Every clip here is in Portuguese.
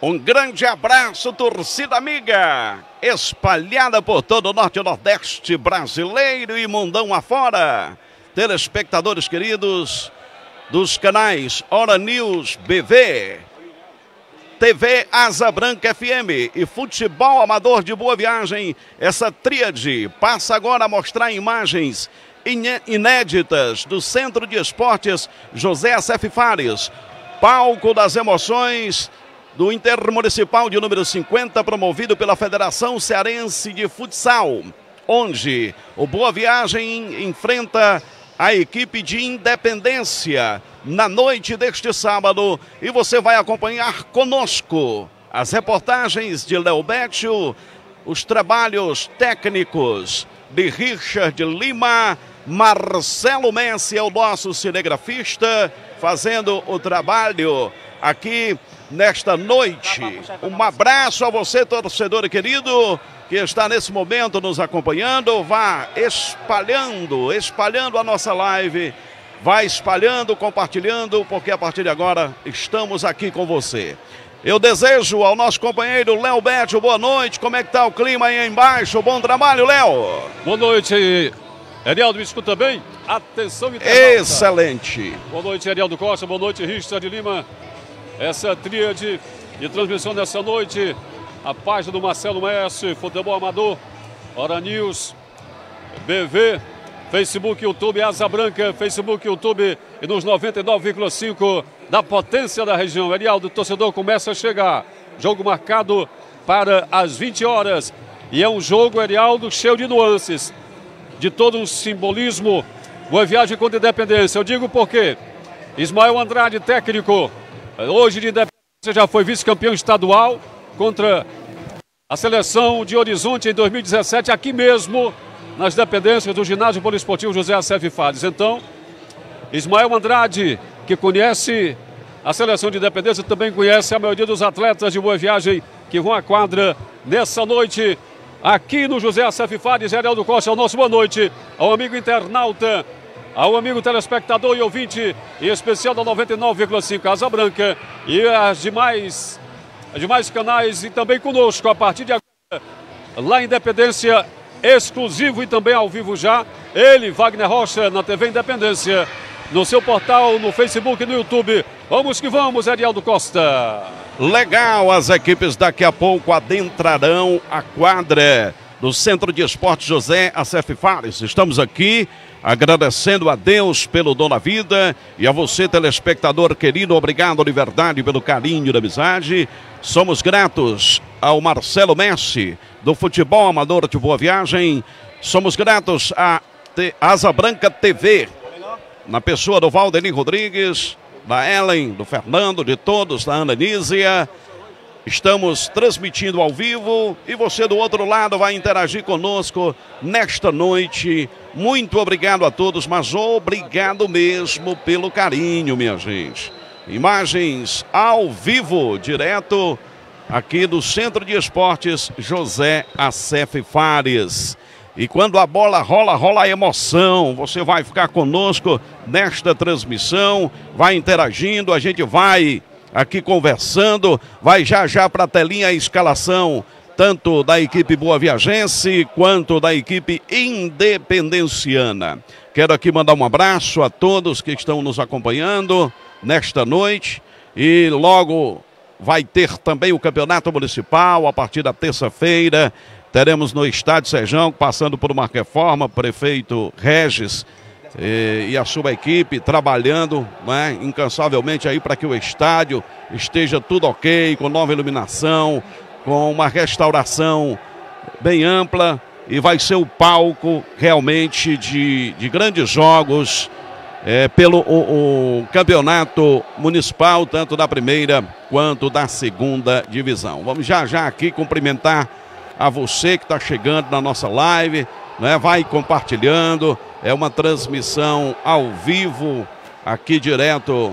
Um grande abraço, torcida amiga, espalhada por todo o norte e nordeste brasileiro e mundão afora. Telespectadores queridos dos canais Hora News BV, TV Asa Branca FM e Futebol Amador de Boa Viagem. Essa tríade passa agora a mostrar imagens inéditas do Centro de Esportes José Acef Fares, palco das emoções do Intermunicipal de número 50, promovido pela Federação Cearense de Futsal, onde o Boa Viagem enfrenta a equipe de Independência na noite deste sábado. E você vai acompanhar conosco as reportagens de Léo Bétio, os trabalhos técnicos de Richard Lima, Marcelo Messi é o nosso cinegrafista, fazendo o trabalho aqui nesta noite. Um abraço a você, torcedor querido, que está nesse momento nos acompanhando. Vá espalhando, espalhando a nossa live. Vai espalhando, compartilhando, porque a partir de agora estamos aqui com você. Eu desejo ao nosso companheiro Léo Bétio boa noite. Como é que tá o clima aí embaixo? Bom trabalho, Léo. Boa noite. Erialdo, me escuta bem? Atenção, internauta. Excelente. Boa noite, Erialdo Costa. Boa noite, Richard Lima essa tríade de transmissão nessa noite. A página do Marcelo Messi, Futebol Amador, Hora News, BV, Facebook, YouTube, Asa Branca, Facebook, YouTube e nos 99,5 da potência da região. Erialdo, o torcedor começa a chegar. Jogo marcado para as 20 horas. E é um jogo, Erialdo, cheio de nuances, de todo um simbolismo. Boa viagem contra a independência. Eu digo porque Ismael Andrade, técnico, Hoje de Independência já foi vice-campeão estadual contra a seleção de Horizonte em 2017, aqui mesmo, nas dependências do ginásio poliesportivo José Acef Fades. Então, Ismael Andrade, que conhece a seleção de Independência, também conhece a maioria dos atletas de Boa Viagem que vão à quadra nessa noite aqui no José Acef Fades. Geraldo Costa, o nosso boa noite ao amigo internauta ao amigo telespectador e ouvinte, especial da 99,5 Casa Branca e as demais, as demais canais e também conosco a partir de agora, lá Independência, exclusivo e também ao vivo já, ele, Wagner Rocha, na TV Independência, no seu portal, no Facebook e no YouTube. Vamos que vamos, Arialdo Costa. Legal, as equipes daqui a pouco adentrarão a quadra do Centro de Esportes José Acef Fares. Estamos aqui agradecendo a Deus pelo dom da vida e a você, telespectador querido, obrigado de verdade pelo carinho da amizade. Somos gratos ao Marcelo Messi, do Futebol Amador de Boa Viagem. Somos gratos à Asa Branca TV, na pessoa do Valdemir Rodrigues, da Ellen, do Fernando, de todos, da Ana Nízia. Estamos transmitindo ao vivo e você do outro lado vai interagir conosco nesta noite. Muito obrigado a todos, mas obrigado mesmo pelo carinho, minha gente. Imagens ao vivo, direto aqui do Centro de Esportes José Acef Fares. E quando a bola rola, rola a emoção. Você vai ficar conosco nesta transmissão, vai interagindo, a gente vai aqui conversando. Vai já já para a telinha a escalação, tanto da equipe Boa Viagense quanto da equipe Independenciana. Quero aqui mandar um abraço a todos que estão nos acompanhando nesta noite e logo vai ter também o Campeonato Municipal a partir da terça-feira. Teremos no Estádio Sejão, passando por uma reforma, prefeito Regis e, e a sua equipe trabalhando né, incansavelmente aí para que o estádio esteja tudo ok, com nova iluminação, com uma restauração bem ampla e vai ser o palco realmente de, de grandes jogos é, pelo o, o, campeonato municipal, tanto da primeira quanto da segunda divisão. Vamos já já aqui cumprimentar a você que está chegando na nossa live, né? vai compartilhando, é uma transmissão ao vivo, aqui direto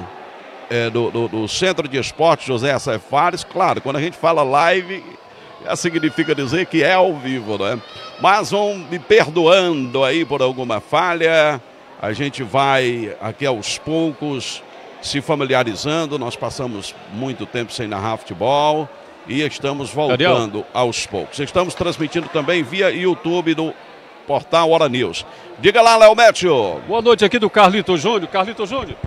é, do, do, do, Centro de Esportes José S. Fares. Claro, quando a gente fala live, já significa dizer que é ao vivo, né? Mas vão me perdoando aí por alguma falha. A gente vai aqui aos poucos se familiarizando. Nós passamos muito tempo sem narrar futebol e estamos voltando aos poucos. Estamos transmitindo também via YouTube do portal Hora News. Diga lá, Léo Métio. Boa noite aqui do Carlito Júnior. Carlito Júnior,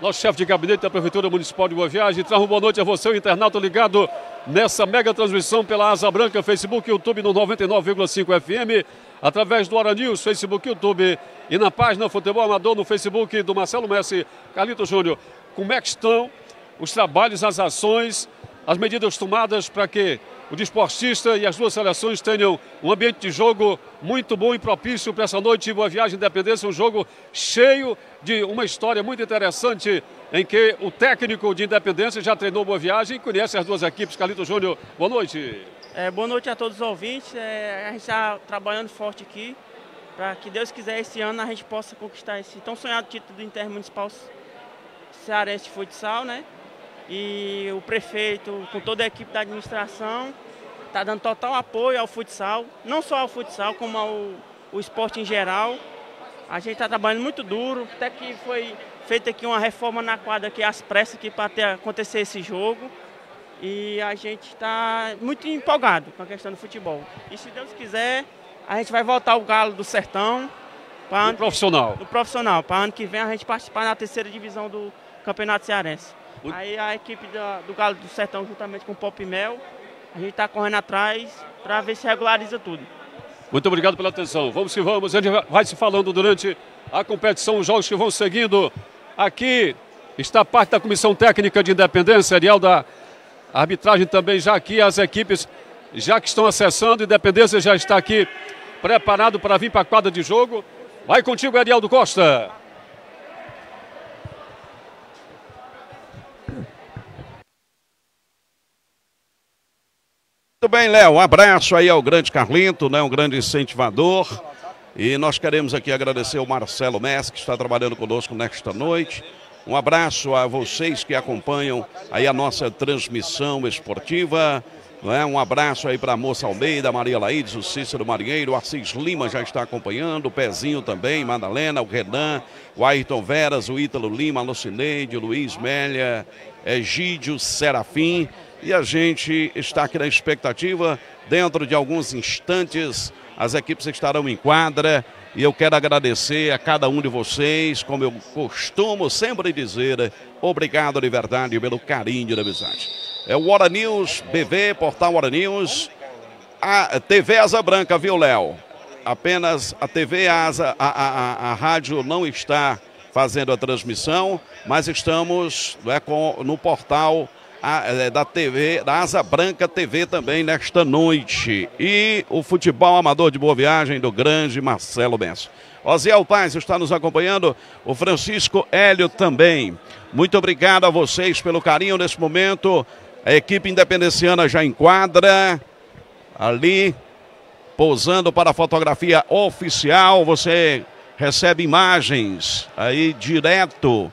nosso chefe de gabinete da Prefeitura Municipal de Boa Viagem. Traz uma boa noite a você, o internauta ligado nessa mega transmissão pela Asa Branca, Facebook, YouTube no 99,5 FM, através do Hora News, Facebook, YouTube e na página Futebol Amador no Facebook do Marcelo Messi. Carlito Júnior, como é que estão os trabalhos, as ações, as medidas tomadas para que o desportista e as duas seleções tenham um ambiente de jogo muito bom e propício para essa noite. Boa Viagem Independência, um jogo cheio de uma história muito interessante em que o técnico de Independência já treinou Boa Viagem e conhece as duas equipes. Calito Júnior, boa noite. É, boa noite a todos os ouvintes. É, a gente está trabalhando forte aqui para que Deus quiser esse ano a gente possa conquistar esse tão sonhado título do Intermunicipal Cearense de Futsal, né? E o prefeito, com toda a equipe da administração, está dando total apoio ao futsal, não só ao futsal, como ao o esporte em geral. A gente está trabalhando muito duro, até que foi feita aqui uma reforma na quadra aqui às pressas para acontecer esse jogo. E a gente está muito empolgado com a questão do futebol. E se Deus quiser, a gente vai voltar ao Galo do Sertão. No profissional. Do profissional. Para ano que vem a gente participar na terceira divisão do Campeonato Cearense. Aí a equipe da, do Galo do Sertão, juntamente com o Pop Mel, a gente está correndo atrás para ver se regulariza tudo. Muito obrigado pela atenção. Vamos que vamos. A gente vai se falando durante a competição, os jogos que vão seguindo. Aqui está parte da comissão técnica de independência, Ariel, da arbitragem também já aqui, as equipes já que estão acessando, independência já está aqui preparado para vir para a quadra de jogo. Vai contigo, Ariel do Costa. Muito bem, Léo. Um abraço aí ao grande Carlito, né? um grande incentivador. E nós queremos aqui agradecer ao Marcelo Messi, que está trabalhando conosco nesta noite. Um abraço a vocês que acompanham aí a nossa transmissão esportiva. É? Um abraço aí para a moça Almeida, Maria Laídes, o Cícero Marinheiro, o Assis Lima já está acompanhando, o Pezinho também, Madalena, o Renan, o Ayrton Veras, o Ítalo Lima, a Lucineide, o Luiz Mélia, Egídio Serafim. E a gente está aqui na expectativa, dentro de alguns instantes, as equipes estarão em quadra. E eu quero agradecer a cada um de vocês, como eu costumo sempre dizer, obrigado de verdade pelo carinho da amizade. É o Hora News BV, Portal Hora News, a TV Asa Branca, viu, Léo? Apenas a TV Asa, a, a, a, a rádio não está fazendo a transmissão, mas estamos é, com, no portal da TV, da Asa Branca TV também nesta noite. E o futebol amador de Boa Viagem do grande Marcelo Benço. Oziel Paz está nos acompanhando, o Francisco Hélio também. Muito obrigado a vocês pelo carinho nesse momento. A equipe independenciana já enquadra ali, pousando para a fotografia oficial. Você recebe imagens aí direto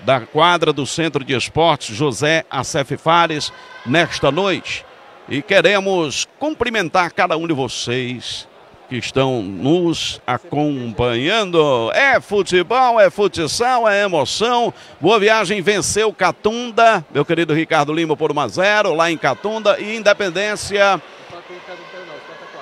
da quadra do Centro de Esportes José Acef Fares nesta noite. E queremos cumprimentar cada um de vocês que estão nos acompanhando. É futebol, é futsal, é emoção. Boa Viagem venceu Catunda, meu querido Ricardo Lima por 1 a 0 lá em Catunda e Independência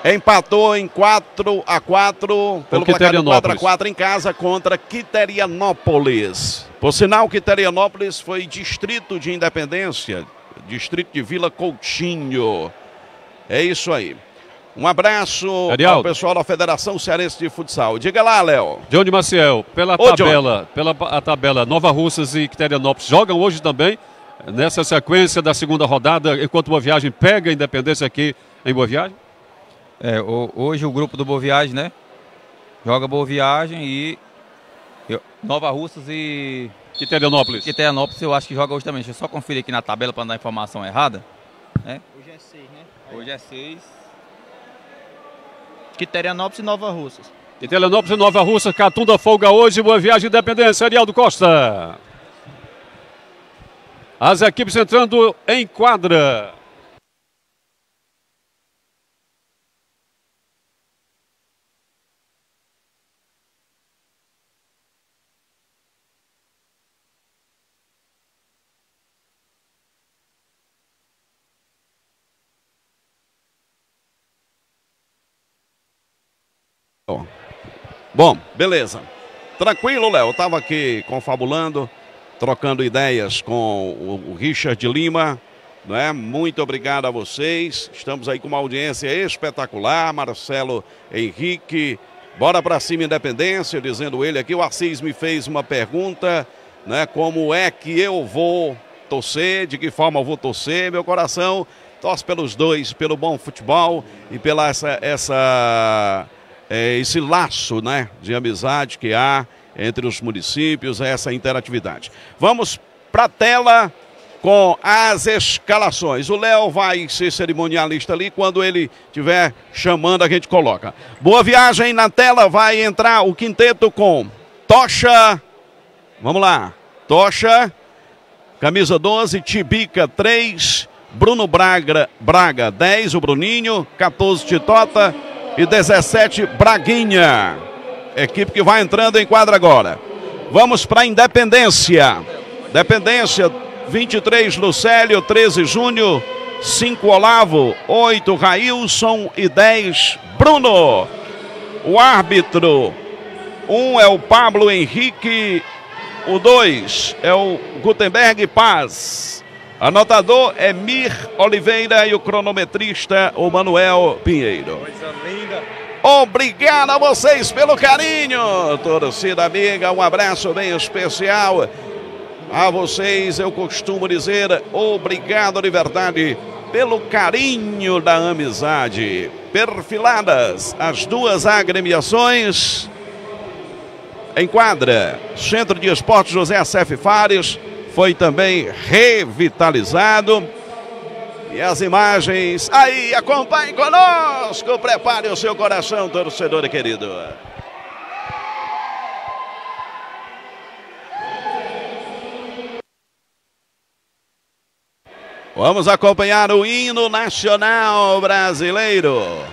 empatou em 4 a 4 pelo placar 4 a 4 em casa contra Quiterianópolis. Por sinal, Quiterianópolis foi distrito de Independência, distrito de Vila Coutinho. É isso aí. Um abraço Arialdo. ao pessoal da Federação Cearense de Futsal. Diga lá, Léo. Johnny Maciel, pela Ô, tabela, John. pela a tabela Nova Russas e Quiterianópolis jogam hoje também nessa sequência da segunda rodada, enquanto Boa Viagem pega a Independência aqui em Boa Viagem? É, hoje o grupo do Boa Viagem, né? Joga Boa Viagem e Nova Russas e. Quiterianópolis. Quiterianópolis eu acho que joga hoje também. Deixa eu só conferir aqui na tabela para não dar informação errada. Né? Hoje é 6, né? Hoje é 6. Quiterianópolis e Nova Russas. Quiterianópolis e Nova Russas, Catunda folga hoje, Boa Viagem Independência, Arialdo Costa. As equipes entrando em quadra. Bom, beleza. Tranquilo, Léo. Eu tava aqui confabulando, trocando ideias com o Richard Lima. Né? Muito obrigado a vocês. Estamos aí com uma audiência espetacular. Marcelo Henrique, bora para cima, Independência, dizendo ele aqui. O Assis me fez uma pergunta, né? Como é que eu vou torcer? De que forma eu vou torcer? Meu coração torce pelos dois, pelo bom futebol e pela essa, essa é, esse laço, né? De amizade que há entre os municípios, essa interatividade. Vamos para a tela com as escalações. O Léo vai ser cerimonialista ali, quando ele estiver chamando a gente coloca. Boa viagem na tela, vai entrar o quinteto com Tocha, vamos lá, Tocha, camisa 12, Tibica 3, Bruno Braga, Braga 10, o Bruninho, 14 Titota e 17 Braguinha. Equipe que vai entrando em quadra agora. Vamos para Independência. Independência 23 Lucélio, 13 Júnior, 5 Olavo, 8 Railson e 10 Bruno. O árbitro, um é o Pablo Henrique, o 2 é o Gutenberg Paz. Anotador é Mir Oliveira e o cronometrista o Manuel Pinheiro. Coisa linda. Obrigado a vocês pelo carinho, torcida amiga, um abraço bem especial. A vocês eu costumo dizer obrigado de verdade pelo carinho da amizade. Perfiladas as duas agremiações. Em quadra, Centro de Esportes José Acef Fares foi também revitalizado. E as imagens aí, acompanhe conosco, prepare o seu coração, torcedor querido. Vamos acompanhar o hino nacional brasileiro.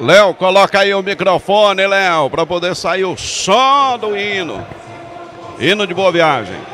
Léo, coloca aí o microfone, Léo, para poder sair o som do hino. Hino de boa viagem.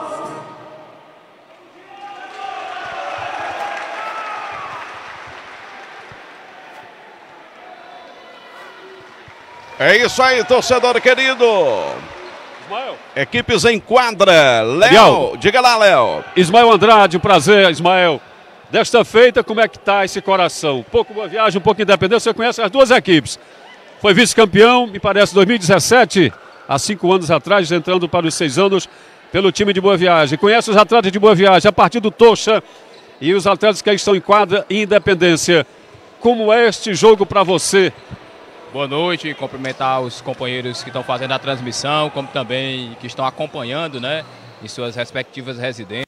É isso aí, torcedor querido. Ismael. Equipes em quadra. Léo, diga lá, Léo. Ismael Andrade, prazer, Ismael. Desta feita, como é que está esse coração? Um pouco boa viagem, um pouco independente. Você conhece as duas equipes. Foi vice-campeão, me parece, 2017, há cinco anos atrás, entrando para os seis anos pelo time de Boa Viagem. Conhece os atletas de Boa Viagem a partir do Tocha e os atletas que estão em quadra e independência. Como é este jogo para você? Boa noite, cumprimentar os companheiros que estão fazendo a transmissão, como também que estão acompanhando, né, em suas respectivas residências.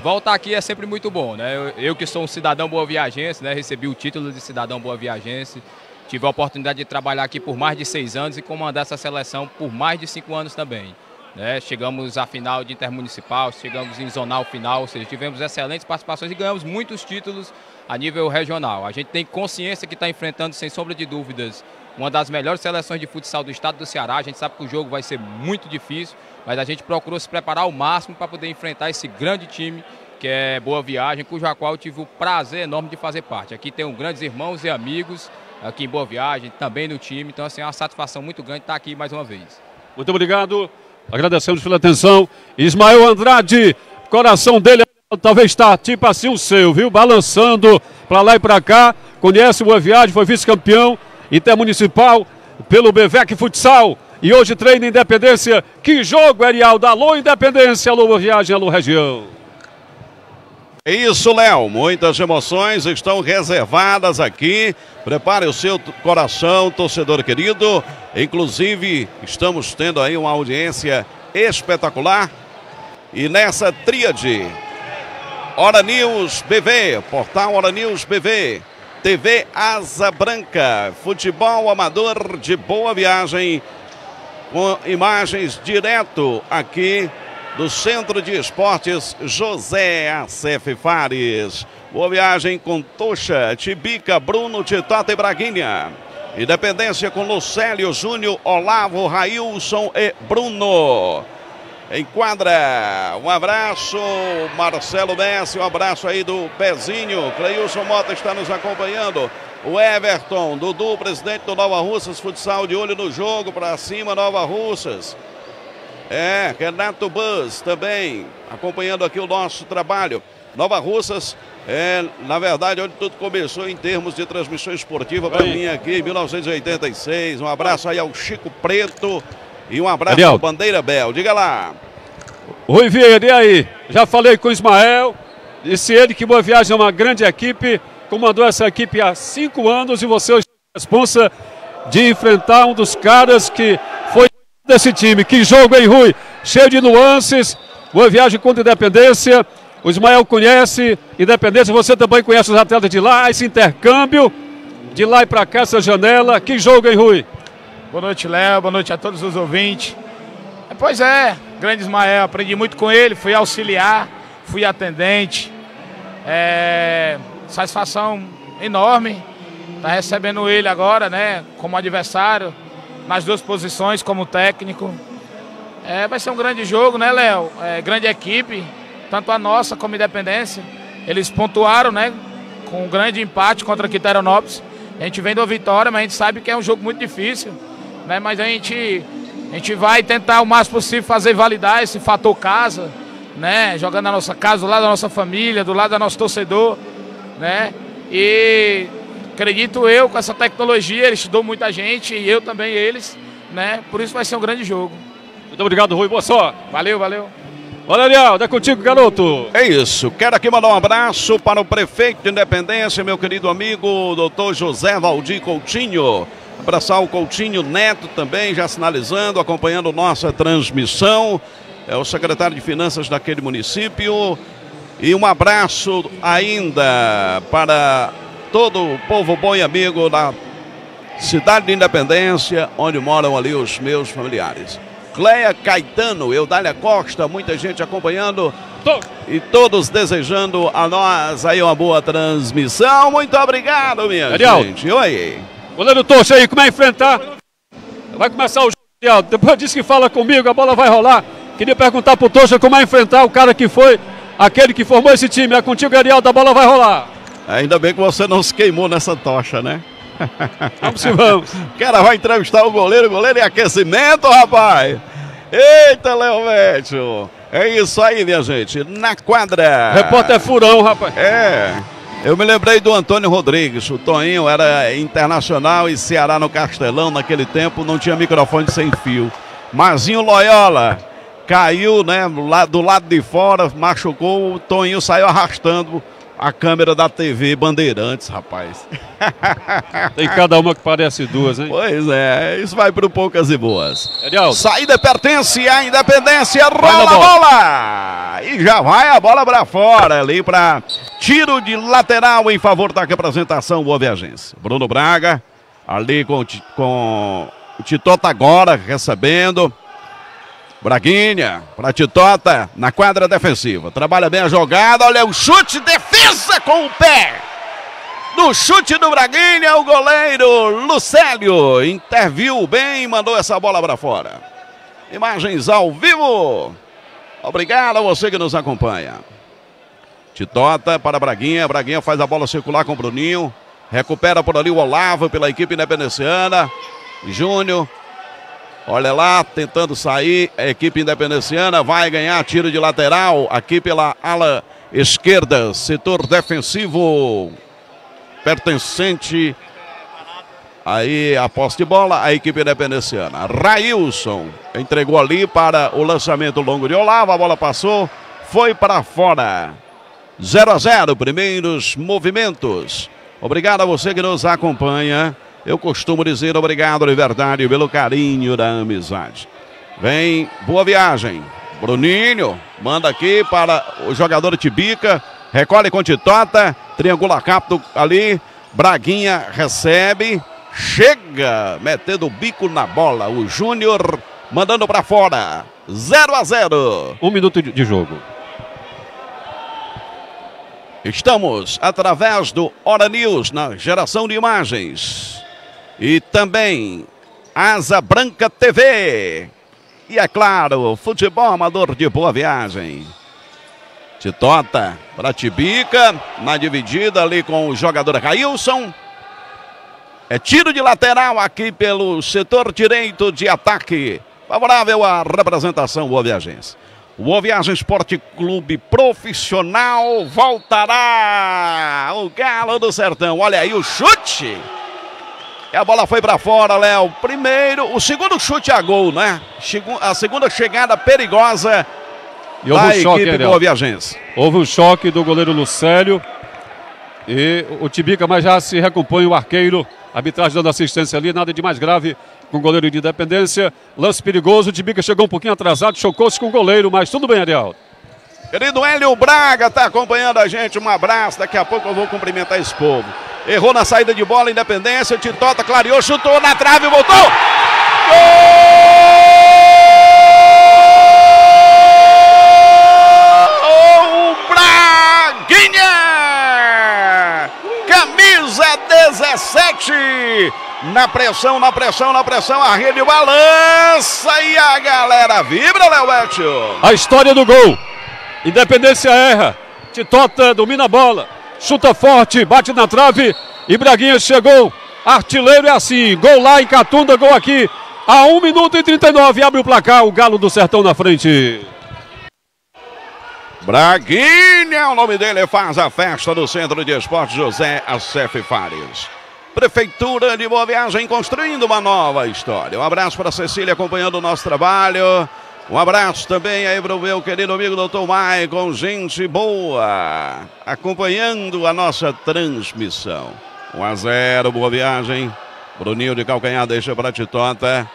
Voltar aqui é sempre muito bom, né? Eu, eu que sou um cidadão boa viagense, né, recebi o título de cidadão boa viagense, tive a oportunidade de trabalhar aqui por mais de seis anos e comandar essa seleção por mais de cinco anos também. Né? Chegamos à final de intermunicipal, chegamos em zonal final, ou seja, tivemos excelentes participações e ganhamos muitos títulos a nível regional. A gente tem consciência que está enfrentando, sem sombra de dúvidas, uma das melhores seleções de futsal do estado do Ceará. A gente sabe que o jogo vai ser muito difícil, mas a gente procurou se preparar ao máximo para poder enfrentar esse grande time que é Boa Viagem, cuja qual eu tive o prazer enorme de fazer parte. Aqui tenho grandes irmãos e amigos aqui em Boa Viagem, também no time, então assim, é uma satisfação muito grande estar aqui mais uma vez. Muito obrigado, agradecemos pela atenção. Ismael Andrade, coração dele talvez está tipo assim o seu, viu? Balançando para lá e para cá. Conhece Boa Viagem, foi vice-campeão intermunicipal pelo Bevec Futsal. E hoje treina Independência. Que jogo, Arialdo? Alô, Independência, alô, Boa Viagem, alô, região. É isso, Léo. Muitas emoções estão reservadas aqui. Prepare o seu coração, torcedor querido. Inclusive, estamos tendo aí uma audiência espetacular. E nessa tríade, Hora News BV, portal Hora News BV, TV Asa Branca, futebol amador de boa viagem, com imagens direto aqui do Centro de Esportes José Acef Fares. Boa viagem com Tocha, Tibica, Bruno, Titota e Braguinha. Independência com Lucélio Júnior, Olavo, Railson e Bruno. Enquadra, um abraço, Marcelo Messi, um abraço aí do Pezinho, Cleilson Mota está nos acompanhando, o Everton, Dudu, presidente do Nova Russas Futsal, de olho no jogo, para cima, Nova Russas. É, Renato Buzz também, acompanhando aqui o nosso trabalho. Nova Russas, é, na verdade, onde tudo começou em termos de transmissão esportiva para mim aqui em 1986. Um abraço aí ao Chico Preto, e um abraço Ariel. ao Bandeira Bel. Diga lá. Rui Vieira, e aí? Já falei com o Ismael. Disse ele que Boa Viagem é uma grande equipe. Comandou essa equipe há cinco anos e você é responsa de enfrentar um dos caras que foi desse time. Que jogo, hein, Rui? Cheio de nuances. Boa Viagem contra Independência. O Ismael conhece Independência, você também conhece os atletas de lá, esse intercâmbio de lá e para cá, essa janela. Que jogo, hein, Rui? Boa noite, Léo. Boa noite a todos os ouvintes. É, pois é, grande Ismael, aprendi muito com ele, fui auxiliar, fui atendente. É, satisfação enorme Tá recebendo ele agora, né, como adversário, nas duas posições, como técnico. É, vai ser um grande jogo, né, Léo? É, grande equipe, tanto a nossa como a Independência. Eles pontuaram, né, com um grande empate contra a Quiteranópolis. A gente vem da vitória, mas a gente sabe que é um jogo muito difícil, né? Mas a gente, a gente vai tentar o máximo possível fazer validar esse fator casa, né? Jogando na nossa casa, do lado da nossa família, do lado do nosso torcedor, né? E acredito eu, com essa tecnologia, ele estudou muita gente e eu também eles, né? Por isso vai ser um grande jogo. Muito obrigado, Rui. Boa sorte. Valeu, valeu. Olha, Ariel, é contigo, garoto. É isso. Quero aqui mandar um abraço para o prefeito de Independência, meu querido amigo, doutor José Valdir Coutinho. Abraçar o Coutinho Neto também, já sinalizando, acompanhando nossa transmissão. É o secretário de Finanças daquele município. E um abraço ainda para todo o povo bom e amigo da cidade de Independência, onde moram ali os meus familiares. Cleia Caetano, Eudália Costa, muita gente acompanhando e todos desejando a nós aí uma boa transmissão. Muito obrigado, minha Ariel. gente. Oi. Goleiro Tocha aí, como é enfrentar? Vai começar o jogo. Depois disse que fala comigo, a bola vai rolar. Queria perguntar pro Tocha como é enfrentar o cara que foi aquele que formou esse time. É contigo, Ariel, da bola vai rolar. Ainda bem que você não se queimou nessa tocha, né? Vamos que vamos. O cara vai entrevistar o goleiro, o goleiro em aquecimento, rapaz. Eita, Léo Médio. É isso aí, minha gente. Na quadra. Repórter furão, rapaz. É. Eu me lembrei do Antônio Rodrigues. O Toninho era internacional e Ceará no Castelão. Naquele tempo não tinha microfone sem fio. Mazinho Loyola caiu, né? Do lado de fora, machucou. O Toninho saiu arrastando a câmera da TV Bandeirantes, rapaz. Tem cada uma que parece duas, hein? Pois é, isso vai para poucas e boas. Edialdo. Saída pertence à Independência, rola a bola. E já vai a bola para fora ali para tiro de lateral em favor da representação Boa Viagense. Bruno Braga ali com, com o Titota agora recebendo. Braguinha, para Titota, na quadra defensiva. Trabalha bem a jogada, olha o chute, defesa com o pé. No chute do Braguinha, o goleiro Lucélio interviu bem e mandou essa bola para fora. Imagens ao vivo. Obrigado a você que nos acompanha. Titota para Braguinha, Braguinha faz a bola circular com o Bruninho. Recupera por ali o Olavo pela equipe independenciana. Júnior Olha lá, tentando sair, a equipe independenciana vai ganhar tiro de lateral aqui pela ala esquerda, setor defensivo pertencente aí a posse de bola, a equipe independenciana. Railson entregou ali para o lançamento longo de Olavo, a bola passou, foi para fora. 0 a 0, primeiros movimentos. Obrigado a você que nos acompanha. Eu costumo dizer obrigado de verdade pelo carinho da amizade. Vem, boa viagem. Bruninho manda aqui para o jogador Tibica. Recolhe com Titota. Triangula rápido ali. Braguinha recebe. Chega metendo o bico na bola. O Júnior mandando para fora. 0 a 0. Um minuto de jogo. Estamos através do Hora News na geração de imagens. E também Asa Branca TV. E é claro, futebol amador de boa viagem. Titota para Tibica, na dividida ali com o jogador Railson. É tiro de lateral aqui pelo setor direito de ataque. Favorável à representação Boa Viagens. O Boa Viagem Esporte Clube Profissional voltará. O Galo do Sertão. Olha aí o chute. E a bola foi para fora, Léo. Primeiro, o segundo chute a gol, né? A segunda chegada perigosa e houve da um choque, equipe Boa Viagense. Houve um choque do goleiro Lucélio. E o Tibica, mas já se recompõe o arqueiro. Arbitragem dando assistência ali, nada de mais grave com o goleiro de independência. Lance perigoso, o Tibica chegou um pouquinho atrasado, chocou-se com o goleiro, mas tudo bem, Ariel. Querido Hélio Braga está acompanhando a gente. Um abraço. Daqui a pouco eu vou cumprimentar esse povo. Errou na saída de bola, Independência. Titota clareou, chutou na trave, voltou. Gol! Braguinha! Camisa 17. Na pressão, na pressão, na pressão, a rede balança e a galera vibra, Léo A história do gol. Independência erra. Titota domina a bola. Chuta forte, bate na trave. E Braguinha chegou. Artilheiro é assim. Gol lá em Catunda, gol aqui. A 1 minuto e 39. Abre o placar. O Galo do Sertão na frente. Braguinha, o nome dele faz a festa do Centro de Esportes José Acef Fares. Prefeitura de Boa Viagem construindo uma nova história. Um abraço para Cecília acompanhando o nosso trabalho. Um abraço também aí para o meu querido amigo doutor Maicon, gente boa, acompanhando a nossa transmissão. 1 a 0, boa viagem. Bruninho de calcanhar deixa para Titota.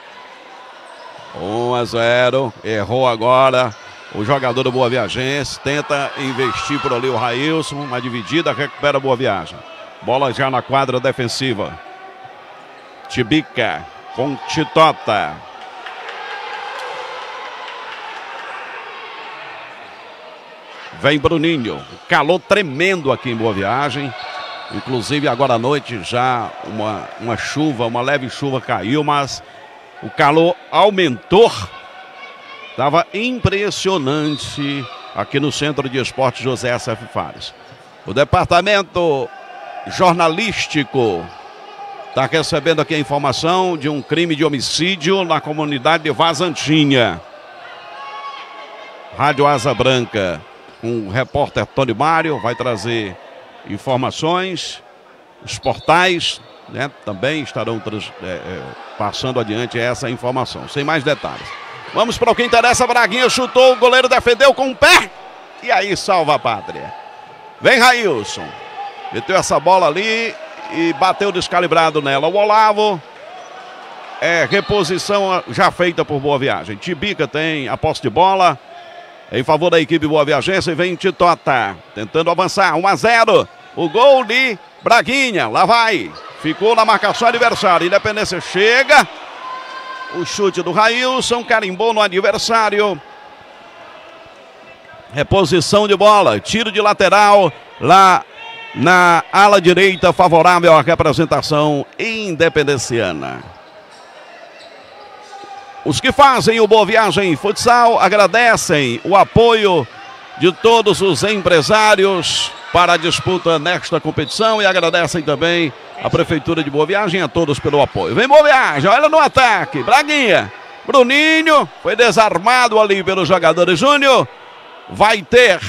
1 a 0, errou agora. O jogador do Boa Viagense tenta investir por ali o Railson, uma dividida, recupera a Boa Viagem. Bola já na quadra defensiva. Tibica com Titota. Vem Bruninho. Calor tremendo aqui em Boa Viagem. Inclusive agora à noite já uma, uma chuva, uma leve chuva caiu, mas o calor aumentou. Estava impressionante aqui no Centro de Esportes José S.F. Fares. O departamento jornalístico está recebendo aqui a informação de um crime de homicídio na comunidade de Vazantinha. Rádio Asa Branca, com o repórter Tony Mário, vai trazer informações. Os portais né, também estarão trans, é, é, passando adiante essa informação, sem mais detalhes. Vamos para o que interessa. Braguinha chutou, o goleiro defendeu com o pé. E aí salva a pátria. Vem Railson. Meteu essa bola ali e bateu descalibrado nela. O Olavo é reposição já feita por Boa Viagem. Tibica tem a posse de bola em favor da equipe Boa Viagense. Vem Titota tentando avançar. 1 a 0. O gol de Braguinha. Lá vai. Ficou na marcação adversário. Independência chega. O chute do Railson. Carimbou no adversário. Reposição de bola. Tiro de lateral. Lá na ala direita, favorável à representação independenciana. Os que fazem o Boa Viagem Futsal agradecem o apoio de todos os empresários para a disputa nesta competição e agradecem também a Prefeitura de Boa Viagem a todos pelo apoio. Vem Boa Viagem, olha no ataque, Braguinha, Bruninho, foi desarmado ali pelos jogadores Júnior, vai ter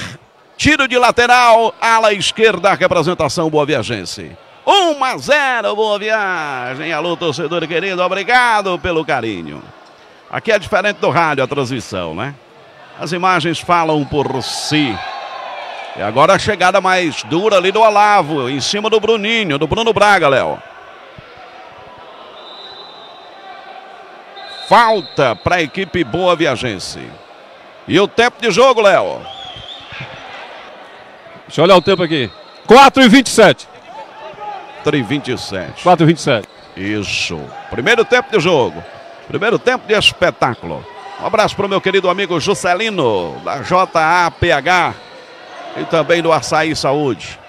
tiro de lateral, ala esquerda, representação Boa Viagense. 1 a 0 Boa Viagem, alô torcedor querido, obrigado pelo carinho. Aqui é diferente do rádio a transmissão, né? As imagens falam por si. E agora a chegada mais dura ali do Olavo, em cima do Bruninho, do Bruno Braga, Léo. Falta para a equipe Boa Viagense. E o tempo de jogo, Léo? Deixa eu olhar o tempo aqui. 4 e 27. 4 e 27. 4 e 27. Isso. Primeiro tempo de jogo. Primeiro tempo de espetáculo. Um abraço para o meu querido amigo Juscelino, da JAPH e também do Açaí Saúde.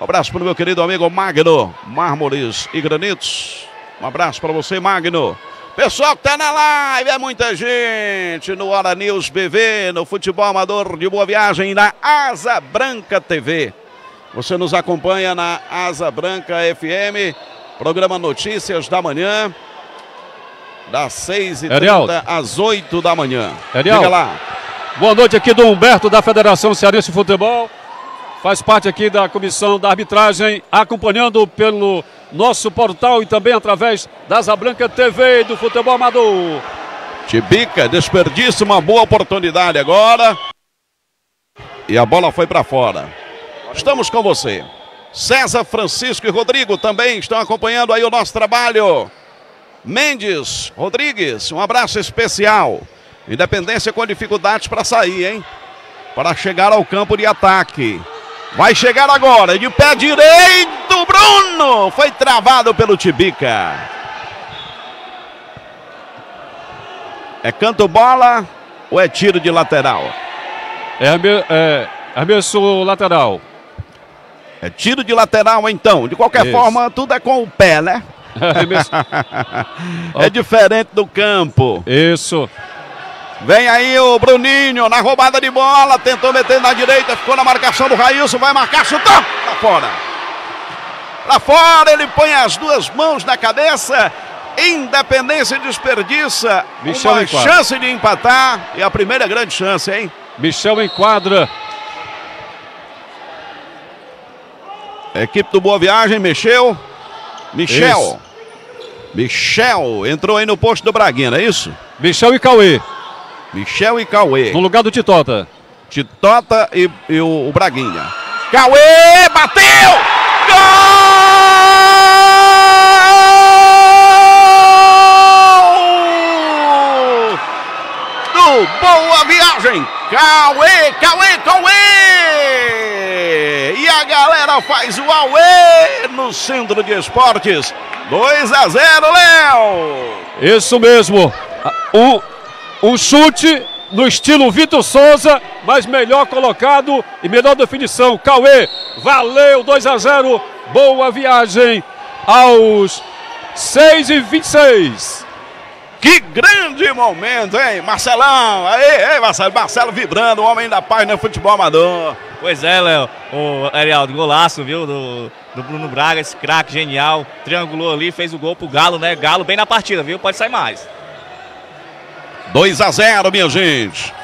Um abraço para o meu querido amigo Magno, Mármores e Granitos. Um abraço para você, Magno. Pessoal que tá na live, é muita gente no Hora News BV, no Futebol Amador de Boa Viagem, na Asa Branca TV. Você nos acompanha na Asa Branca FM, programa Notícias da Manhã, das 6 e 30 às 8 da manhã. Ariel. Diga lá. Boa noite aqui do Humberto, da Federação Cearense de Futebol. Faz parte aqui da comissão da arbitragem, acompanhando pelo nosso portal e também através da Asa Branca TV e do Futebol Amador. Tibica desperdiça uma boa oportunidade agora. E a bola foi para fora. Estamos com você. César, Francisco e Rodrigo também estão acompanhando aí o nosso trabalho. Mendes Rodrigues, um abraço especial. Independência com dificuldades para sair, hein? Para chegar ao campo de ataque. Vai chegar agora, de pé direito, Bruno! Foi travado pelo Tibica. É canto bola ou é tiro de lateral? É, é arremesso lateral. É tiro de lateral então. De qualquer Isso. forma, tudo é com o pé, né? É diferente do campo. Isso. Vem aí o Bruninho na roubada de bola, tentou meter na direita, ficou na marcação do Railson, vai marcar, chutou, lá fora. Lá fora, ele põe as duas mãos na cabeça, Independência desperdiça Michel uma enquadra. chance de empatar e a primeira grande chance, hein? Michel enquadra. A equipe do Boa Viagem mexeu. Michel. Isso. Michel entrou aí no posto do Braguinha, não é isso? Michel e Cauê. Michel e Cauê. No lugar do Titota. Titota e, e o, o Braguinha. Cauê bateu! Gol! Do Boa Viagem! Cauê, Cauê, Cauê! E a galera faz o Auê no Centro de Esportes. 2 a 0, Léo! Isso mesmo. Um, um chute no estilo Vitor Souza, mas melhor colocado e melhor definição. Cauê, valeu 2 a 0. Boa viagem aos 6 e 26. Que grande momento, hein? Marcelão, aí, aí, Marcelo, Marcelo vibrando, o homem da paz no futebol amador. Pois é, Léo. O Arialdo, golaço, viu? Do, do Bruno Braga, esse craque genial. Triangulou ali, fez o gol pro Galo, né? Galo bem na partida, viu? Pode sair mais. 2 a 0, minha gente.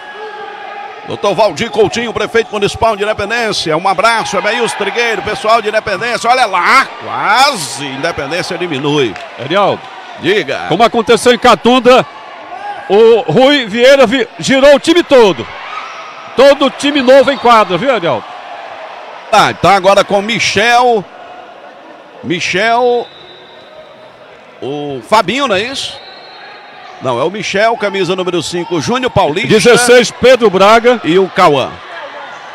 Doutor Valdir Coutinho, prefeito municipal de Independência. Um abraço, Emeilson Trigueiro, pessoal de Independência. Olha lá, quase Independência diminui. Ariel, Diga. como aconteceu em Catunda, o Rui Vieira vi- girou o time todo. Todo time novo em quadra, viu, Ariel? Ah, então agora com Michel. Michel. O Fabinho, não é isso? Não, é o Michel, camisa número 5, Júnior Paulista. 16, Pedro Braga. E o Cauã.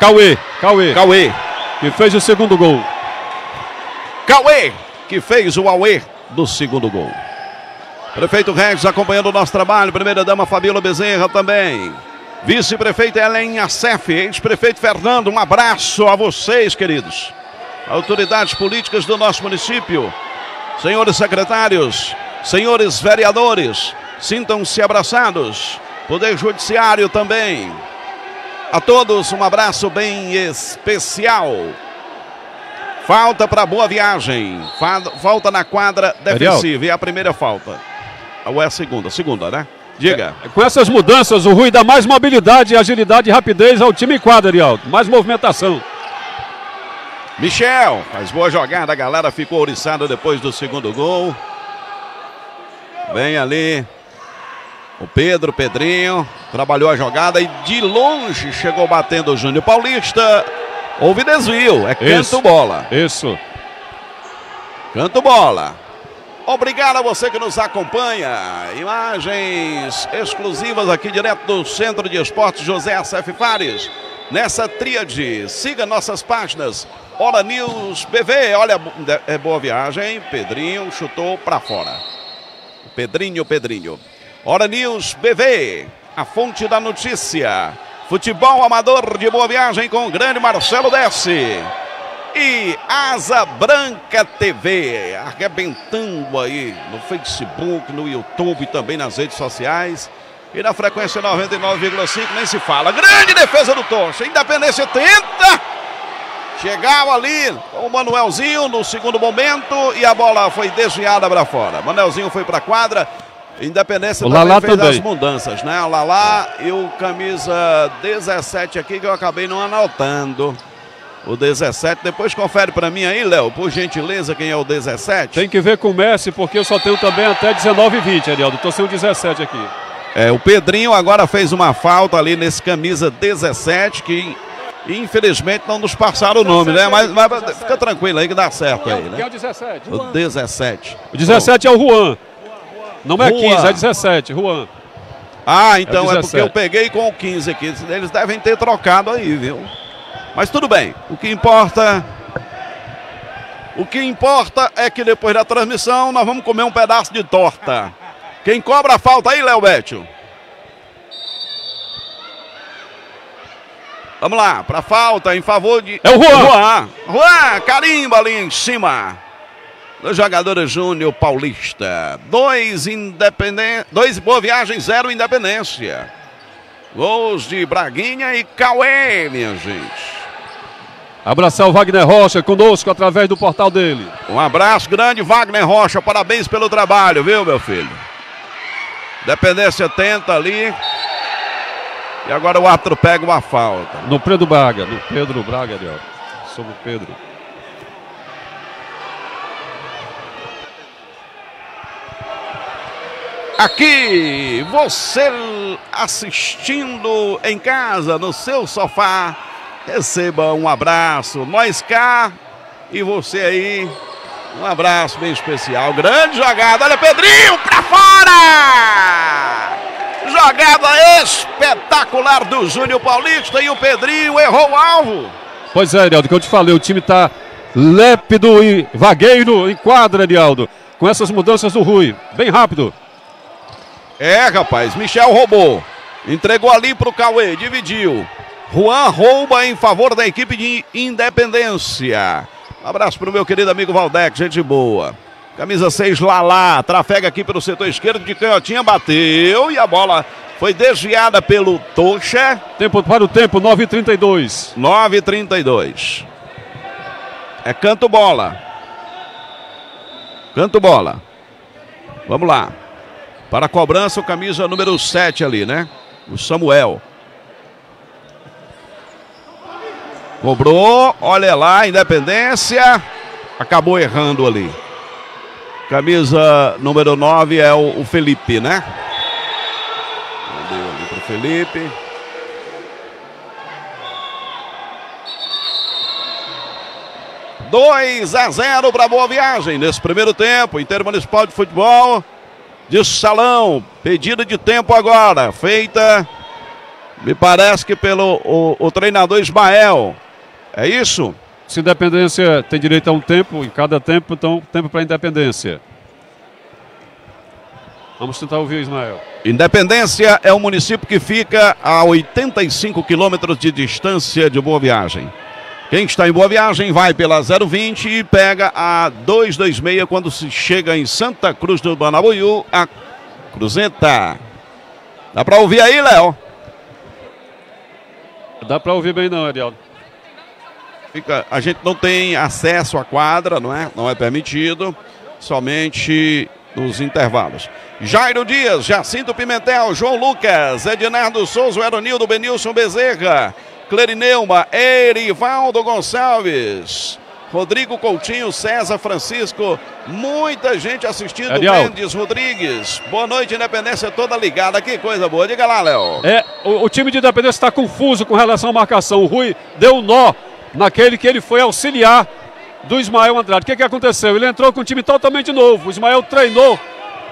Cauê, Cauê, Cauê. que fez o segundo gol. Cauê, que fez o Auê do segundo gol. Prefeito Regis acompanhando o nosso trabalho. Primeira dama Fabíola Bezerra também. Vice-prefeito Helen Acef, ex-prefeito Fernando, um abraço a vocês, queridos. Autoridades políticas do nosso município, senhores secretários, senhores vereadores, sintam-se abraçados. Poder Judiciário também. A todos um abraço bem especial. Falta para boa viagem. Fa- Falta na quadra defensiva. E a primeira falta. Ou é a segunda? Segunda, né? Diga. Com essas mudanças, o Rui dá mais mobilidade, agilidade e rapidez ao time em quadra, Ariel. Mais movimentação. Michel faz boa jogada. A galera ficou oriçada depois do segundo gol. Vem ali. O Pedro, Pedrinho, trabalhou a jogada e de longe chegou batendo o Júnior Paulista. Houve desvio, é canto Isso. bola. Isso. Canto bola. Obrigado a você que nos acompanha. Imagens exclusivas aqui direto do Centro de Esportes José Acef Fares. Nessa tríade, siga nossas páginas. Hora News BV. Olha, é boa viagem. Pedrinho chutou para fora. Pedrinho, Pedrinho. Hora News BV. A fonte da notícia. Futebol amador de boa viagem com o grande Marcelo Desce e Asa Branca TV, arrebentando aí no Facebook, no YouTube e também nas redes sociais. E na frequência 99,5 nem se fala. Grande defesa do Tocha. Independência tenta. Chegava ali o Manuelzinho no segundo momento e a bola foi desviada para fora. Manuelzinho foi para a quadra. Independência O também fez também. as mudanças, né? O Lalá e o camisa 17 aqui que eu acabei não anotando. O 17, depois confere para mim aí, Léo, por gentileza, quem é o 17? Tem que ver com o Messi, porque eu só tenho também até 19 e 20, Ariel. Tô sem o 17 aqui. É, o Pedrinho agora fez uma falta ali nesse camisa 17, que infelizmente não nos passaram o nome, né? Mas, mas fica tranquilo aí que dá certo aí, Quem é né? o 17? O 17. O 17 é o Juan. Não é Juan. 15, é 17, Juan. Ah, então é, 17. porque eu peguei com o 15 aqui. Eles devem ter trocado aí, viu? Mas tudo bem, o que importa. O que importa é que depois da transmissão nós vamos comer um pedaço de torta. Quem cobra a falta aí, Léo Bétio? Vamos lá, para falta em favor de. É o Juan! Juan, Juan carimba ali em cima. Do jogador Júnior Paulista. Dois Independen, Dois boa viagem, zero independência. Gols de Braguinha e Cauê, minha gente. Abraçar o Wagner Rocha conosco através do portal dele. Um abraço grande, Wagner Rocha. Parabéns pelo trabalho, viu, meu filho? Dependência tenta ali. E agora o árbitro pega uma falta. No Pedro Braga, no Pedro Braga ali, ó. Sobre o Pedro. Aqui, você assistindo em casa, no seu sofá, receba um abraço. Nós cá e você aí, um abraço bem especial. Grande jogada, olha Pedrinho pra fora! Jogada espetacular do Júnior Paulista e o Pedrinho errou o alvo. Pois é, Arialdo, que eu te falei, o time tá lépido e vagueiro em quadra, Arialdo. Com essas mudanças do Rui. Bem rápido. É, rapaz, Michel roubou. Entregou ali pro Cauê, dividiu. Juan rouba em favor da equipe de Independência. Um abraço pro meu querido amigo Valdec, gente boa. Camisa 6, Lalá, trafega aqui pelo setor esquerdo de canhotinha, bateu e a bola foi desviada pelo Tocha. Tempo para o tempo, 9h32. 9h32. É canto bola. Canto bola. Vamos lá. Para a cobrança, o camisa número 7 ali, né? O Samuel. Cobrou, olha lá, Independência. Acabou errando ali. Camisa número 9 é o, Felipe, né? Deu ali pro Felipe. Dois a 0 para Boa Viagem nesse primeiro tempo, Intermunicipal de Futebol de Salão. Pedida de tempo agora, feita, me parece que pelo o, o treinador Ismael. É isso? Se Independência tem direito a um tempo, em cada tempo, então tempo para Independência. Vamos tentar ouvir, Ismael. Independência é um município que fica a 85 quilômetros de distância de Boa Viagem. Quem está em Boa Viagem vai pela 020 e pega a 226 quando se chega em Santa Cruz do Banabuiú, a Cruzenta. Dá para ouvir aí, Léo? Dá para ouvir bem não, Arialdo. Fica, a gente não tem acesso à quadra, não é? Não é permitido, somente nos intervalos. Jairo Dias, Jacinto Pimentel, João Lucas, Ednardo Souza, Eronildo Benilson Bezerra, Clerineuma, Erivaldo Gonçalves, Rodrigo Coutinho, César Francisco, muita gente assistindo, Ariel. Mendes Rodrigues. Boa noite, Independência toda ligada, que coisa boa. Diga lá, Léo. É, o, o time de Independência está confuso com relação à marcação. O Rui deu um nó naquele que ele foi auxiliar do Ismael Andrade. O que, que aconteceu? Ele entrou com um time totalmente novo. O Ismael treinou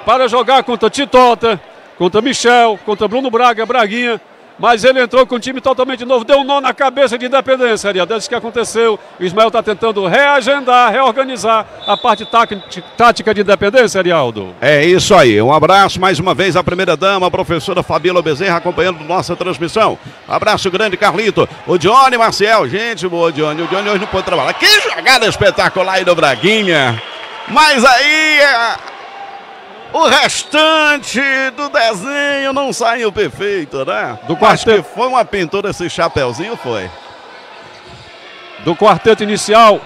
para jogar contra Titota, contra Michel, contra Bruno Braga, Braguinha. Mas ele entrou com um time totalmente novo, deu um nó na cabeça de independência, Ariel. Desde que aconteceu, o Ismael está tentando reagendar, reorganizar a parte tática- de independência, Arialdo. É isso aí. Um abraço mais uma vez à primeira dama, a professora Fabíola Bezerra, acompanhando nossa transmissão. Abraço grande, Carlito. O Johnny Marcel. Gente boa, Johnny. O Johnny hoje não pôde trabalhar. Que jogada espetacular aí do Braguinha. Mas aí. é, O restante do desenho não saiu perfeito, né? Do Acho quarteto. que foi uma pintura esse chapeuzinho, foi. Do quarteto inicial,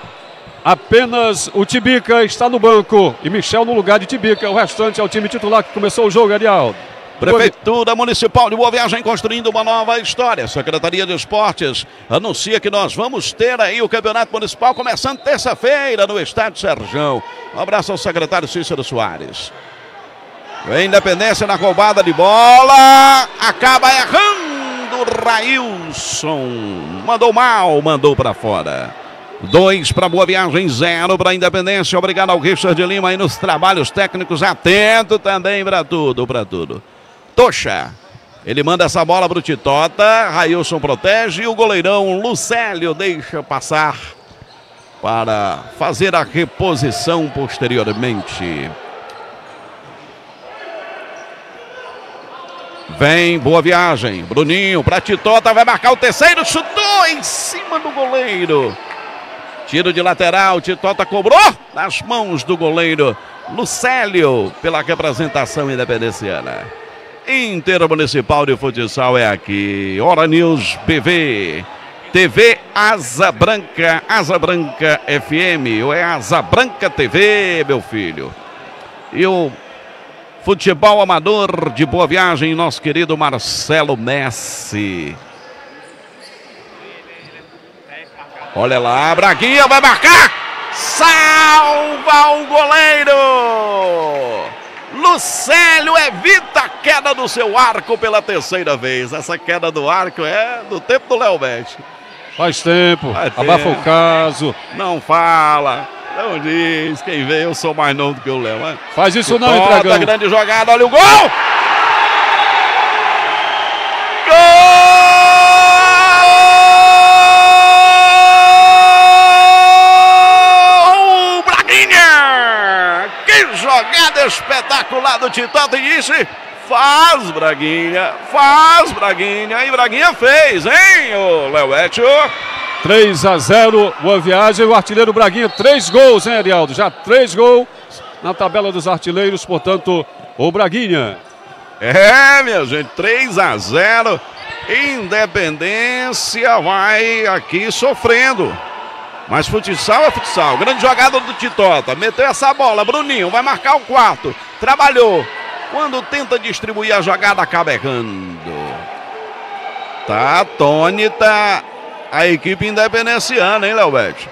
apenas o Tibica está no banco e Michel no lugar de Tibica. O restante é o time titular que começou o jogo, Arialdo. Prefeitura Municipal de Boa Viagem construindo uma nova história. Secretaria de Esportes anuncia que nós vamos ter aí o Campeonato Municipal começando terça-feira no Estádio Serjão. Um abraço ao secretário Cícero Soares. Vem Independência na roubada de bola. Acaba errando Railson. Mandou mal, mandou para fora. Dois para Boa Viagem, zero para Independência. Obrigado ao Richard de Lima aí nos trabalhos técnicos. Atento também para tudo, para tudo. Tocha. Ele manda essa bola para o Titota. Railson protege. E o goleirão Lucélio deixa passar para fazer a reposição posteriormente. Vem, boa viagem. Bruninho pra Titota, vai marcar o terceiro, chutou em cima do goleiro. Tiro de lateral, Titota cobrou nas mãos do goleiro Lucélio pela representação independenciana. Intermunicipal de Futsal é aqui. Hora News BV. TV Asa Branca, Asa Branca FM, ou é Asa Branca TV, meu filho. E o futebol amador de Boa Viagem, nosso querido Marcelo Messi. Olha lá, Braguinha vai marcar! Salva o goleiro! Lucélio evita a queda do seu arco pela terceira vez. Essa queda do arco é do tempo do Léo Messi. Faz tempo, Faz abafa tempo. o caso. Não fala, não diz. Quem vê, eu sou mais novo do que o Léo. né? Faz isso não, Toda entregão. grande jogada, olha o gol! Gol! Braguinha! Que jogada espetacular do Titã disse... Faz, Braguinha, faz, Braguinha. E Braguinha fez, hein, o Leoetio? 3 a 0, boa viagem. O artilheiro Braguinha, três gols, hein, Arialdo? Já três gols na tabela dos artilheiros, portanto, o Braguinha. É, minha gente, 3 a 0. Independência vai aqui sofrendo. Mas futsal é futsal. Grande jogada do Titota. Meteu essa bola. Bruninho vai marcar o quarto. Trabalhou. Quando tenta distribuir a jogada, acaba errando. Tá atônita a equipe independenciana, hein, Léo Bete?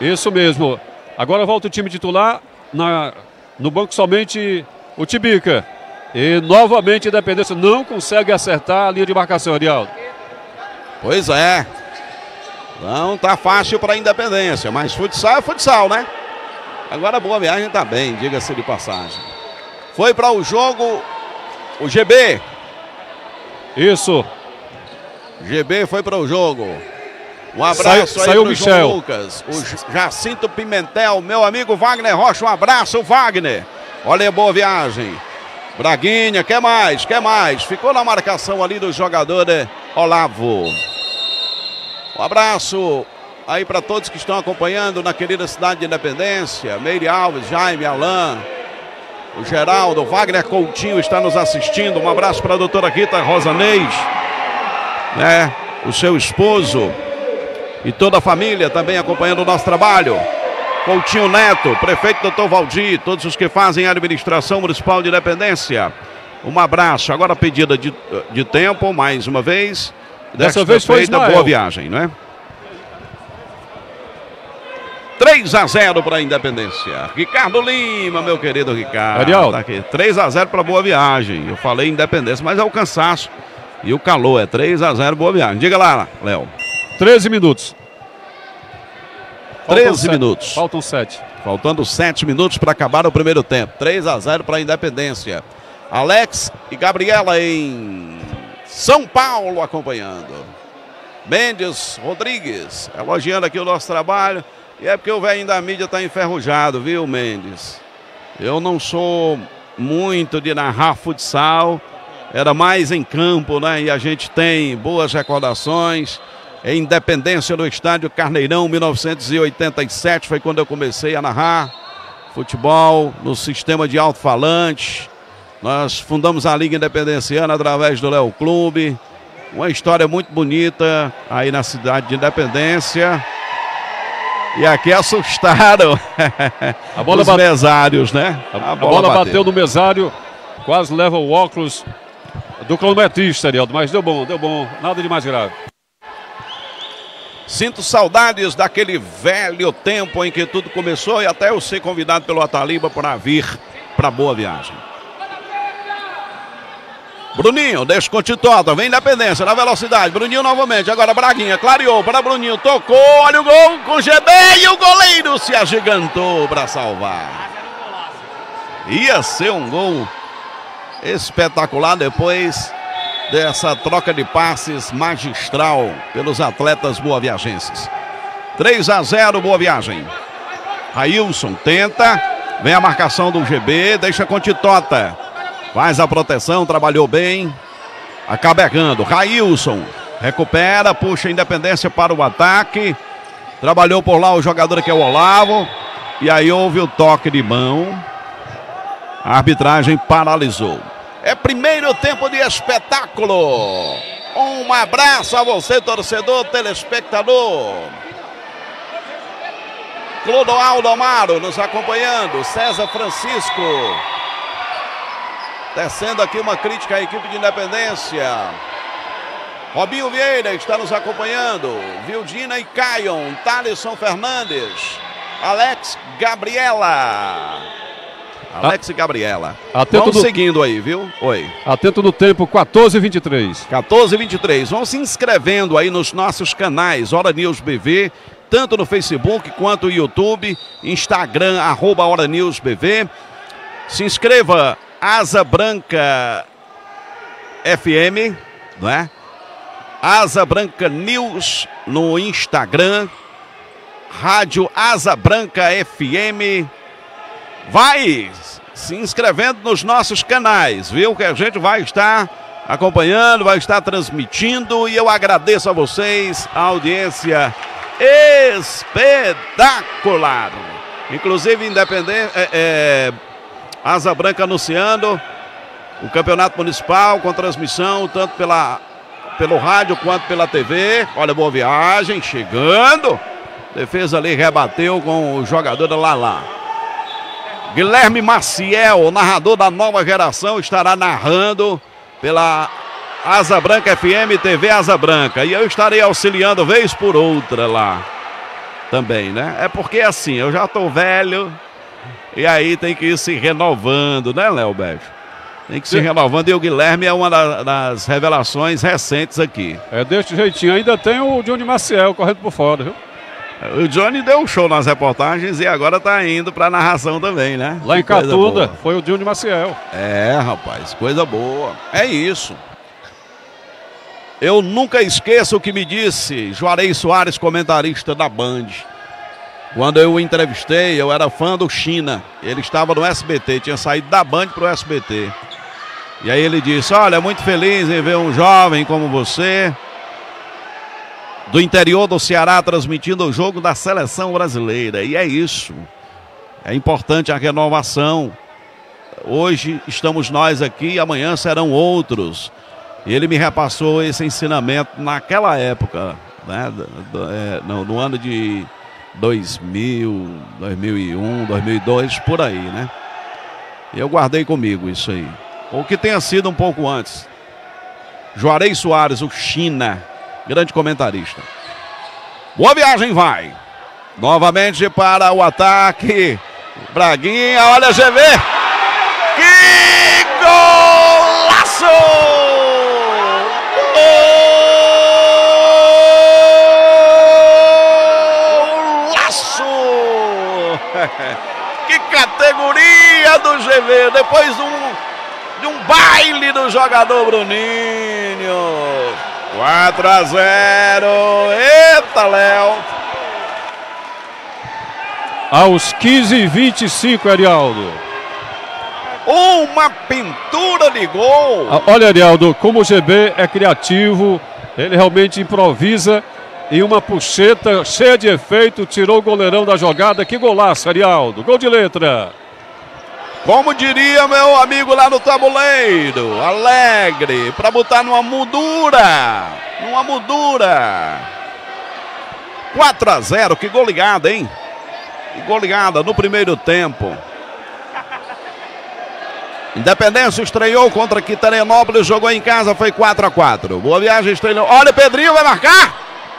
Isso mesmo. Agora volta o time titular. Na, no banco somente o Tibica. E novamente a Independência não consegue acertar a linha de marcação, Arialdo. Pois é. Não tá fácil para Independência, mas futsal é futsal, né? Agora a Boa Viagem tá bem, diga-se de passagem. Foi para o jogo o GB. Isso. GB foi para o jogo. Um abraço Saiu- aí saiu Michel. João Lucas. O Jacinto Pimentel, meu amigo Wagner Rocha. Um abraço, Wagner. Olha, boa viagem. Braguinha, quer mais, quer mais. Ficou na marcação ali do jogador eh, Olavo. Um abraço aí para todos que estão acompanhando na querida cidade de Independência. Meire Alves, Jaime, Alain, o Geraldo, Wagner Coutinho está nos assistindo. Um abraço para a doutora Rita Rosanês, né? O seu esposo e toda a família também acompanhando o nosso trabalho. Coutinho Neto, prefeito doutor Valdir, todos os que fazem a administração municipal de Independência. Um abraço. Agora pedida de, de tempo, mais uma vez. Dessa vez foi Ismael. boa viagem, não é? 3 a 0 para a Independência. Ricardo Lima, meu querido Ricardo. Arialdo. Tá aqui. 3 a 0 para Boa Viagem. Eu falei Independência, mas é o cansaço e o calor. É 3 a 0 Boa Viagem. Diga lá, Léo. 13 minutos. Faltam 13 sete. minutos. Faltam 7. Faltando 7 minutos para acabar o primeiro tempo. 3 a 0 para a Independência. Alex e Gabriela em São Paulo acompanhando. Mendes Rodrigues elogiando aqui o nosso trabalho. E é porque o velho da mídia está enferrujado, viu, Mendes? Eu não sou muito de narrar futsal. Era mais em campo, né? E a gente tem boas recordações. Em Independência no estádio Carneirão, 1987, foi quando eu comecei a narrar futebol no sistema de alto-falante. Nós fundamos a Liga Independenciana através do Léo Clube. Uma história muito bonita aí na cidade de Independência. E aqui assustaram A bola os bate- mesários, né? A, a bola bateu no mesário, quase leva o óculos do cronometrista, Arialdo. Mas deu bom, deu bom. Nada de mais grave. Sinto saudades daquele velho tempo em que tudo começou e até eu ser convidado pelo Ataliba para vir para Boa Viagem. Bruninho, Titota, vem Independência, na velocidade. Bruninho novamente, agora Braguinha, clareou para Bruninho, tocou, olha o gol com GB e o goleiro se agigantou para salvar. Ia ser um gol espetacular depois dessa troca de passes magistral pelos atletas boaviagenses. 3 a 0 Boa Viagem. Railson tenta, vem a marcação do GB, deixa com Titota. Faz a proteção, trabalhou bem. Acaba errando. Railson recupera, puxa a independência para o ataque. Trabalhou por lá o jogador que é o Olavo. E aí houve o toque de mão. A arbitragem paralisou. É primeiro tempo de espetáculo. Um abraço a você, torcedor, telespectador. Clodoaldo Amaro nos acompanhando. César Francisco. Descendo aqui uma crítica à equipe de Independência. Robinho Vieira está nos acompanhando. Vildina e Caion. Thaleson Fernandes. Alex Gabriela. Alex e Gabriela. Atento Vamos do- seguindo aí, viu? Oi. Atento no tempo, 14 e 23. 14 e 23. Vão se inscrevendo aí nos nossos canais, Hora News BV, tanto no Facebook quanto no YouTube, Instagram, arroba Hora News BV. Se inscreva, Asa Branca FM, não é? Asa Branca News no Instagram, Rádio Asa Branca FM. Vai se inscrevendo nos nossos canais, viu? Que a gente vai estar acompanhando, vai estar transmitindo e eu agradeço a vocês a audiência espetacular. Inclusive, independente, é, é, Asa Branca anunciando o campeonato municipal com transmissão tanto pela, pelo rádio quanto pela TV. Olha, boa viagem, chegando. Defesa ali rebateu com o jogador da Lala. Guilherme Maciel, narrador da nova geração, estará narrando pela Asa Branca FM TV Asa Branca. E eu estarei auxiliando vez por outra lá também, né? É porque assim, eu já tô velho e aí tem que ir se renovando, né, Léo Bejo? Tem que se renovando e o Guilherme é uma da- das revelações recentes aqui. É deste jeitinho. Ainda tem o Johnny Maciel correndo por fora, viu? O Johnny deu um show nas reportagens e agora tá indo pra narração também, né? Lá em Que Catunda, foi o Johnny Maciel. É, rapaz, coisa boa. É isso. Eu nunca esqueço o que me disse Juarez Soares, comentarista da Band. Quando eu o entrevistei, eu era fã do China. Ele estava no SBT, tinha saído da Band para o SBT. E aí ele disse: Olha, muito feliz em ver um jovem como você, do interior do Ceará, transmitindo o jogo da seleção brasileira. E é isso. É importante a renovação. Hoje estamos nós aqui, amanhã serão outros. E ele me repassou esse ensinamento naquela época, né? é, no, no ano de 2000, 2001, 2002, por aí, né? Eu guardei comigo isso aí. Ou que tenha sido um pouco antes. Juarez Soares, o China, grande comentarista. Boa viagem, vai. Novamente para o ataque. Braguinha, olha GV. Que golaço! Golaço! Que categoria do GV! Depois de um, de um baile do jogador Bruninho. 4 a 0. Eita, Léo! Aos 15 e 25, Arialdo. Uma pintura de gol. Ah, Olha, Arialdo, como o GB é criativo, ele realmente improvisa e uma puxeta cheia de efeito tirou o goleirão da jogada. Que golaço, Arialdo. Gol de letra. Como diria meu amigo lá no tabuleiro, alegre, para botar numa moldura, numa moldura. 4 a 0, que gol ligado, hein? Que gol ligada no primeiro tempo. Independência estreou contra Quiterenópolis, jogou em casa, foi 4 a 4. Boa viagem, estreou. Olha, o Pedrinho vai marcar.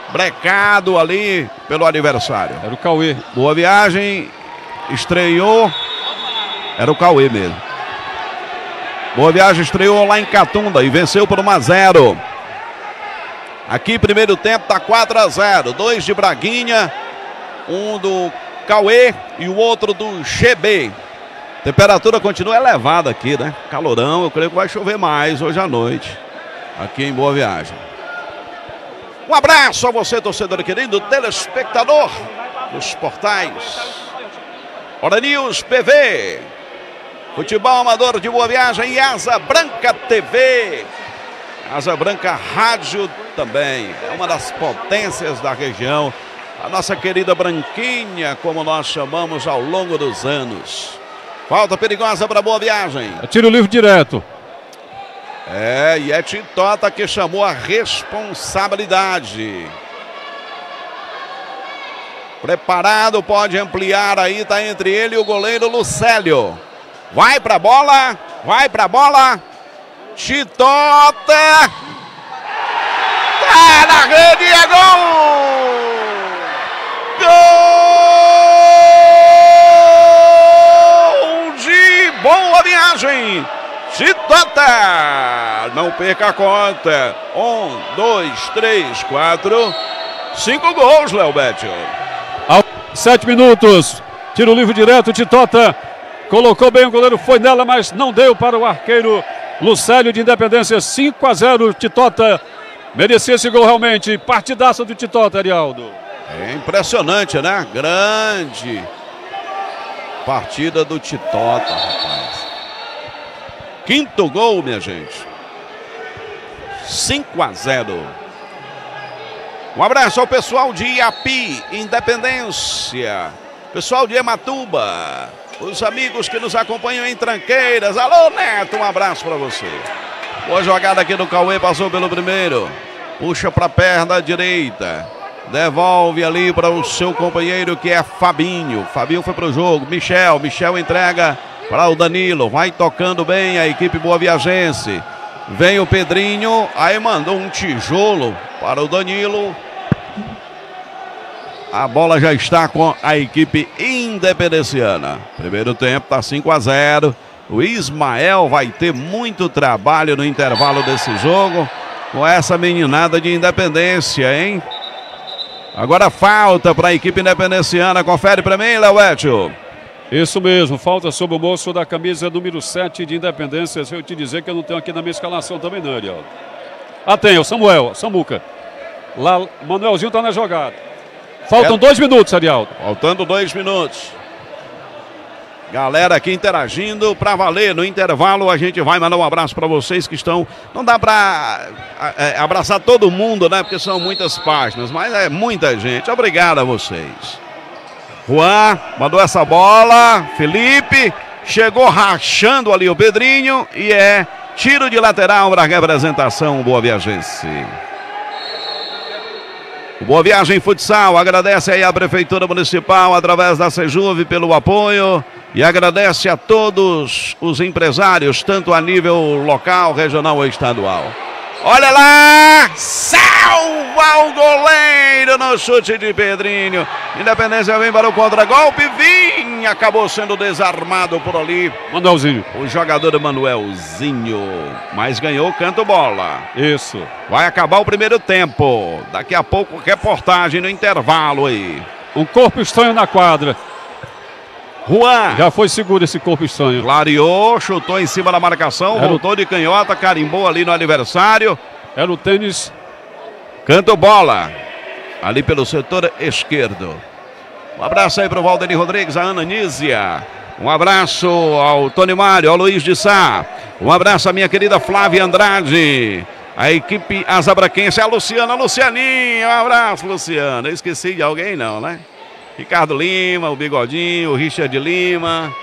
Brecado ali pelo aniversário. Era o Cauê. Boa viagem, estreou. Era o Cauê mesmo. Boa viagem estreou lá em Catunda e venceu por 1 a 0. Aqui, primeiro tempo, tá 4 a 0. Dois de Braguinha, um do Cauê e o outro do GB. Temperatura continua elevada aqui, né? Calorão, eu creio que vai chover mais hoje à noite. Aqui em Boa Viagem. Um abraço a você, torcedor querido, telespectador dos portais. Hora News PV. Futebol Amador de Boa Viagem e Asa Branca TV. Asa Branca Rádio também. É uma das potências da região. A nossa querida Branquinha, como nós chamamos ao longo dos anos. Falta perigosa para boa viagem. É tiro livre direto. É, e é Titota que chamou a responsabilidade. Preparado, pode ampliar aí, tá entre ele e o goleiro Lucélio. Vai pra bola, vai pra bola. Titota. Tá na rede, é gol! Gol de boa viagem. Titota! Não perca a conta. Um, dois, três, quatro, cinco gols, Léo Bétio. Sete minutos. Tiro livre direto. Titota colocou bem o goleiro, foi nela, mas não deu para o arqueiro Lucélio de Independência. 5 a 0. Titota merecia esse gol realmente. Partidaça do Titota, Arialdo. É impressionante, né? Grande partida do Titota, rapaz. Quinto gol, minha gente. 5 a 0. Um abraço ao pessoal de Iapi, Independência. Pessoal de Ematuba. Os amigos que nos acompanham em Tranqueiras. Alô, Neto, um abraço para você. Boa jogada aqui do Cauê, passou pelo primeiro. Puxa para a perna direita. Devolve ali para o seu companheiro que é Fabinho. Fabinho foi para o jogo. Michel. Michel entrega para o Danilo. Vai tocando bem a equipe Boa Viagense. Vem o Pedrinho. Aí mandou um tijolo para o Danilo. A bola já está com a equipe independenciana. Primeiro tempo está 5 a 0. O Ismael vai ter muito trabalho no intervalo desse jogo com essa meninada de independência, hein? Agora falta para a equipe independenciana. Confere para mim, Léo Isso mesmo, falta sobre o moço da camisa número 7 de Independência. Se eu te dizer que eu não tenho aqui na minha escalação também, não, Ariel. Ah, tem, o Samuel, Samuca. Lá, Manuelzinho está na jogada. Faltam é... dois minutos, Ariel. Faltando dois minutos. Galera aqui interagindo para valer. No intervalo a gente vai mandar um abraço para vocês que estão. Não dá para é, abraçar todo mundo, né? Porque são muitas páginas, mas é muita gente. Obrigado a vocês. Juan mandou essa bola. Felipe chegou rachando ali o Pedrinho e é tiro de lateral para a representação Boa Viagense. Boa Viagem Futsal agradece aí a Prefeitura Municipal através da Sejuve pelo apoio e agradece a todos os empresários, tanto a nível local, regional ou estadual. Olha lá! Salva o goleiro no chute de Pedrinho. Independência vem para o contra-golpe. Vinha, acabou sendo desarmado por ali. Manuelzinho. O jogador Manuelzinho. Mas ganhou canto bola. Isso. Vai acabar o primeiro tempo. Daqui a pouco, reportagem no intervalo aí. Um corpo estranho na quadra. Juan. Já foi seguro esse corpo estranho. Clareou, chutou em cima da marcação, Era voltou o... de canhota, carimbou ali no aniversário. Era o tênis. Canto bola. Ali pelo setor esquerdo. Um abraço aí para o Valdeni Rodrigues, a Ana Nízia. Um abraço ao Tony Mário, ao Luiz de Sá. Um abraço à minha querida Flávia Andrade. A equipe Azabraquense, a Luciana, a Lucianinha. Um abraço, Luciana. Eu esqueci de alguém, não, né? Ricardo Lima, o Bigodinho, o Richard Lima,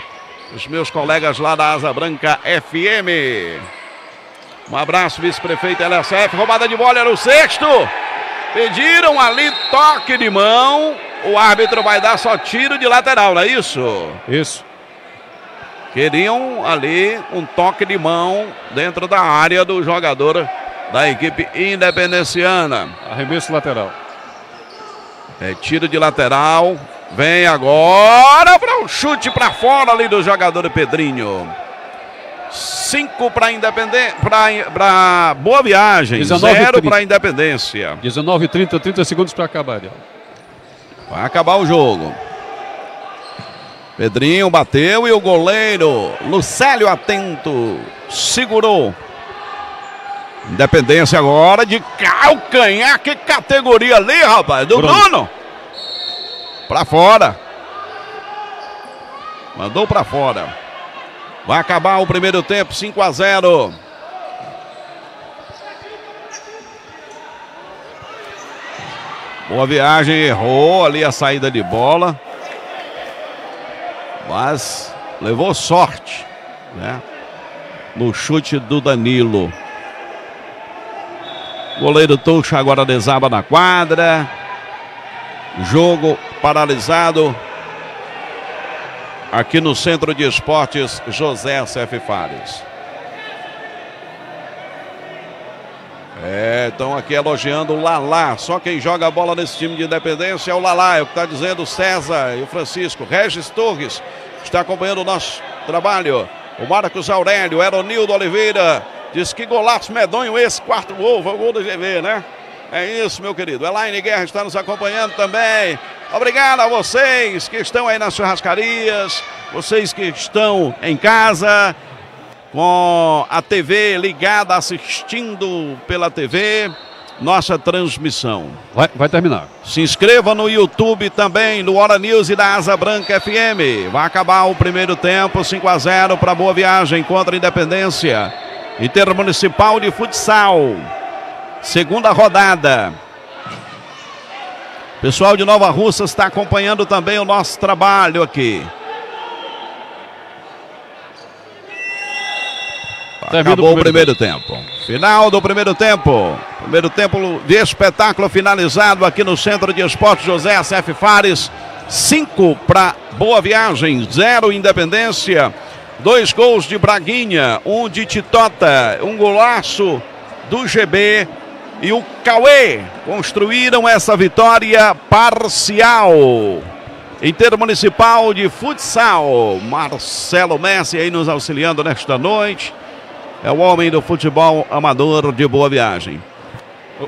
os meus colegas lá da Asa Branca FM. Um abraço, vice-prefeito LSF. Roubada de bola era o sexto. Pediram ali toque de mão. O árbitro vai dar só tiro de lateral, não é isso? Isso. Queriam ali um toque de mão dentro da área do jogador da equipe independenciana. Arremesso lateral. É tiro de lateral. Vem agora para um chute para fora ali do jogador Pedrinho. Cinco para Independência, para Boa Viagem, 19, zero para Independência. 19 30, 30 segundos para acabar. Vai acabar o jogo. Pedrinho bateu e o goleiro Lucélio atento segurou. Independência agora de calcanhar. Que categoria ali, rapaz. Do Bruno. Bruno. Pra fora. Mandou pra fora. Vai acabar o primeiro tempo, 5 a 0. Boa viagem, errou ali a saída de bola. Mas levou sorte, né? No chute do Danilo. Goleiro Tuxa agora desaba na quadra. Jogo paralisado aqui no Centro de Esportes José C.F. Fares. É, estão aqui elogiando o Lalá. Só quem joga a bola nesse time de independência é o Lalá. É o que está dizendo César e o Francisco. Regis Torres está acompanhando o nosso trabalho. O Marcos Aurélio, Eronildo Oliveira. Diz que golaço medonho esse quarto gol. Foi o gol do GV, né? É isso, meu querido. Elaine Guerra está nos acompanhando também. Obrigado a vocês que estão aí nas churrascarias, vocês que estão em casa com a TV ligada, assistindo pela TV, nossa transmissão. Vai, vai terminar. Se inscreva no YouTube também, no Hora News e da Asa Branca FM. Vai acabar o primeiro tempo, 5 a 0 para Boa Viagem contra a Independência. Intermunicipal de Futsal. Segunda rodada. Pessoal de Nova Russa está acompanhando também o nosso trabalho aqui. Acabou o primeiro tempo. Final do primeiro tempo. Primeiro tempo de espetáculo finalizado aqui no Centro de Esportes José SF Fares. 5 para Boa Viagem, 0 Independência. Dois gols de Braguinha, um de Titota, um golaço do GB e o Cauê construíram essa vitória parcial. Intermunicipal de Futsal. Marcelo Messi aí nos auxiliando nesta noite. É o homem do futebol amador de boa viagem.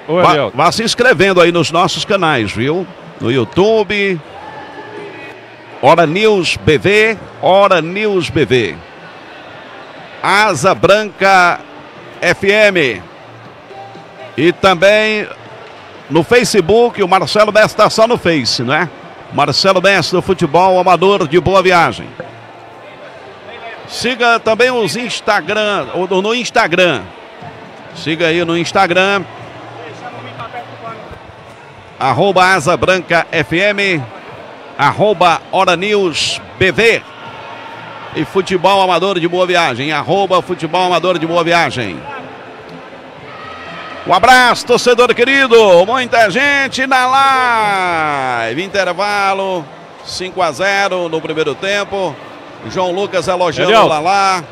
Ô, vá, vá se inscrevendo aí nos nossos canais, viu? No YouTube. Hora News BV. Hora News BV. Asa Branca FM. E também no Facebook, o Marcelo Messi está só no Face, né? Marcelo Messi do futebol amador de boa viagem. Siga também os Instagram, no Instagram. Siga aí no Instagram. Arroba Asa Branca FM. Arroba Hora News BV. E futebol amador de boa viagem. Arroba futebol amador de boa viagem. Um abraço, torcedor querido. Muita gente na live. Intervalo 5 a 0 no primeiro tempo. João Lucas elogiando Eliel. lá lá.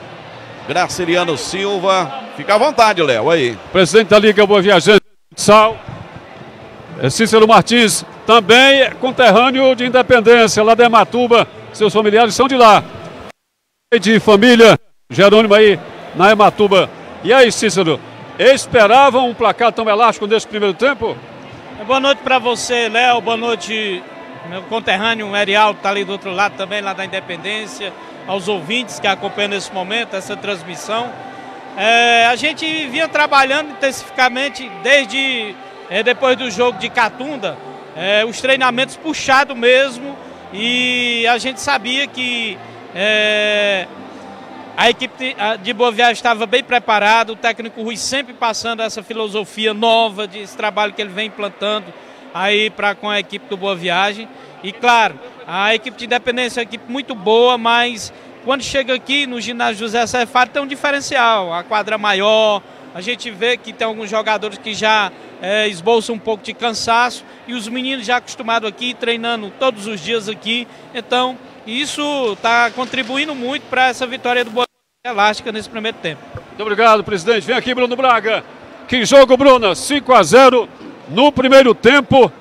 Graciliano Silva. Fica à vontade, Léo, aí. Presidente da Liga Boa Viajante Futsal, é Cícero Martins, também é conterrâneo de Independência, lá da Ematuba. Seus familiares são de lá. De família, Jerônimo aí na Ematuba. E aí, Cícero, esperavam um placar tão elástico nesse primeiro tempo? Boa noite para você, Léo. Boa noite, meu conterrâneo Erialdo, está ali do outro lado também, lá da Independência. Aos ouvintes que acompanham nesse momento essa transmissão. É, a gente vinha trabalhando intensivamente desde é, depois do jogo de Catunda, é, os treinamentos puxados mesmo. E a gente sabia que é, a equipe de Boa Viagem estava bem preparada, o técnico Rui sempre passando essa filosofia nova de esse trabalho que ele vem implantando aí para com a equipe do Boa Viagem. E claro, a equipe de Independência é uma equipe muito boa, mas quando chega aqui no ginásio José Cefaro tem um diferencial, a quadra maior, a gente vê que tem alguns jogadores que já é, esboçam um pouco de cansaço e os meninos já acostumados aqui, treinando todos os dias aqui, então isso está contribuindo muito para essa vitória do Boa Elástica nesse primeiro tempo. Muito obrigado, presidente. Vem aqui, Bruno Braga. Que jogo, Bruna. 5 a 0 no primeiro tempo.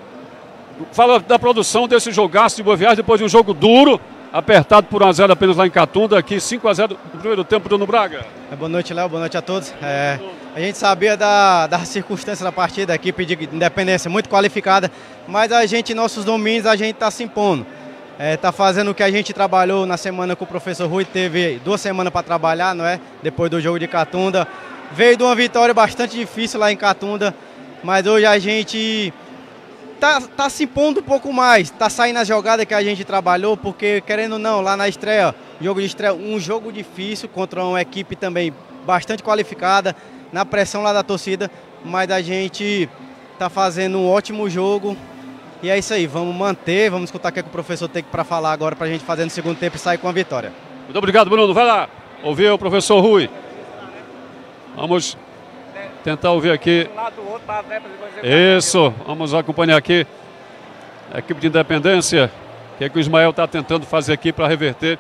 Fala da produção desse jogaço de Boa Viagem depois de um jogo duro, apertado por 1 a 0 apenas lá em Catunda. Aqui 5 a 0 no primeiro tempo, Bruno Braga. Boa noite, Léo. Boa noite a todos. É, a gente sabia da, da circunstância da partida, a equipe de independência muito qualificada, mas a gente, nossos domínios, a gente está se impondo. Está é, fazendo o que a gente trabalhou na semana com o professor Rui, teve duas semanas para trabalhar, não é? Depois do jogo de Catunda. Veio de uma vitória bastante difícil lá em Catunda, mas hoje a gente tá, tá se impondo um pouco mais, tá saindo a jogada que a gente trabalhou, porque querendo ou não, lá na estreia, jogo de estreia, um jogo difícil contra uma equipe também bastante qualificada, na pressão lá da torcida, mas a gente tá fazendo um ótimo jogo E é isso aí, vamos manter, vamos escutar o que, é que o professor tem para falar agora para a gente fazer no segundo tempo e sair com a vitória. Muito obrigado, Bruno. Vai lá, ouvir o professor Rui. Vamos tentar ouvir aqui. Isso, vamos acompanhar aqui a equipe de Independência, que, é que o Ismael está tentando fazer aqui para reverter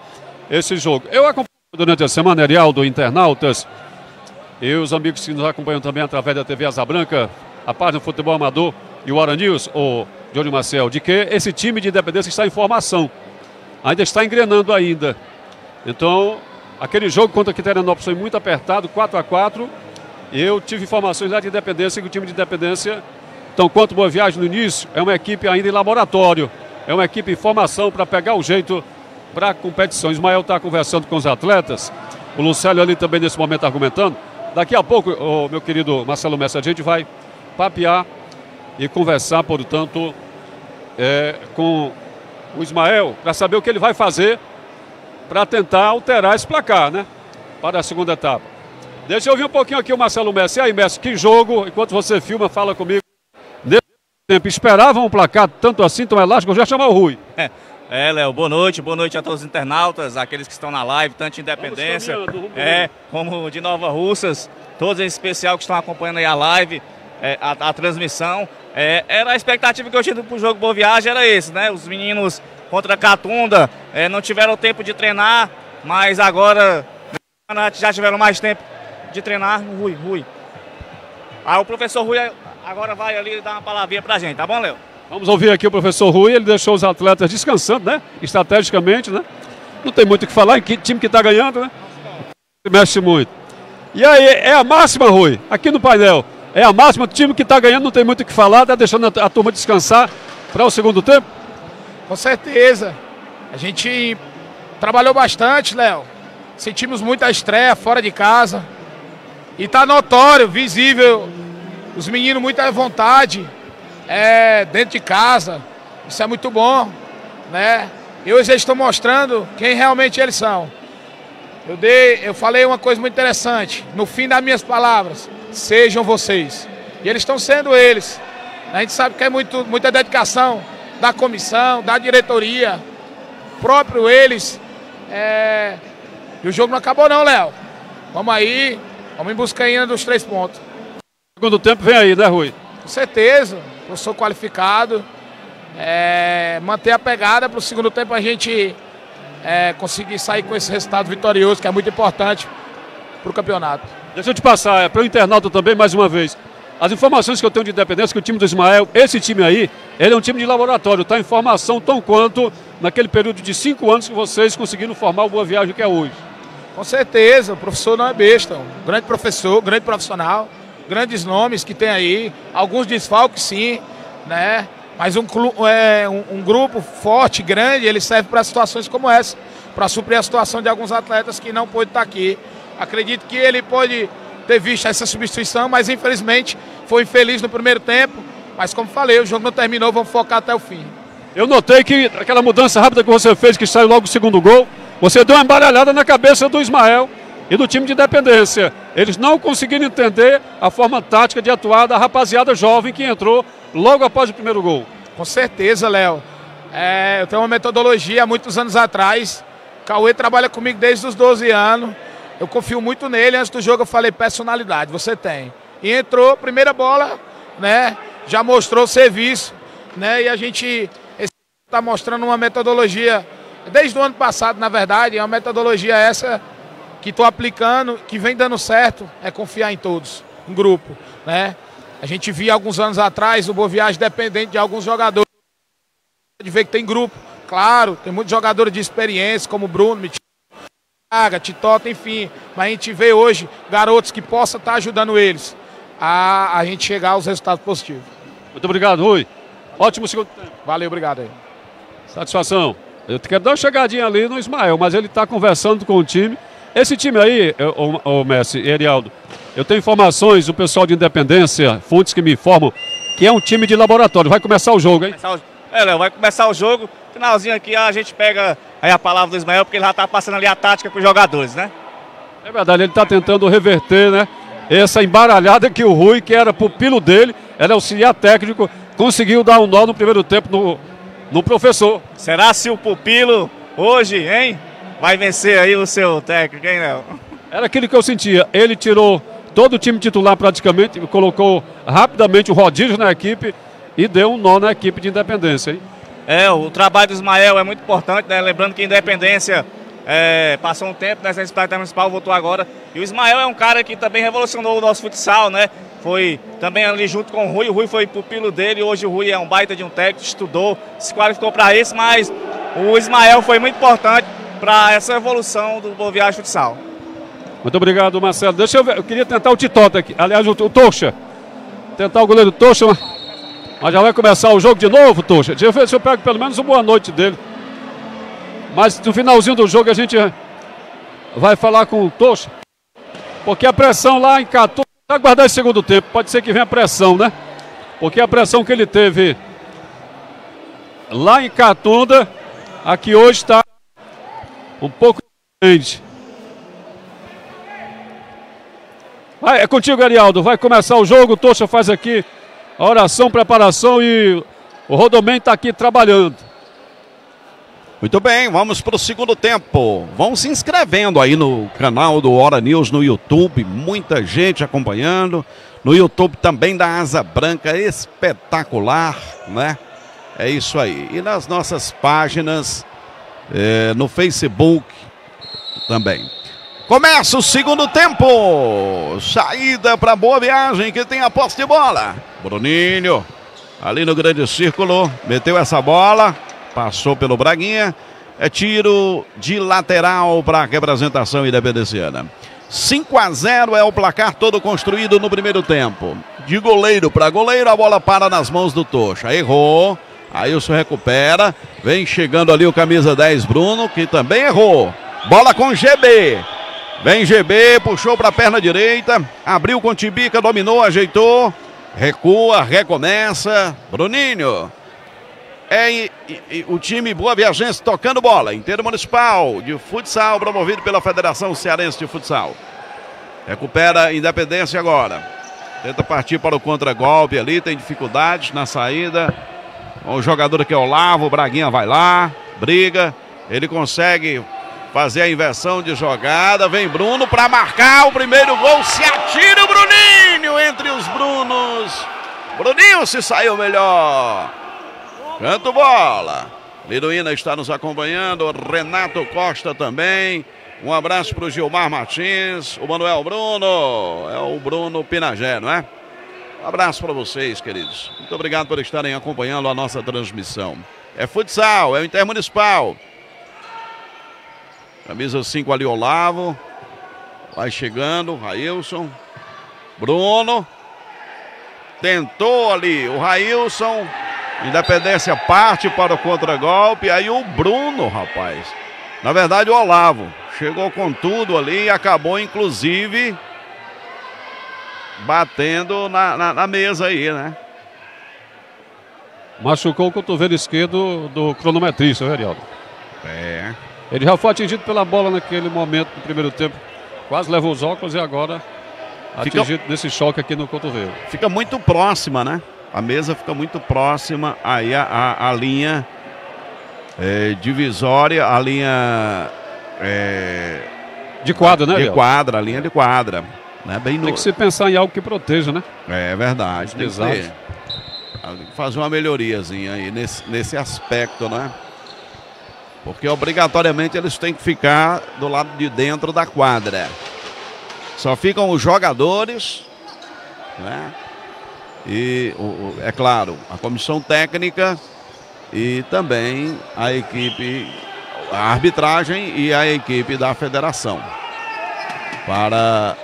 esse jogo. Eu acompanho durante a semana, Arialdo, Internautas, e os amigos que nos acompanham também através da TV Asa Branca, a página Futebol Amador e o Hora News, o Johnny Marcel, de que esse time de Independência está em formação. Ainda está engrenando ainda. Então, aquele jogo contra a Quiterianópolis foi muito apertado, 4 a 4 Eu tive informações lá de Independência que o time de Independência, então quanto Boa Viagem no início, é uma equipe ainda em laboratório. É uma equipe em formação para pegar o jeito para a competição. Ismael está conversando com os atletas. O Lucélio ali também nesse momento argumentando. Daqui a pouco, oh, meu querido Marcelo Messi, a gente vai papear e conversar, portanto, é, com o Ismael para saber o que ele vai fazer para tentar alterar esse placar, né? Para a segunda etapa. Deixa eu ouvir um pouquinho aqui o Marcelo Messi. E aí, Messi, que jogo? Enquanto você filma, fala comigo. Nesse tempo, esperavam um placar tanto assim, tão elástico? Eu já chamar o Rui. É, Léo, boa noite, boa noite a todos os internautas, aqueles que estão na live, tanto de Independência, é, como de Nova Russas, todos em especial que estão acompanhando aí a live, é, a, a, transmissão. É, era a expectativa que eu tinha pro jogo Boa Viagem, era esse, né? Os meninos contra Catunda é, não tiveram tempo de treinar, mas agora já tiveram mais tempo de treinar. Rui, Rui. Ah, o professor Rui agora vai ali dar uma palavrinha pra gente, tá bom, Léo? Vamos ouvir aqui o professor Rui, ele deixou os atletas descansando, né? Estrategicamente, né? Não tem muito o que falar, em que time que está ganhando, né? Mexe muito. E aí, é a máxima, Rui, aqui no painel. É a máxima, o time que está ganhando não tem muito o que falar, está deixando a, a turma descansar para o segundo tempo? Com certeza. A gente trabalhou bastante, Léo. Sentimos muita estreia fora de casa. E está notório, visível, os meninos muita vontade é, dentro de casa. Isso é muito bom, né? E hoje eles estão mostrando quem realmente eles são. Eu, dei, eu falei uma coisa muito interessante. No fim das minhas palavras, sejam vocês. E eles estão sendo eles. A gente sabe que é muito, muita dedicação da comissão, da diretoria, próprio eles. É... E o jogo não acabou não, Léo. Vamos aí, vamos em busca ainda dos três pontos. Segundo tempo vem aí, né, Rui? Com certeza professor qualificado. É, manter a pegada para o segundo tempo a gente é, conseguir sair com esse resultado vitorioso, que é muito importante para o campeonato. Deixa eu te passar, é, para o internauta também, mais uma vez. As informações que eu tenho de independência, que o time do Ismael, esse time aí, ele é um time de laboratório, está em formação tão quanto naquele período de cinco anos que vocês conseguiram formar o Boa Viagem que é hoje. Com certeza, o professor não é besta, um grande professor, um grande profissional grandes nomes que tem aí, alguns desfalques sim, né? Mas um, é, um, um grupo forte, grande, ele serve para situações como essa, para suprir a situação de alguns atletas que não pôde estar aqui. Acredito que ele pode ter visto essa substituição, mas infelizmente foi infeliz no primeiro tempo. Mas como falei, o jogo não terminou, vamos focar até o fim. Eu notei que aquela mudança rápida que você fez, que saiu logo o segundo gol, você deu uma embaralhada na cabeça do Ismael e do time de independência. Eles não conseguiram entender a forma tática de atuar da rapaziada jovem que entrou logo após o primeiro gol. Com certeza, Léo. É, eu tenho uma metodologia há muitos anos atrás. Cauê trabalha comigo desde os 12 anos. Eu confio muito nele. Antes do jogo eu falei personalidade, você tem. E entrou, primeira bola, né? Já mostrou o serviço, né? E a gente está mostrando uma metodologia desde o ano passado, na verdade, é uma metodologia essa que estou aplicando, que vem dando certo, é confiar em todos, em grupo, né? A gente via alguns anos atrás o Boa Viagem dependente de alguns jogadores. De ver que tem grupo, claro, tem muitos jogadores de experiência, como Bruno, Thiago, Titota, enfim. Mas a gente vê hoje garotos que possam estar tá ajudando eles a, a gente chegar aos resultados positivos. Muito obrigado, Rui. Ótimo segundo tempo. Valeu, obrigado aí. Satisfação. Eu quero dar uma chegadinha ali no Ismael, mas ele está conversando com o time. Esse time aí, o, o Messi e Erialdo, eu tenho informações do pessoal de Independência, fontes que me informam, que é um time de laboratório. Vai começar o jogo, hein? É, Léo, vai começar o jogo. Finalzinho aqui a gente pega aí a palavra do Ismael, porque ele já está passando ali a tática para os jogadores, né? É verdade, ele está tentando reverter, né? Essa embaralhada que o Rui, que era pupilo dele, era auxiliar técnico, conseguiu dar um nó no primeiro tempo no, no professor. Será se o Pupilo hoje, hein? Vai vencer aí o seu técnico, hein, Léo? Era aquilo que eu sentia. Ele tirou todo o time titular praticamente, colocou rapidamente o rodízio na equipe e deu um nó na equipe de Independência, hein? É, o trabalho do Ismael é muito importante, né? Lembrando que Independência é, passou um tempo nessa disputa municipal, voltou agora. E o Ismael é um cara que também revolucionou o nosso futsal, né? Foi também ali junto com o Rui. O Rui foi pupilo dele. Hoje o Rui é um baita de um técnico, estudou, se qualificou para isso, mas o Ismael foi muito importante para essa evolução do Boa Viagem Futsal. Muito obrigado, Marcelo. Deixa eu ver, eu queria tentar o Titota aqui. Aliás, o, o Tocha. Tentar o goleiro Tocha, mas, mas já vai começar o jogo de novo, Tocha. Deixa eu ver se eu pego pelo menos uma boa noite dele. Mas no finalzinho do jogo a gente vai falar com o Tocha. Porque a pressão lá em 14. Vai guardar esse segundo tempo. Pode ser que venha pressão, né? Porque a pressão que ele teve lá em Catunda, aqui hoje está um pouco diferente. Vai, é contigo, Arialdo. Vai começar o jogo. O Tocha faz aqui a oração, preparação e o Rodomem está aqui trabalhando. Muito bem, vamos para o segundo tempo. Vão se inscrevendo aí no canal do Hora News no YouTube. Muita gente acompanhando. No YouTube também da Asa Branca, espetacular, né? É isso aí. E nas nossas páginas, é, no Facebook também. Começa o segundo tempo. Saída para Boa Viagem, que tem a posse de bola. Bruninho, ali no grande círculo, meteu essa bola. Passou pelo Braguinha. É tiro de lateral para a representação independenciana. 5 a 0 é o placar todo construído no primeiro tempo. De goleiro para goleiro, a bola para nas mãos do Tocha. Errou. Ailson recupera. Vem chegando ali o camisa 10 Bruno, que também errou. Bola com GB. Vem GB, puxou para a perna direita. Abriu com Tibica, dominou, ajeitou. Recua, recomeça. Bruninho é e, e, o time Boa Viagense tocando bola. Inteiro municipal de futsal, promovido pela Federação Cearense de Futsal. Recupera a independência agora. Tenta partir para o contragolpe ali, tem dificuldades na saída. O jogador aqui é o Lavo, o Braguinha vai lá, briga. Ele consegue fazer a inversão de jogada. Vem Bruno para marcar o primeiro gol. Se atira o Bruninho entre os Brunos. Bruninho se saiu melhor. Canto bola. Liduína está nos acompanhando. Renato Costa também. Um abraço para o Gilmar Martins. O Manuel Bruno. É o Bruno Pinagé, não é? Um abraço para vocês, queridos. Muito obrigado por estarem acompanhando a nossa transmissão. É futsal, é o Intermunicipal. Camisa 5 ali, Olavo. Vai chegando, Railson. Bruno. Tentou ali o Railson. Independência parte para o contragolpe. Aí o Bruno, rapaz. Na verdade, o Olavo. Chegou com tudo ali e acabou, inclusive, batendo na, na, na mesa aí, né? Machucou o cotovelo esquerdo do cronometrista, Verialdo. É. Ele já foi atingido pela bola naquele momento do primeiro tempo. Quase levou os óculos e agora fica... atingido nesse choque aqui no cotovelo. Fica muito próxima, né? A mesa fica muito próxima aí a, a, a linha é, divisória, a linha é, de quadra, né? De quadra, a linha de quadra. Né? Bem no... Tem que se pensar em algo que proteja, né? É verdade. Tem Exato. que fazer uma melhoriazinha aí nesse, nesse aspecto, né? Porque obrigatoriamente eles têm que ficar do lado de dentro da quadra. Só ficam os jogadores, né? E, o, é claro, a comissão técnica e também a equipe, a arbitragem e a equipe da federação para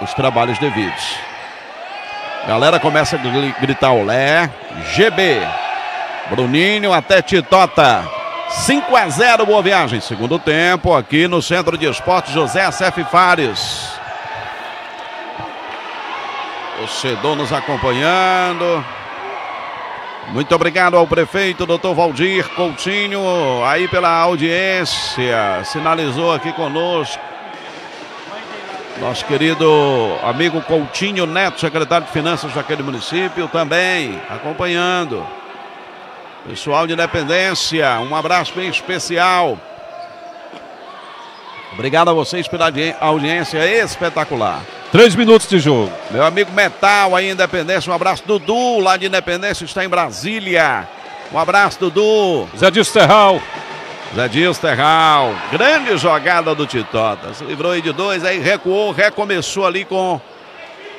os trabalhos devidos. Galera começa a gritar olé. GB. Bruninho até Titota. 5 a 0 Boa Viagem. Segundo tempo aqui no Centro de Esportes José Acef Fares. O Cedor nos acompanhando. Muito obrigado ao prefeito, doutor Valdir Coutinho, aí pela audiência. Sinalizou aqui conosco. Nosso querido amigo Coutinho Neto, secretário de Finanças daquele município, também acompanhando. Pessoal de Independência, um abraço bem especial. Obrigado a vocês pela audiência espetacular. Três minutos de jogo. Meu amigo Metal aí, Independência, um abraço. Dudu, lá de Independência, está em Brasília. Um abraço, Dudu. Zé Terral. Zé Dilson Terral. Grande jogada do Titota. Se livrou aí de dois, aí recuou, recomeçou ali com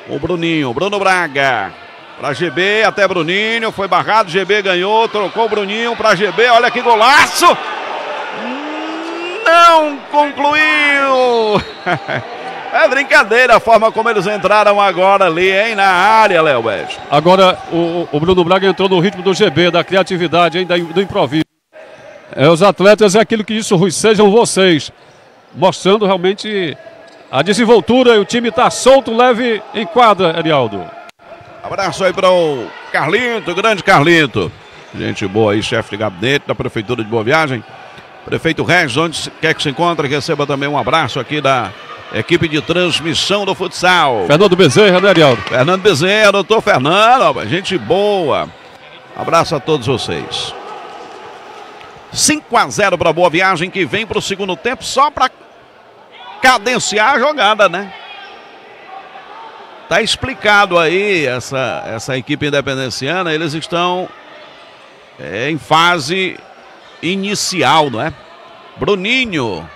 o Bruninho. Bruno Braga. Para GB, até Bruninho. Foi barrado, GB ganhou, trocou Bruninho para GB. Olha que golaço! Não concluiu! É brincadeira a forma como eles entraram agora ali, hein, na área, Léo Bez. Agora o, o, Bruno Braga entrou no ritmo do GB, da criatividade, hein, do improviso. É, os atletas é aquilo que disse o Rui, sejam vocês. Mostrando realmente a desenvoltura e o time está solto, leve em quadra, Arialdo. Abraço aí para o Carlito, grande Carlito. Gente boa aí, chefe de gabinete da Prefeitura de Boa Viagem. Prefeito Regis, onde quer que se encontre, receba também um abraço aqui da equipe de transmissão do futsal. Fernando Bezerra, né, Arialdo? Fernando Bezerra, doutor Fernando, gente boa. Abraço a todos vocês. 5 a 0 para Boa Viagem, que vem para o segundo tempo só para cadenciar a jogada, né? Tá explicado aí essa, essa equipe independenciana, eles estão é, em fase inicial, não é? Bruninho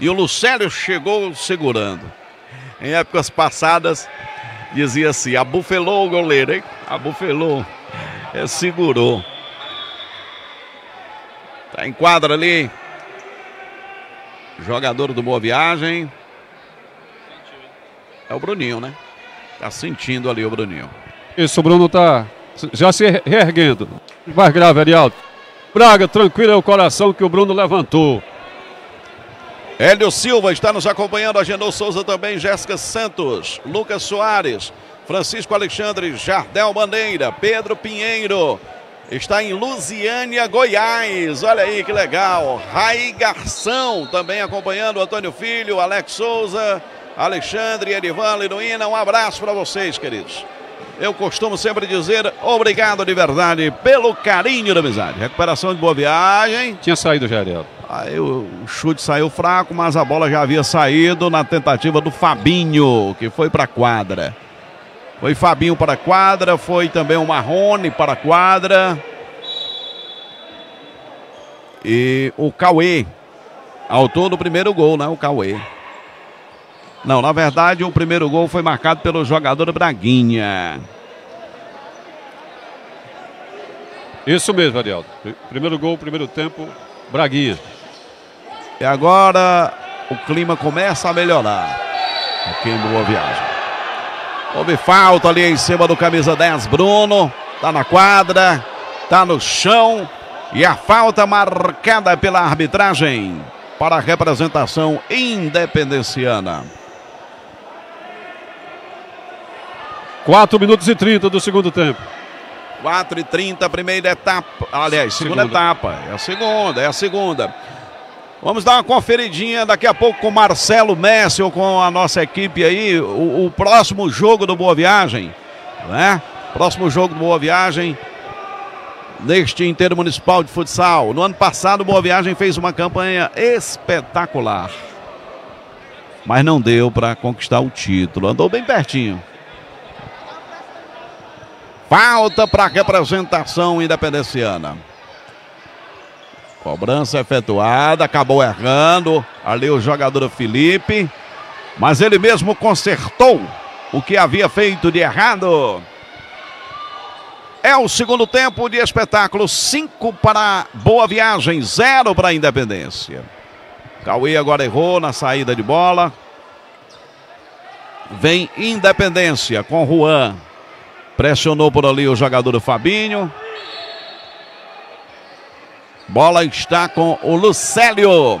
e o Lucélio chegou segurando. Em épocas passadas, dizia assim: abufelou o goleiro, hein? Abufelou. É, segurou. Tá em quadra ali. Jogador do Boa Viagem. É o Bruninho, né? Tá sentindo ali o Bruninho. Isso, o Bruno tá já se reerguendo. Mais grave, Arialdo. Braga, tranquilo é o coração que o Bruno levantou. Hélio Silva está nos acompanhando, Agenor Souza também, Jéssica Santos, Lucas Soares, Francisco Alexandre, Jardel Maneira, Pedro Pinheiro, está em Lusiânia, Goiás, olha aí que legal, Rai Garção também acompanhando, Antônio Filho, Alex Souza, Alexandre, Edivan, Liruína, um abraço para vocês, queridos. Eu costumo sempre dizer obrigado de verdade pelo carinho da amizade. Recuperação de boa viagem. Tinha saído já, Ariel. Aí o chute saiu fraco, mas a bola já havia saído na tentativa do Fabinho, que foi para a quadra. Foi Fabinho para a quadra, foi também o Marrone para a quadra. E o Cauê, autor do primeiro gol, né? O Cauê. Não, na verdade o primeiro gol foi marcado pelo jogador Braguinha. Isso mesmo, Ariel. Primeiro gol, primeiro tempo, Braguinha. E agora o clima começa a melhorar aqui em Boa Viagem. Houve falta ali em cima do camisa 10, Bruno. Tá na quadra, tá no chão. E a falta marcada pela arbitragem para a representação independenciana. 4 minutos e 30 do segundo tempo. 4 e 30, primeira etapa. Aliás, segunda, segunda, etapa. É a segunda, é a segunda. Vamos dar uma conferidinha daqui a pouco com Marcelo Messi ou com a nossa equipe aí. O, o próximo jogo do Boa Viagem, né? Próximo jogo do Boa Viagem neste Intermunicipal de Futsal. No ano passado, o Boa Viagem fez uma campanha espetacular. Mas não deu para conquistar o título. Andou bem pertinho. Falta para a representação independenciana. Cobrança efetuada, acabou errando. Ali o jogador Felipe. Mas ele mesmo consertou o que havia feito de errado. É o segundo tempo de espetáculo. Cinco para Boa Viagem, zero para a Independência. Cauê agora errou na saída de bola. Vem Independência com Juan. Pressionou por ali o jogador Fabinho. Bola está com o Lucélio.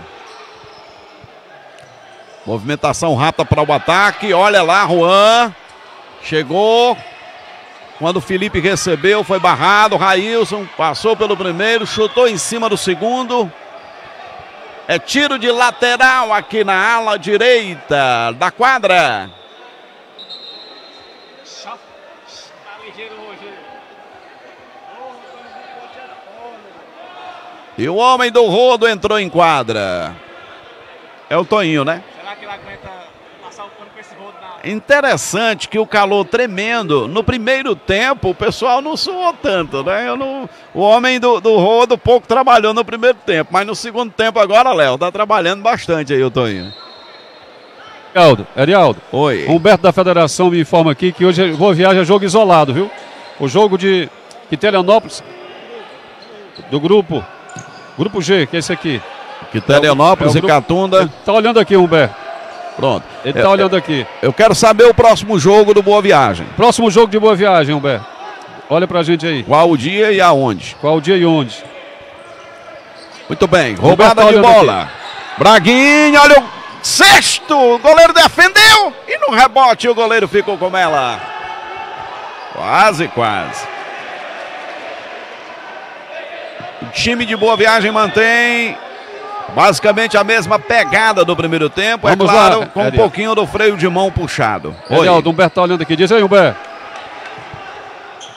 Movimentação rápida para o ataque. Olha lá, Juan. Chegou. Quando o Felipe recebeu, foi barrado. Railson passou pelo primeiro, chutou em cima do segundo. É tiro de lateral aqui na ala direita da quadra. E o homem do rodo entrou em quadra. É o Toinho, né? Será que ele aguenta passar o pano com esse rodo na... Interessante que o calor tremendo. No primeiro tempo, o pessoal não suou tanto, né? Eu não... O homem do, do rodo pouco trabalhou no primeiro tempo. Mas no segundo tempo agora, Léo, tá trabalhando bastante aí o Toinho. Arialdo, Arialdo. Oi. Humberto da Federação me informa aqui que hoje vou viajar é jogo isolado, viu? O jogo de Quitelianópolis, do grupo Grupo G, que é esse aqui. Quiterianópolis é, é e Catunda. Tá olhando aqui, Humberto. Pronto. Ele tá olhando aqui. Eu quero saber o próximo jogo do Boa Viagem. Próximo jogo de Boa Viagem, Humberto. Olha pra gente aí. Qual o dia e aonde? Qual o dia e onde? Muito bem. Roubada tá de bola. Aqui. Braguinha, olha o sexto. O goleiro defendeu. E no rebote o goleiro ficou com ela. Quase, quase. O time de Boa Viagem mantém basicamente a mesma pegada do primeiro tempo, é Vamos é claro, lá, com um pouquinho do freio de mão puxado. Edialdo, Humberto tá olhando aqui. Diz aí, Humberto.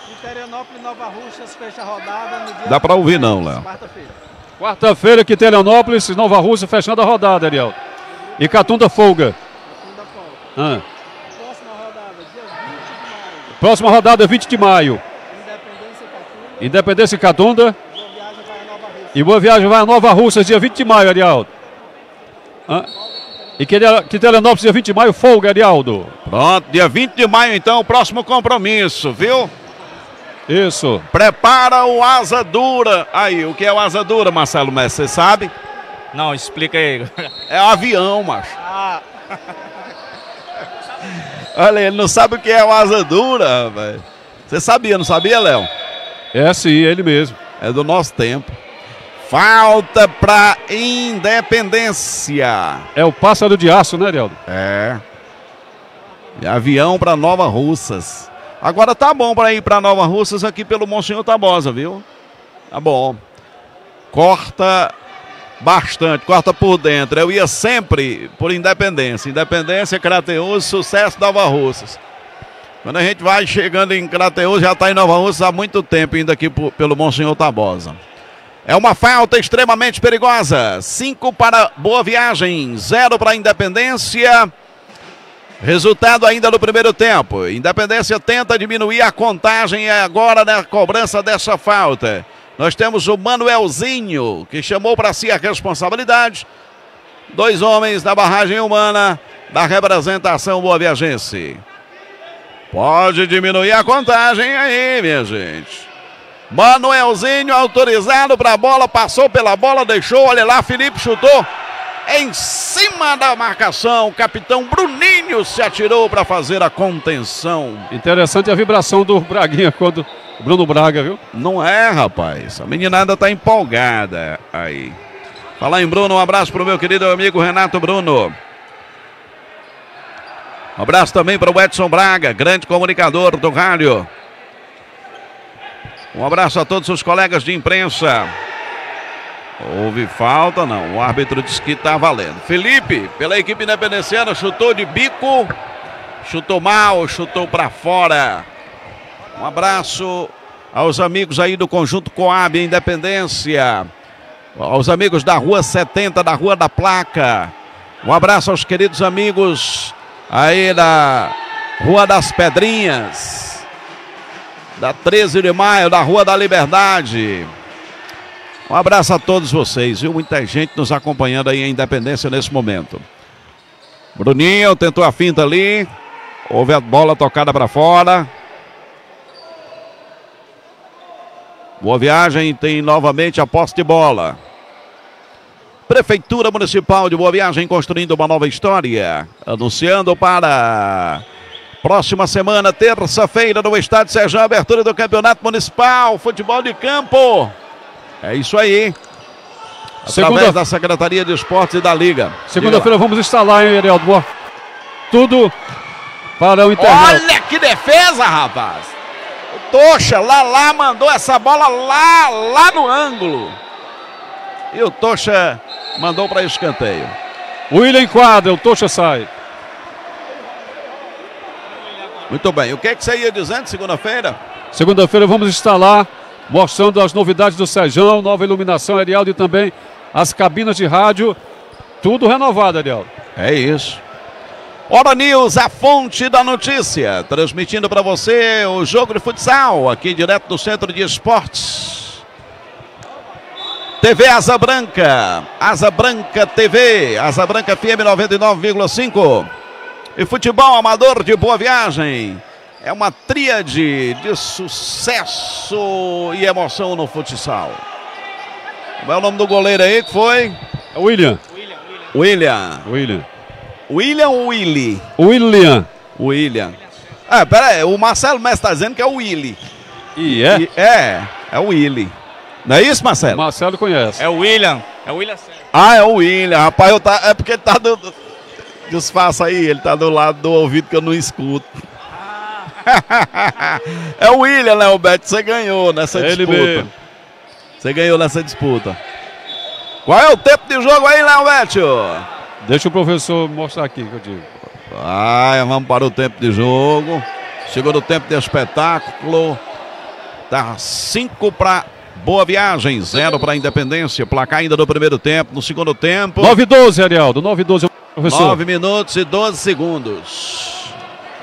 Quiterianópolis Nova Russas fecha a rodada no dia Dá para ouvir não, Léo. Quarta-feira. Quarta-feira, Quiterianópolis, Nova Rússia fechando a rodada, Ariel. E Catunda folga. Catunda folga. Ah. Próxima rodada, dia 20 de maio. Próxima rodada, 20 de maio. Independência e Catunda. Independência e Catunda. E Boa Viagem vai a Nova Rússia, dia 20 de maio, Arialdo. Ah. E que Telenópolis, dia 20 de maio, folga, Arialdo. Pronto, dia 20 de maio, então, o próximo compromisso, viu? Isso. Prepara o asa dura. Aí, o que é o asa dura, Marcelo Messi, você sabe? Não, explica aí. É avião, macho. Ah. Olha, ele não sabe o que é o asa dura, velho. Você sabia, não sabia, Léo? É sim, ele mesmo. É do nosso tempo. Falta para Independência. É o pássaro de aço, né, Arieldo? É. E avião para Nova Russas. Agora tá bom para ir para Nova Russas aqui pelo Monsenhor Tabosa, viu? Tá bom. Corta bastante, corta por dentro. Eu ia sempre por Independência. Independência, Crateus, sucesso Nova Russas. Quando a gente vai chegando em Crateus, já está em Nova Russas há muito tempo, indo aqui pelo Monsenhor Tabosa. É uma falta extremamente perigosa. Cinco para Boa Viagem, zero para Independência. Resultado ainda no primeiro tempo. Independência tenta diminuir a contagem agora na cobrança dessa falta. Nós temos o Manuelzinho, que chamou para si a responsabilidade. Dois homens da barragem humana da representação boa viagense. Pode diminuir a contagem aí, minha gente. Manuelzinho autorizado para a bola, passou pela bola, deixou, olha lá, Felipe chutou em cima da marcação. O capitão Bruninho se atirou para fazer a contenção. Interessante a vibração do Braguinha quando Bruno Braga, viu? Não é, rapaz. A meninada tá empolgada aí. Falar em Bruno, um abraço pro meu querido amigo Renato Bruno. Um abraço também para o Edson Braga, grande comunicador do rádio. Um abraço a todos os colegas de imprensa. Houve falta, não. O árbitro disse que está valendo. Felipe, pela equipe independenciana, chutou de bico, chutou mal, chutou para fora. Um abraço aos amigos aí do conjunto Coab Independência, aos amigos da Rua 70, da Rua da Placa. Um abraço aos queridos amigos aí da Rua das Pedrinhas da 13 de maio, da Rua da Liberdade. Um abraço a todos vocês, viu? Muita gente nos acompanhando aí em Independência nesse momento. Bruninho tentou a finta ali. Houve a bola tocada para fora. Boa Viagem tem novamente a posse de bola. Prefeitura Municipal de Boa Viagem construindo uma nova história. Anunciando para Próxima semana, terça-feira, no Estádio Sérgio, abertura do Campeonato Municipal, futebol de campo. É isso aí. Através Segunda... da Secretaria de Esportes e da Liga. Segunda-feira vamos instalar, hein, Ariel? Tudo para o internet. Olha que defesa, rapaz! O Tocha lá, lá, mandou essa bola lá, lá no ângulo. E o Tocha Mandou para escanteio. William enquadra, o Tocha sai. Muito bem. O que, é que você ia dizendo segunda-feira? Segunda-feira vamos estar lá mostrando as novidades do Sejão, nova iluminação, Arialdo, e também as cabinas de rádio. Tudo renovado, Arialdo. É isso. Hora News, a fonte da notícia. Transmitindo para você o jogo de futsal, aqui direto do Centro de Esportes. TV Asa Branca, Asa Branca TV, Asa Branca FM 99,5. E futebol amador de boa viagem. É uma tríade de sucesso e emoção no futsal. Como é o nome do goleiro aí que foi? É William. William. William. William ou Willy? William. William. Ah, pera aí, o Marcelo Mestre está dizendo que é o Willy. E é? E- é, é o Willy. Não é isso, Marcelo? Marcelo conhece. É o William. É o William Sérgio. Ah, é o William. Rapaz, eu tá, é porque ele tá do. Disfarça aí, ele tá do lado do ouvido que eu não escuto. é o William, né, Alberto? Você ganhou nessa Ele disputa. mesmo. Você ganhou nessa disputa. Qual é o tempo de jogo aí, Léo Beto? Deixa o professor mostrar aqui que eu digo. Vai, vamos para o tempo de jogo. Segundo tempo de espetáculo. Tá 5 para Boa Viagem, 0 para Independência. Placar ainda no primeiro tempo. No segundo tempo, 9 e 12, Arialdo. 9 e 12, professor. 9 minutos e 12 segundos.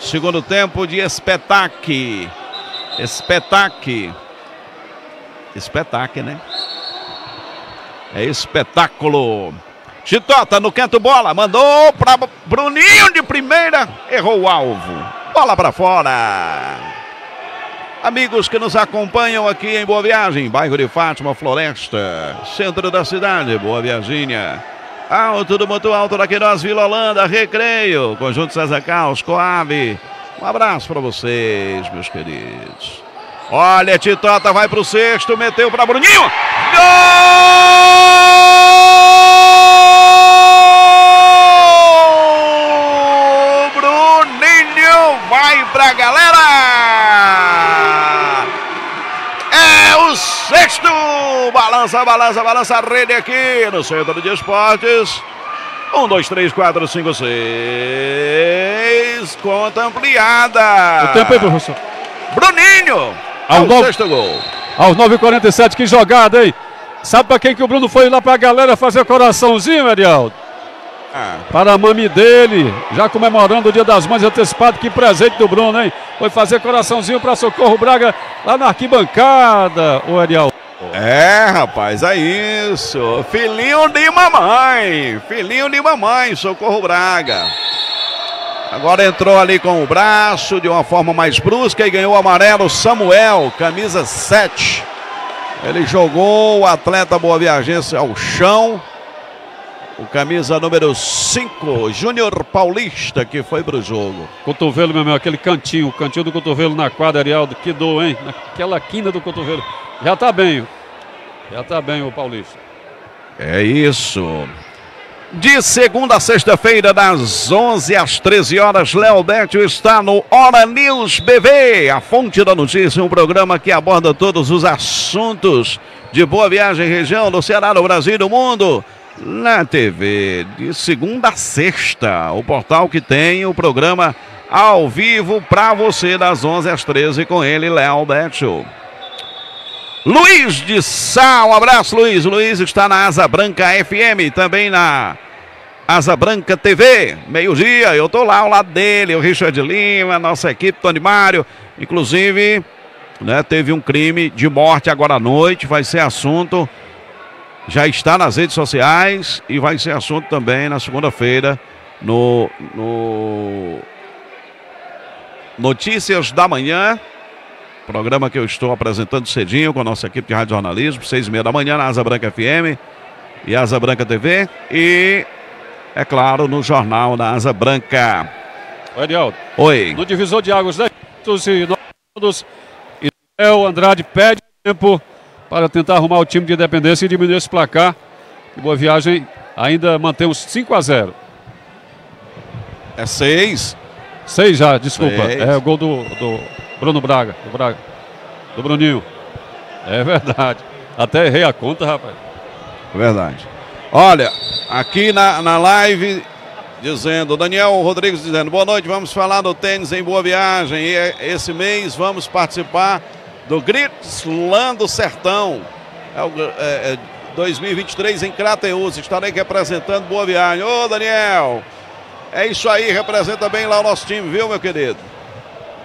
Segundo tempo de espetáculo. Espetáculo. Espetáculo, né? É espetáculo. Chitota no canto bola, mandou para Bruninho de primeira, errou o alvo. Bola para fora. Amigos que nos acompanham aqui em Boa Viagem, bairro de Fátima, Floresta, centro da cidade, Boa Viaginha. Alto do Muito Alto da Queiroz, Vila Holanda, Recreio, Conjunto César Caos, Coab. Um abraço para vocês, meus queridos. Olha, Titota vai pro sexto, meteu para Bruninho. Gol! Vai pra galera! É o sexto! Balança, balança, balança a rede aqui no centro de esportes. Um, dois, três, quatro, cinco, seis. Conta ampliada. O tempo aí, professor. Bruninho! Ao É o novo- sexto gol. Aos 9h47, que jogada, hein? Sabe pra quem que o Bruno foi lá pra galera fazer coraçãozinho, Arialdo? Ah, Para a mami dele, já comemorando o Dia das Mães antecipado. Que presente do Bruno, hein? Foi fazer coraçãozinho para Socorro Braga lá na arquibancada, o Ariel. É, rapaz, é isso. Filhinho de mamãe. Filhinho de mamãe, Socorro Braga. Agora entrou ali com o braço de uma forma mais brusca e ganhou o amarelo Samuel, camisa 7. Ele jogou o atleta Boa Viagense ao chão. O camisa número 5, Júnior Paulista, que foi pro jogo. Cotovelo, meu irmão, aquele cantinho, o cantinho do cotovelo na quadra, Arialdo, que dor, hein? Naquela quina do cotovelo. Já tá bem, já tá bem o Paulista. É isso. De segunda a sexta-feira, das 11 às 13 horas, Léo Bétio está no Hora News BV, a fonte da notícia, um programa que aborda todos os assuntos de boa viagem região do Ceará, do Brasil e do mundo. Na TV, de segunda a sexta, o portal que tem o programa ao vivo para você, das 11 às 13 com ele, Léo Bétio. Luiz de Sá, um abraço, Luiz. Luiz está na Asa Branca FM, também na Asa Branca TV, meio-dia. Eu estou lá ao lado dele, o Richard Lima, nossa equipe, Tony Mário. Inclusive, né, teve um crime de morte agora à noite, vai ser assunto. Já está nas redes sociais e vai ser assunto também na segunda-feira no, no Notícias da Manhã. Programa que eu estou apresentando cedinho com a nossa equipe de rádio jornalismo, seis e meia da manhã na Asa Branca FM e Asa Branca TV. E, é claro, no jornal da Asa Branca. O Arialdo, Oi. no divisor de águas, 10 minutos e 9 segundos. O Andrade pede tempo para tentar arrumar o time de independência e diminuir esse placar. E Boa Viagem ainda mantém uns 5 a 0. É seis. 6 já, desculpa. Seis. É o gol do, do Bruno Braga, do Braga. Do Bruninho. É verdade. Até errei a conta, rapaz. Verdade. Olha, aqui na, na live dizendo, Daniel Rodrigues dizendo, boa noite, vamos falar do tênis em Boa Viagem. E é, esse mês vamos participar do Gritsland do Sertão. É o, é, é 2023 em Crateus. Estarei representando Boa Viagem. Ô, Daniel, é isso aí, representa bem lá o nosso time, viu, meu querido?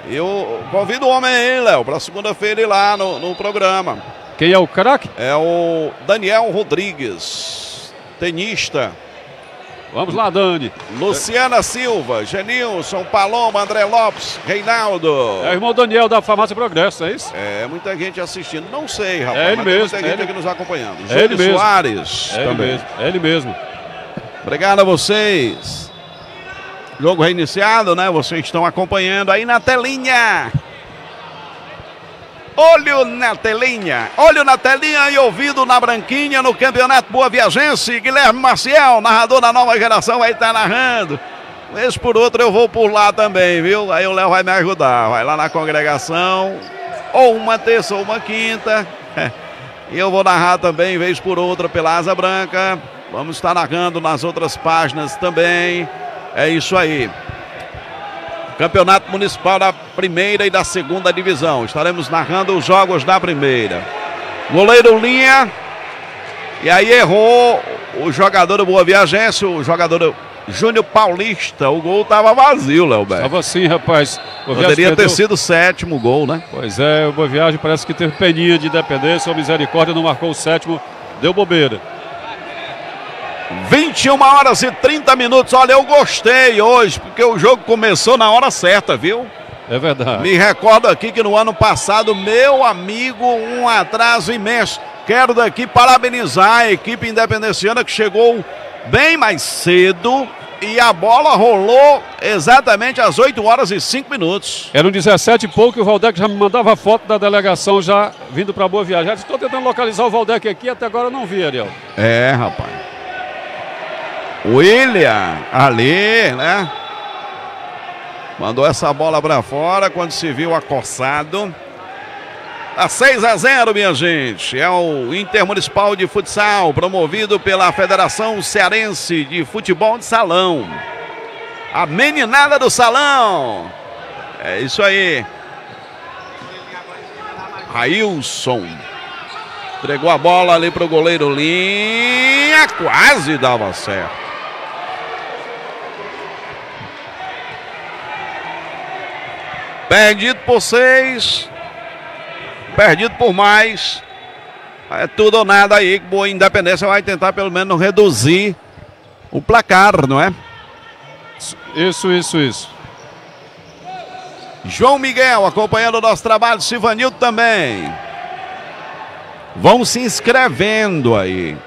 Eu convido o homem aí, Léo, para segunda-feira ir lá no, no programa. Quem é o craque? É o Daniel Rodrigues, tenista. Vamos lá, Dani. Luciana Silva, Genilson, Paloma, André Lopes, Reinaldo. É o irmão Daniel da Farmácia Progresso, é isso? É, muita gente assistindo. Não sei, rapaz. É ele mesmo. muita é gente ele... aqui nos acompanhando. É ele mesmo. Soares é também. Ele mesmo. É ele mesmo. Obrigado a vocês. Jogo reiniciado, né? Vocês estão acompanhando aí na telinha. Olho na telinha, olho na telinha e ouvido na branquinha no Campeonato Boa Viagense. Guilherme Maciel, narrador da nova geração, vai estar narrando. Vez por outro eu vou por lá também, viu? Aí o Léo vai me ajudar. Vai lá na congregação, ou uma terça ou uma quinta. E eu vou narrar também, vez por outra, pela Asa Branca. Vamos estar narrando nas outras páginas também. É isso aí. Campeonato Municipal da primeira e da segunda divisão. Estaremos narrando os jogos da primeira. Goleiro Linha. E aí errou o jogador do Boa Viagense, o jogador Júnior Paulista. O gol estava vazio, Léo Beto. Estava assim, rapaz. Poderia ter sido o sétimo gol, né? Pois é, o Boa Viagem parece que teve peninha de independência. O Misericórdia não marcou o sétimo. Deu bobeira. 21 horas e 30 minutos. Olha, eu gostei hoje, porque o jogo começou na hora certa, viu? É verdade. Me recordo aqui que no ano passado, meu amigo, um atraso imenso. Quero daqui parabenizar a equipe independenciana que chegou bem mais cedo e a bola rolou exatamente às 8 horas e 5 minutos. Eram 17 e pouco e o Valdec já me mandava foto da delegação já vindo para Boa Viagem. Estou tentando localizar o Valdec aqui, até agora eu não vi, Ariel. É, rapaz. William, ali, né? Mandou essa bola para fora quando se viu acossado. A 6 a 0, minha gente. É o Intermunicipal de Futsal, promovido pela Federação Cearense de Futebol de Salão. A meninada do salão. É isso aí. Railson. Entregou a bola ali pro goleiro Linha. Quase dava certo. Perdido por seis. Perdido por mais. É tudo ou nada aí. Boa Independência vai tentar pelo menos reduzir o placar, não é? Isso, isso, isso. João Miguel acompanhando o nosso trabalho. Silvanildo também. Vão se inscrevendo aí.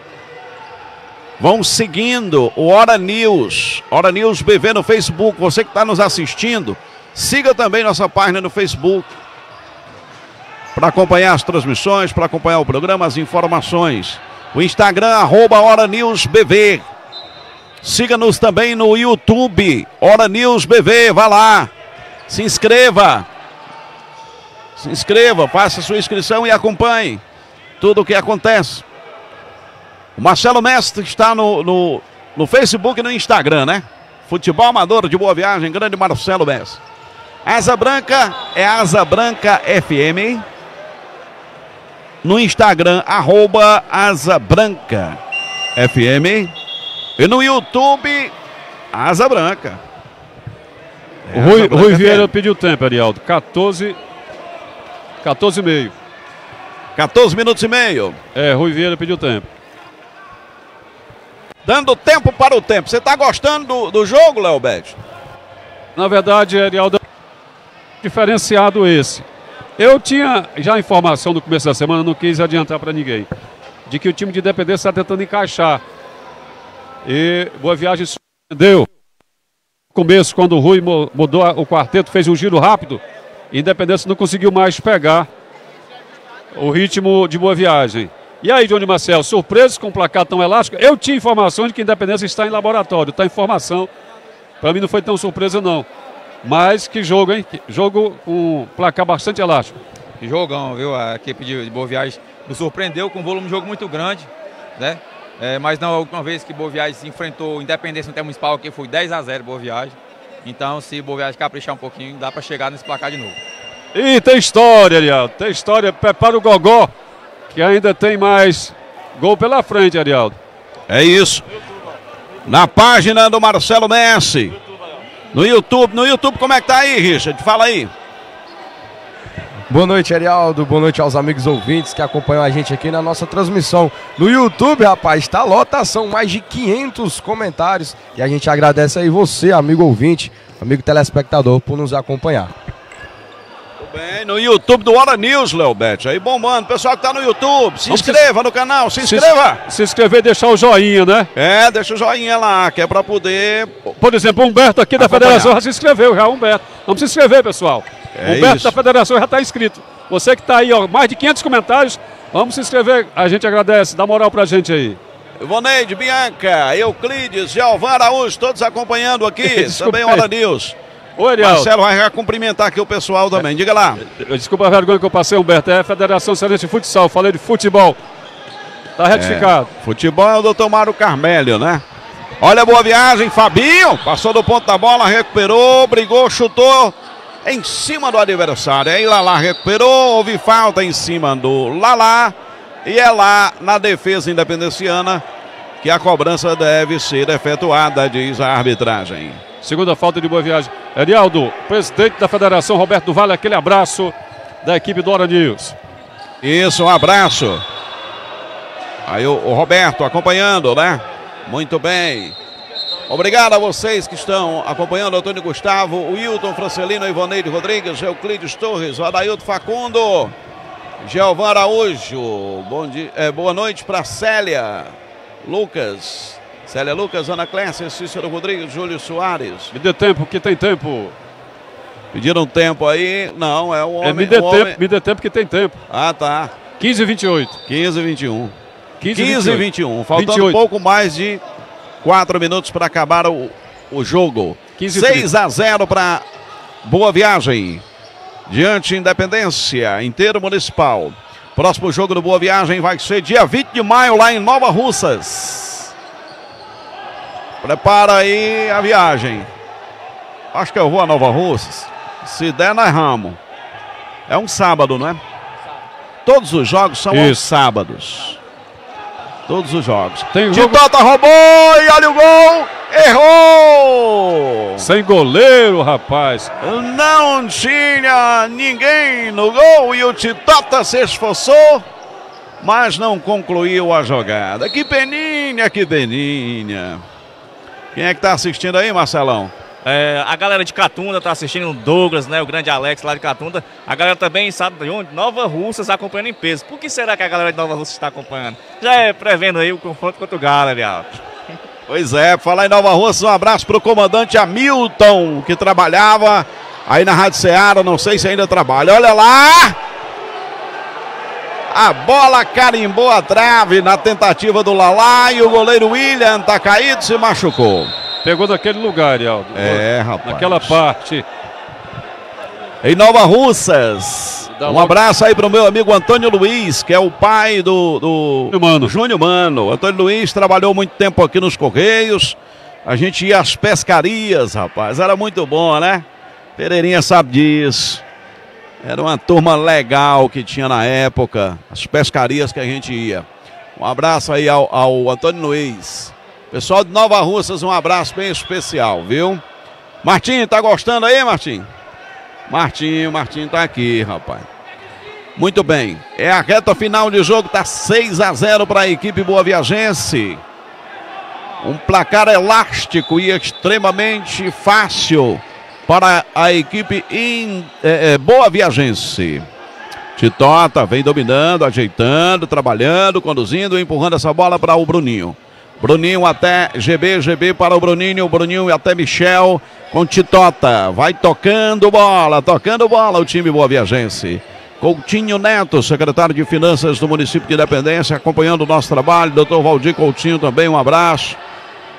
Vão seguindo o Hora News. Hora News BV no Facebook. Você que está nos assistindo. Siga também nossa página no Facebook para acompanhar as transmissões, para acompanhar o programa, as informações. O Instagram, arroba Hora News BV. Siga-nos também no YouTube, Hora News BV, vá lá, se inscreva. Se inscreva, faça sua inscrição e acompanhe tudo o que acontece. O Marcelo Mestre está no, no, no Facebook e no Instagram, né? Futebol Amador de Boa Viagem, grande Marcelo Mestre. Asa Branca é Asa Branca FM. No Instagram, arroba Asa Branca FM. E no YouTube, Asa Branca. É, o Rui, Asa Branca Rui Vieira pediu tempo, Arialdo. 14. 14 e meio. 14 minutos e meio. É, Rui Vieira pediu tempo. Dando tempo para o tempo. Você está gostando do, do jogo, Léo Bete? Na verdade, Arialdo, diferenciado esse. Eu tinha já informação no começo da semana, não quis adiantar para ninguém, de que o time de Independência está tentando encaixar. E Boa Viagem surpreendeu. No começo, quando o Rui mudou o quarteto, fez um giro rápido, Independência não conseguiu mais pegar o ritmo de Boa Viagem. E aí, Johnny Marcel, surpreso com o placar tão elástico? Eu tinha informação de que Independência está em laboratório, está em formação. Para mim não foi tão surpresa, não. Mas que jogo, hein? Jogo com placar bastante elástico. Que jogão, viu? A equipe de, de Boa Viagem nos surpreendeu com um volume de jogo muito grande, né? É, mas não, a última vez que Boa Viagem se enfrentou Independência no tempo municipal aqui foi 10 a 0 Boa Viagem. Então, se Boa Viagem caprichar um pouquinho, dá para chegar nesse placar de novo. E tem história, Arialdo. Tem história. Prepara o Gogó, que ainda tem mais gol pela frente, Arialdo. É isso. Na página do Marcelo Messi. No YouTube. No YouTube, como é que tá aí, Richard? Fala aí. Boa noite, Arialdo. Boa noite aos amigos ouvintes que acompanham a gente aqui na nossa transmissão. No YouTube, rapaz, está lotação, mais de 500 comentários. E a gente agradece aí você, amigo ouvinte, amigo telespectador, por nos acompanhar. Bem, no YouTube do Hora News, Leobete. Aí bombando. Pessoal que tá no YouTube, se Vamos inscreva se... no canal, se inscreva. Se, se inscrever e deixar o joinha, né? É, deixa o joinha lá, que é pra poder. Por exemplo, o Humberto aqui da. Federação já se inscreveu, já, Humberto. Vamos se inscrever, pessoal. É Humberto isso. da Federação já está inscrito. Você que está aí, ó, mais de 500 comentários, vamos se inscrever. A gente agradece, dá moral pra gente aí. Ivoneide, Bianca, Euclides, Giovanni Araújo, todos acompanhando aqui. Também aí. Hora News. Ariel. Marcelo vai cumprimentar aqui o pessoal também. Diga lá. Desculpa a vergonha que eu passei, Humberto. É a Federação Cearense de Futsal. Falei de futebol. Tá retificado. Futebol é o doutor Mário Carmélio, né? Olha a boa viagem, Fabinho. Passou do ponto da bola, recuperou, brigou, chutou em cima do adversário. Aí Lalá recuperou, houve falta em cima do Lalá. E é lá na defesa independenciana que a cobrança deve ser efetuada, diz a arbitragem. Segunda falta de boa viagem. Arialdo, presidente da Federação, Roberto do Vale, aquele abraço da equipe do Hora News. Isso, um abraço. Aí o, o Roberto acompanhando, né? Muito bem. Obrigado a vocês que estão acompanhando, Antônio Gustavo, Wilton Francelino, Ivoneide Rodrigues, Euclides Torres, Adailto Facundo, Gelvan Araújo. Bom dia, é, boa noite para Célia, Lucas, Célia Lucas, Ana Clécia, Cícero Rodrigues, Júlio Soares. Me dê tempo, que tem tempo. Pediram tempo aí? Não, é o homem. É, me dê tempo, homem- me dê tempo que tem tempo. Ah, tá. 15 e 28. 15 e 21. 15 15 e 21. Faltando 28. pouco mais de 4 minutos para acabar o, o jogo. 15 e 6 a 0 para Boa Viagem. Diante Independência, inteiro municipal. Próximo jogo do Boa Viagem vai ser dia 20 de maio lá em Nova Russas. Prepara aí a viagem. Acho que eu vou a Nova Russas. Se der, nós ramos. É um sábado, não é? Todos os jogos são aos Isso. sábados. Todos os jogos. Tem jogo Tota roubou e olha o gol! Errou! sem goleiro, rapaz. Não tinha ninguém no gol e o Titota se esforçou, mas não concluiu a jogada. Que peninha, que peninha. Quem é que tá assistindo aí, Marcelão? É, a galera de Catunda tá assistindo, o Douglas, né? O grande Alex lá de Catunda. A galera também sabe de onde? Nova Russas acompanhando em peso. Por que será que a galera de Nova Russas está acompanhando? Já é prevendo aí o confronto contra o Galo. Pois é, falar em Nova Russa, um abraço pro comandante Hamilton, que trabalhava aí na Rádio Ceará, não sei se ainda trabalha. Olha lá! A bola carimbou a trave na tentativa do Lalá e o goleiro William tá caído, se machucou. Pegou naquele lugar, Arialdo. É, rapaz. Naquela parte. Em Nova Russas. Um abraço aí pro meu amigo Antônio Luiz, que é o pai do, do Júnior Mano. Júnior Mano. Antônio Luiz trabalhou muito tempo aqui nos Correios. A gente ia às pescarias, rapaz. Era muito bom, né? Pereirinha sabe disso. Era uma turma legal que tinha na época. As pescarias que a gente ia. Um abraço aí ao, ao Antônio Luiz. Pessoal de Nova Russas, um abraço bem especial, viu? Martim, tá gostando aí, Martim? Martinho, Martinho tá aqui, rapaz. Muito bem. É a reta final de jogo, tá 6 a 0 para a equipe Boa Viagense. Um placar elástico e extremamente fácil para a equipe in, é, é, Boa Viagense. Titota vem dominando, ajeitando, trabalhando, conduzindo, empurrando essa bola para o Bruninho. Bruninho até GB, GB para o Bruninho, Bruninho até Michel com Titota. Vai tocando bola, tocando bola o time Boa Viagense. Coutinho Neto, secretário de Finanças do município de Independência, acompanhando o nosso trabalho. Doutor Valdir Coutinho também, um abraço.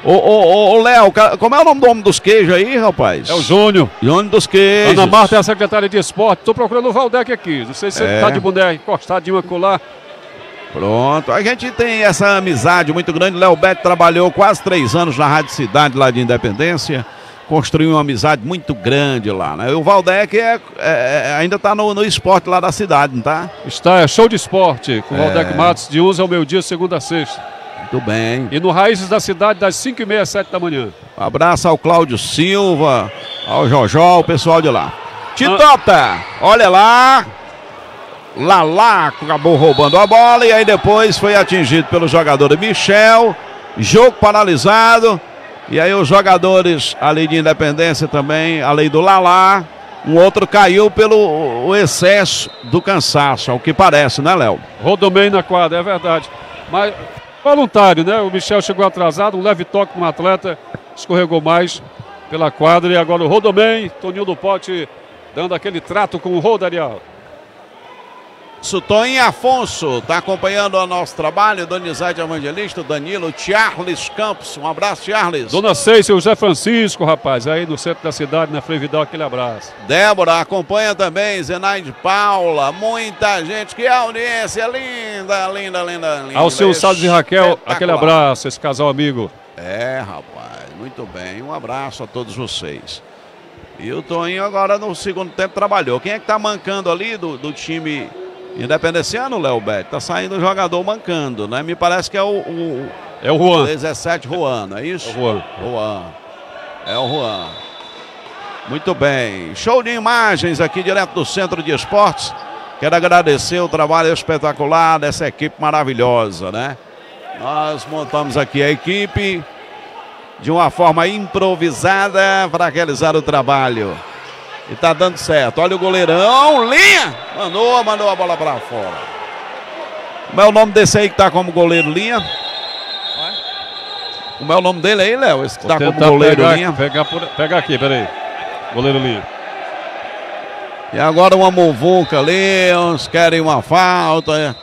Ô, ô, ô, Léo, como é o nome do homem dos queijos aí, rapaz? É o Júnior. Júnior dos queijos. Ana Marta é a secretária de esporte. Estou procurando o Valdec aqui. Não sei se É. ele está de boneco encostadinho acolá. Pronto, a gente tem essa amizade muito grande. Léo Beto trabalhou quase três anos na Rádio Cidade lá de Independência. Construiu uma amizade muito grande lá, né? O Valdec é, é, é ainda está no, no, esporte lá da cidade, não tá? Está, é show de esporte com o é. Valdec Matos, de 11 ao meio-dia, segunda a sexta. Muito bem. E no Raízes da Cidade, das 5 e meia, 7 da manhã. Um abraço ao Cláudio Silva, ao Jojó, o pessoal de lá. Titota, olha lá. Lalá acabou roubando a bola e aí depois foi atingido pelo jogador Michel. Jogo paralisado. E aí os jogadores ali de Independência também, além do Lalá, um outro caiu pelo excesso do cansaço, ao que parece, né, Léo? Rodou bem na quadra, é verdade. Mas voluntário, né? O Michel chegou atrasado, um leve toque no atleta, escorregou mais pela quadra e agora o Rodomem, Toninho do Pote, dando aquele trato com o Rodarial. Suton Afonso está acompanhando o nosso trabalho. Donizade Evangelista, Danilo, Charles Campos. Um abraço, Charles. Dona Ceice, o José Francisco, rapaz, aí no centro da cidade, na Frei Vidal, aquele abraço. Débora acompanha também, Zenaide Paula, muita gente. Que audiência linda, linda, linda, linda. Alceu Salles e Raquel, aquele abraço, esse casal amigo. É, rapaz, muito bem. Um abraço a todos vocês. E o Toninho agora no segundo tempo trabalhou. Quem é que tá mancando ali do, do time Independenciano, Léo Beto, tá saindo o jogador mancando, né? Me parece que é o, o é o Juan. 17 Juan, não é isso? É o Juan. Juan. É o Juan. Muito bem. Show de imagens aqui direto do Centro de Esportes. Quero agradecer o trabalho espetacular dessa equipe maravilhosa, né? Nós montamos aqui a equipe de uma forma improvisada para realizar o trabalho. E tá dando certo. Olha o goleirão. Linha! Mandou, mandou a bola para fora. Como é o nome desse aí que tá como goleiro Linha? Como é o nome dele aí, Léo? Esse que Vou tá como goleiro pegar, Linha? Pegar, por, pegar aqui, peraí. Goleiro Linha. E agora uma muvuca ali, uns querem uma falta.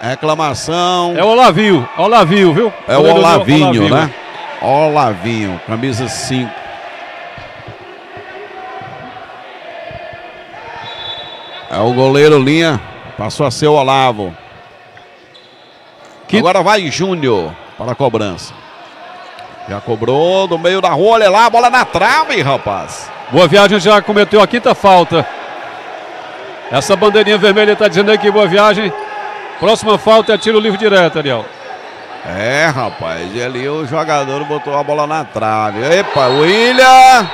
Reclamação. É o Olavinho, Olavinho, viu? É o Olavinho, Olavinho, né? Olavinho, camisa 5. É o goleiro linha. Passou a ser o Olavo. Que... Agora vai Júnior para a cobrança. Já cobrou do meio da rua, olha lá, a bola na trave, rapaz. Boa Viagem já cometeu a quinta falta. Essa bandeirinha vermelha está dizendo aí que Boa Viagem. Próxima falta é tiro livre direto, Ariel. É, rapaz, e ali o jogador botou a bola na trave. Epa, William!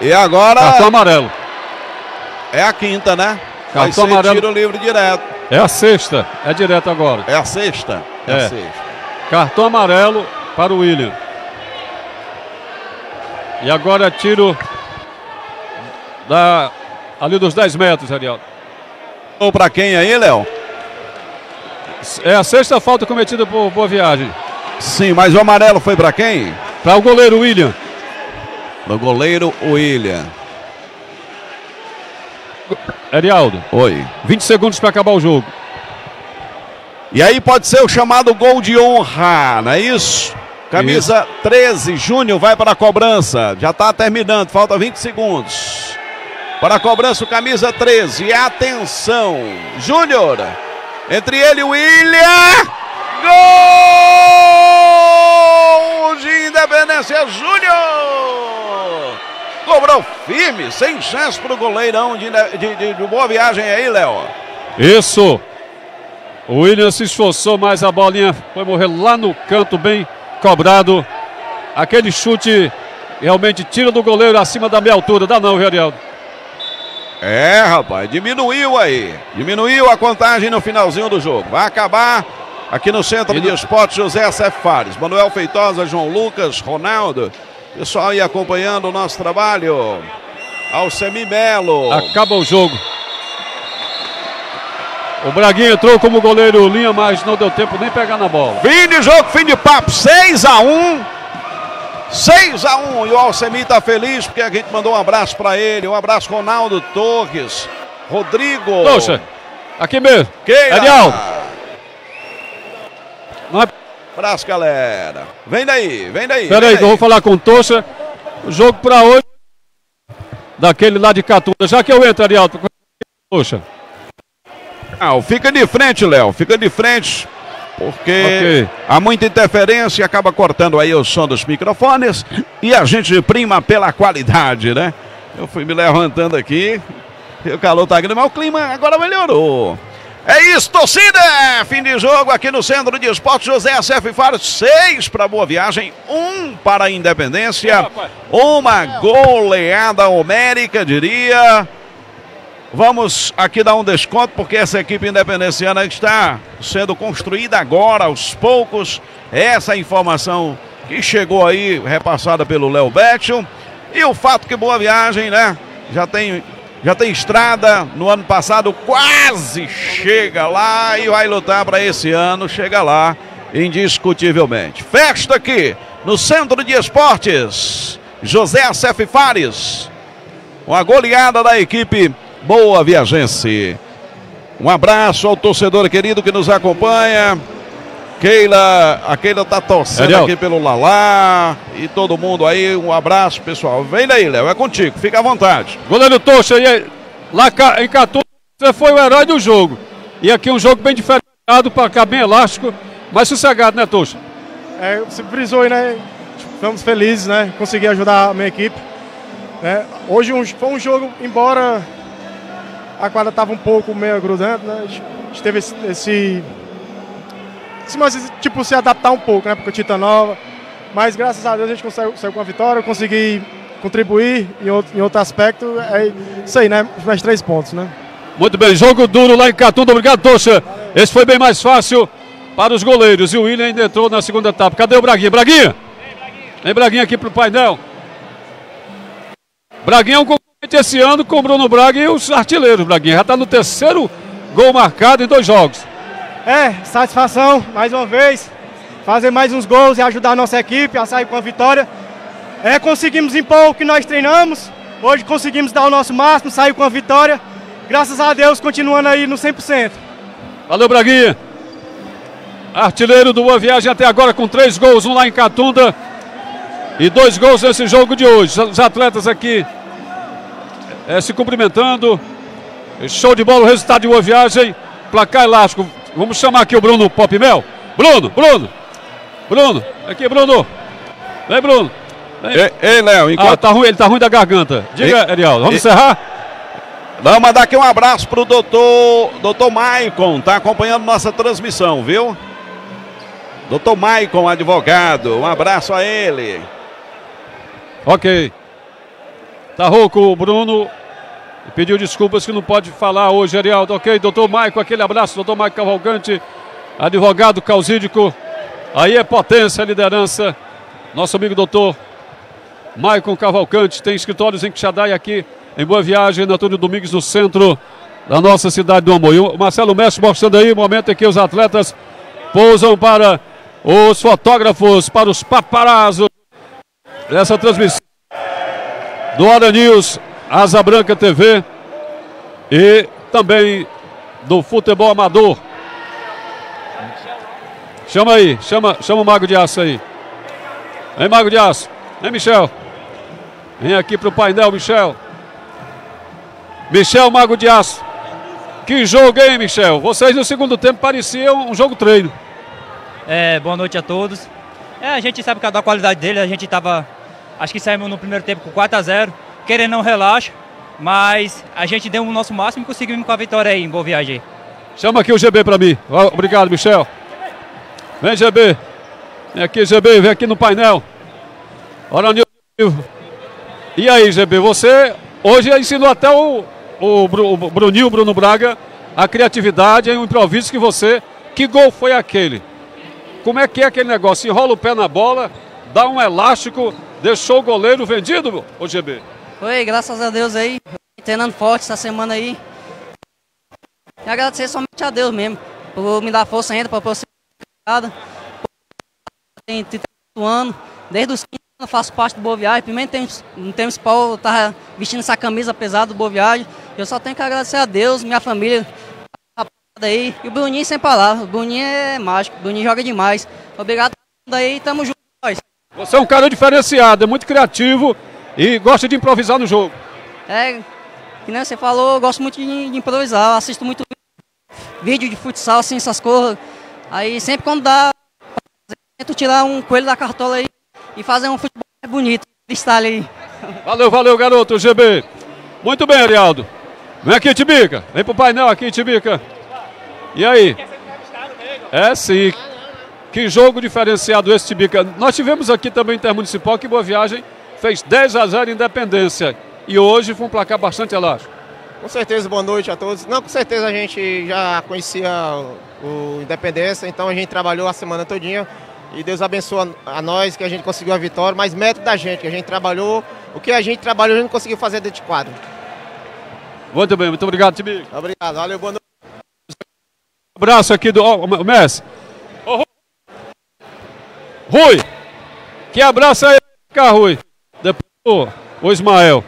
E agora. Cartão amarelo. É a quinta, né? Cartão Vai ser amarelo. tiro livre direto. É a sexta, é direto agora. É a sexta? É, é. a sexta. Cartão amarelo para o William. E agora é tiro da, ali dos 10 metros, Ariel. Ou para quem aí, Léo? É a sexta falta cometida por Boa Viagem. Sim, mas o amarelo foi para quem? Para o goleiro William. O goleiro William. Arialdo. Oi. 20 segundos para acabar o jogo. E aí pode ser o chamado gol de honra, não é isso? Camisa isso. 13, Júnior vai para a cobrança. Já está terminando, falta 20 segundos. Para a cobrança, o camisa 13. Atenção, Júnior. Entre ele e o William. Gol de Independência Júnior. Cobrou firme, sem chance para o goleirão de, de, de, de boa viagem aí, Léo. Isso. O William se esforçou, mas a bolinha foi morrer lá no canto, bem cobrado. Aquele chute realmente tira do goleiro acima da minha altura. Dá não, Arialdo. É, rapaz, diminuiu aí. Diminuiu a contagem no finalzinho do jogo. Vai acabar aqui no Centro e de no... Esportes José F. Fares. Manuel Feitosa, João Lucas, Ronaldo. Pessoal aí acompanhando o nosso trabalho. Alcemi Melo. Acaba o jogo. O Braguinha entrou como goleiro linha, mas não deu tempo nem pegar na bola. Fim de jogo, fim de papo. 6 a 1 6 a 1 E o Alcemi tá feliz porque a gente mandou um abraço para ele. Um abraço, Ronaldo Torres. Rodrigo. Poxa, aqui mesmo. Queira. Ariel. Não é Abraço, galera. Vem daí, vem daí. Pera aí, que eu vou falar com o Tocha. O jogo para hoje. Daquele lá de Catunda. Já que eu entro, Arialto. Tocha. Não, fica de frente, Léo, fica de frente. Porque okay. há muita interferência e acaba cortando aí o som dos microfones. E a gente prima pela qualidade, né? Eu fui me levantando aqui. O calor tá grande, mas o clima agora melhorou. É isso, torcida! Fim de jogo aqui no Centro de Esportes José SF Faro. Seis para Boa Viagem, um para a Independência. Uma goleada homérica, diria. Vamos aqui dar um desconto, porque essa equipe independenciana está sendo construída agora, aos poucos. Essa informação que chegou aí, repassada pelo Léo Bettion. E o fato que Boa Viagem, né? Já tem, já tem estrada. No ano passado quase chega lá e vai lutar para esse ano. Chega lá, indiscutivelmente. Festa aqui no Centro de Esportes. José Acef Fares. Uma goleada da equipe Boa Viagense. Um abraço ao torcedor querido que nos acompanha. Keila, a Keila tá torcendo aqui pelo Lalá e todo mundo aí. Um abraço, pessoal. Vem daí, Léo, é contigo, fica à vontade. Goleiro Tocha, aí, lá em Catu, você foi o herói do jogo. E aqui um jogo bem diferenciado, para cá bem elástico, mas sossegado, né, Tocha? É, se brisou aí, né? Ficamos felizes, né? Consegui ajudar a minha equipe. Né? Hoje um, foi um jogo, embora a quadra estava um pouco meio grudando, né? A gente teve esse, esse, esse, tipo, se adaptar um pouco, né? Porque o Tita nova. Mas graças a Deus a gente conseguiu, saiu com a vitória, eu consegui contribuir em outro, em outro aspecto. É isso aí, né? Mais três pontos, né? Muito bem, jogo duro lá em Catunda. Obrigado, Tocha. Esse foi bem mais fácil para os goleiros. E o William ainda entrou na segunda etapa. Cadê o Braguinha? Braguinha! Vem Braguinha aqui pro painel. Braguinha é um esse ano com o Bruno Braga e os artilheiros, Braguinha. Já está no terceiro gol marcado em dois jogos. É, satisfação, mais uma vez, fazer mais uns gols e ajudar a nossa equipe a sair com a vitória. É, conseguimos impor o que nós treinamos. Hoje conseguimos dar o nosso máximo, sair com a vitória. Graças a Deus, continuando aí no 100%. Valeu, Braguinha. Artilheiro do Boa Viagem até agora com três gols, um lá em Catunda e dois gols nesse jogo de hoje. Os atletas aqui é, se cumprimentando. Show de bola, o resultado de uma viagem. Placar elástico. Vamos chamar aqui o Bruno Popmel. Bruno, Bruno. Bruno, aqui, Bruno. Vem, Bruno. Vem. Ei, ei Léo, ah, enquanto... Ah, tá ruim, ele tá ruim da garganta. Diga, ei, Ariel, vamos ei. encerrar? Vamos mandar aqui um abraço pro doutor, doutor Maicon, tá acompanhando nossa transmissão, viu? Doutor Maicon, advogado, um abraço a ele. Ok. Tá rouco o Bruno. Pediu desculpas que não pode falar hoje, Arialdo. Ok, doutor Maico, aquele abraço, doutor Maico Cavalcante, advogado causídico. Aí é potência, liderança. Nosso amigo doutor Maicon Cavalcante tem escritórios em Quixadá aqui em Boa Viagem, na Antônio Domingos, no centro da nossa cidade do Amor. E o Marcelo Mestre mostrando aí o momento em que os atletas pousam para os fotógrafos, para os paparazos. Essa transmissão do Hora News, Asa Branca TV e também do futebol amador. Chama aí, chama, chama o Mago de Aço aí. Vem, Mago de Aço. Vem, Michel. Vem aqui pro painel, Michel. Michel, Mago de Aço. Que jogo, hein, Michel? Vocês no segundo tempo pareciam um jogo treino. É, boa noite a todos. É, a gente sabe que a qualidade dele, a gente estava Acho que saímos no primeiro tempo com 4 a 0 Querendo não relaxa, mas a gente deu o nosso máximo e conseguimos com a vitória aí em Boa Viagem. Chama aqui o GB para mim. Obrigado, Michel. Vem, GB. Vem aqui, GB. Vem aqui no painel. Hora E aí, GB, você hoje ensinou até o, o, o Bruninho, o Bruno Braga, a criatividade e o improviso que você. Que gol foi aquele? Como é que é aquele negócio? Enrola o pé na bola, dá um elástico Deixou o goleiro vendido, o GB? Foi, graças a Deus aí. Treinando forte essa semana aí. E agradecer somente a Deus mesmo. Por me dar força ainda, para possibilidade. Tem 38 anos. Desde os 15 anos faço parte do Boa Viagem. Primeiro tem, no tempo Paulo tava vestindo essa camisa pesada do Boa Viagem. Eu só tenho que agradecer a Deus, minha família. Aí. E o Bruninho sem palavras. O Bruninho é mágico. O Bruninho joga demais. Obrigado aí, tamo junto. Nós. Você é um cara diferenciado, é muito criativo e gosta de improvisar no jogo. É, que nem você falou, eu gosto muito de, de improvisar, assisto muito vídeo de futsal, assim, essas coisas. Aí sempre quando dá, tento tirar um coelho da cartola aí e fazer um futebol bonito, freestyle aí. Valeu, valeu, garoto, GB. Muito bem, Arialdo. Vem aqui, Tibica. Vem pro painel aqui, Tibica. E aí? É sim. Que jogo diferenciado esse, Tibica. Nós tivemos aqui também Intermunicipal que Boa Viagem fez 10 a 0 Independência. E hoje foi um placar bastante elástico. Com certeza, boa noite a todos. Não, com certeza a gente já conhecia o Independência, então a gente trabalhou a semana todinha e Deus abençoa a nós que a gente conseguiu a vitória, mas mérito da gente, que a gente trabalhou, o que a gente trabalhou a gente conseguiu fazer dentro de quadro. Muito bem, muito obrigado, Tibi. Obrigado, valeu, boa noite. Um abraço aqui do oh, Messi. Oh, Rui, que abraço aí, Rui. Depois o, o Ismael.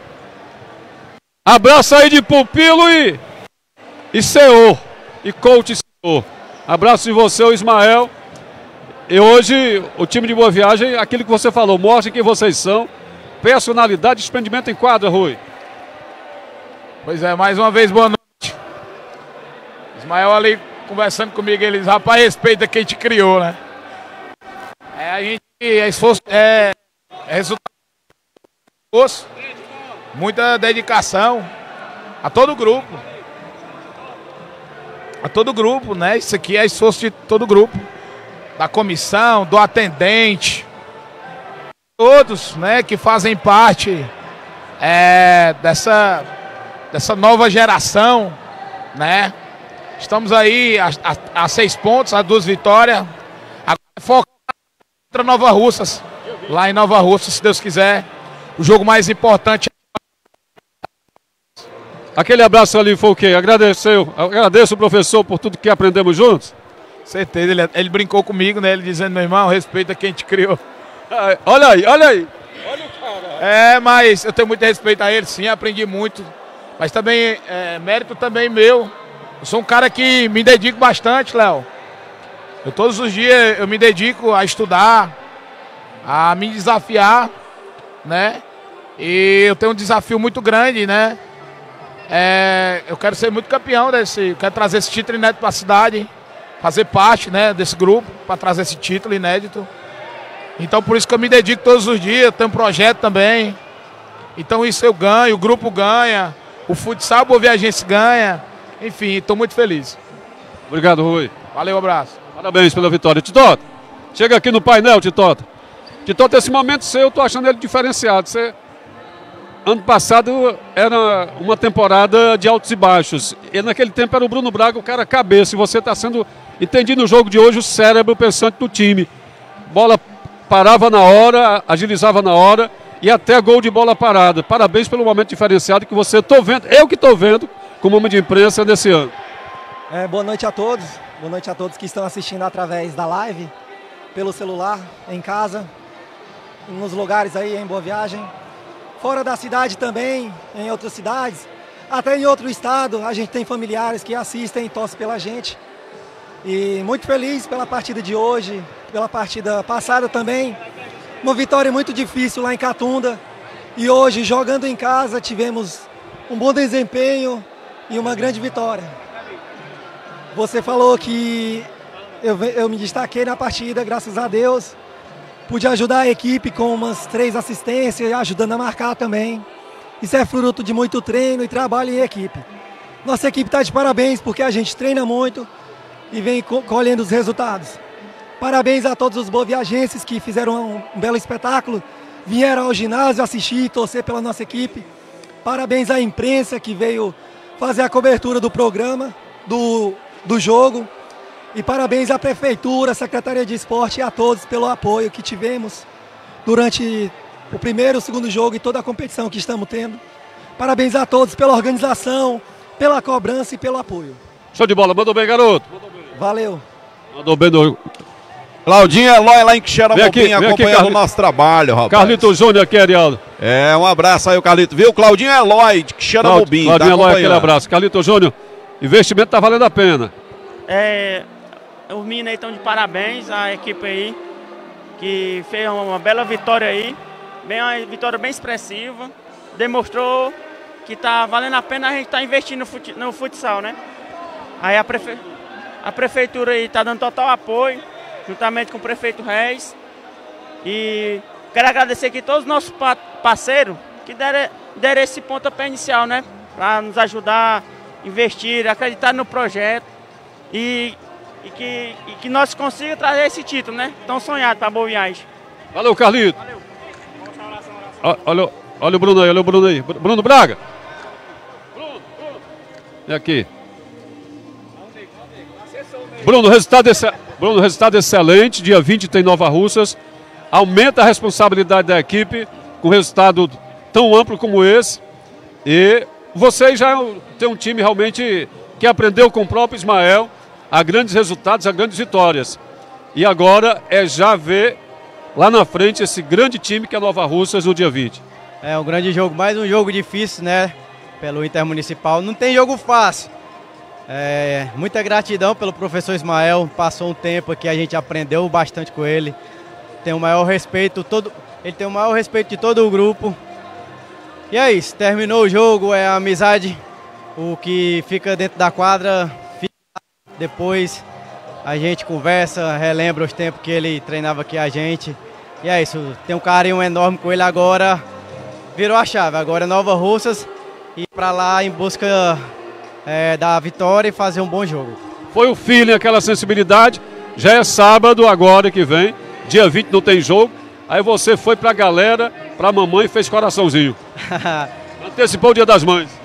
Abraço aí de Pupilo e, e CEO, e coach CEO. Abraço de você, o Ismael. E hoje, o time de Boa Viagem, aquilo que você falou, mostre quem vocês são. Personalidade, despendimento em quadra, Rui. Pois é, mais uma vez, boa noite. Ismael ali conversando comigo, eles, rapaz, respeita quem te criou, né? É, a gente, é esforço, é, é resultado esforço, muita dedicação a todo o grupo. A todo o grupo, né? Isso aqui é esforço de todo o grupo. Da comissão, do atendente. Todos, né, que fazem parte é, dessa dessa nova geração, né? Estamos aí a, a, a seis pontos, a duas vitórias. Agora é focar contra Nova Russas. Lá em Nova Russas, se Deus quiser. O jogo mais importante. Aquele abraço ali foi o quê? Agradeceu. Agradeço o professor por tudo que aprendemos juntos. Certeza, ele, ele brincou comigo, né? Ele dizendo, meu irmão, respeita quem te criou. Olha aí, olha aí. Olha o cara. É, mas eu tenho muito respeito a ele, sim, aprendi muito mas também é mérito também meu. Eu sou um cara que me dedico bastante, Léo. Eu todos os dias eu me dedico a estudar, a me desafiar, né? E eu tenho um desafio muito grande, né? É, eu quero ser muito campeão desse, quero trazer esse título inédito para a cidade, fazer parte, né, desse grupo para trazer esse título inédito. Então por isso que eu me dedico todos os dias, tenho um projeto também. Então isso eu ganho, o grupo ganha, o futsal Boviagense ganha. Enfim, estou muito feliz. Obrigado, Rui. Valeu, um abraço. Parabéns pela vitória. Titota, chega aqui no painel, Titota. Titota, esse momento eu tô achando ele diferenciado. Você... Ano passado era uma temporada de altos e baixos. E naquele tempo era o Bruno Braga, o cara cabeça. E você está sendo entendido no jogo de hoje o cérebro pensante do time. Bola parava na hora, agilizava na hora e até gol de bola parada. Parabéns pelo momento diferenciado que você estou vendo, eu que estou vendo como homem de imprensa nesse ano. É, boa noite a todos, boa noite a todos que estão assistindo através da live, pelo celular, em casa, nos lugares aí em Boa Viagem, fora da cidade também, em outras cidades, até em outro estado, a gente tem familiares que assistem e torcem pela gente. E muito feliz pela partida de hoje, pela partida passada também, uma vitória muito difícil lá em Catunda. E hoje, jogando em casa, tivemos um bom desempenho e uma grande vitória. Você falou que eu, eu me destaquei na partida, graças a Deus. Pude ajudar a equipe com umas três assistências, ajudando a marcar também. Isso é fruto de muito treino e trabalho em equipe. Nossa equipe está de parabéns porque a gente treina muito e vem colhendo os resultados. Parabéns a todos os boviagenses que fizeram um, belo espetáculo, vieram ao ginásio assistir e torcer pela nossa equipe. Parabéns à imprensa que veio fazer a cobertura do programa, do, do jogo. E parabéns à Prefeitura, à Secretaria de Esporte e a todos pelo apoio que tivemos durante o primeiro o segundo jogo e toda a competição que estamos tendo. Parabéns a todos pela organização, pela cobrança e pelo apoio. Show de bola, mandou bem, garoto. Mandou bem. Valeu. Mandou bem do Claudinho Eloy lá em Quixeramobim acompanhando aqui, o nosso trabalho, rapaz. Carlito Júnior aqui, Arialdo. É, um abraço aí, o Carlito. Viu? Claudinho Eloy de Quixeramobim. Claudinho tá Eloy, aquele abraço. Carlito Júnior, investimento tá valendo a pena. É, os meninos aí estão de parabéns, a equipe aí, que fez uma bela vitória aí. Bem, uma vitória bem expressiva. Demonstrou que tá valendo a pena a gente estar tá investindo no, fut, no futsal, né? Aí a prefeitura A prefeitura aí está dando total apoio, juntamente com o prefeito Reis. E quero agradecer aqui todos os nossos parceiros que deram, deram esse pontapé inicial, né? Para nos ajudar, investir, acreditar no projeto e, e, que, e que nós consigamos trazer esse título, né? Tão sonhado para Boa Viagem. Valeu, Carlito. Valeu. Olha, olha o Bruno aí, olha o Bruno aí. Bruno Braga. Bruno, Bruno. E aqui. Bruno, resultado, Bruno, resultado excelente. Dia 20 tem Nova Russas. Aumenta a responsabilidade da equipe com resultado tão amplo como esse. E vocês já têm um time realmente que aprendeu com o próprio Ismael a grandes resultados, a grandes vitórias. E agora é já ver lá na frente esse grande time que é Nova Russas no dia 20. É um grande jogo, mais um jogo difícil, né? Pelo Intermunicipal. Não tem jogo fácil. É, muita gratidão pelo professor Ismael. Passou um tempo aqui, a gente aprendeu bastante com ele. Tem o maior respeito, todo, ele tem o maior respeito de todo o grupo. E é isso, terminou o jogo, é a amizade. O que fica dentro da quadra, depois a gente conversa, relembra os tempos que ele treinava aqui a gente. E é isso, tem um carinho enorme com ele agora. Virou a chave, agora é Nova Russas e para lá em busca é, da vitória e fazer um bom jogo. Foi o feeling, aquela sensibilidade. Já é sábado agora que vem, dia 20 não tem jogo. Aí você foi pra galera, pra mamãe e fez coraçãozinho. Antecipou o dia das mães.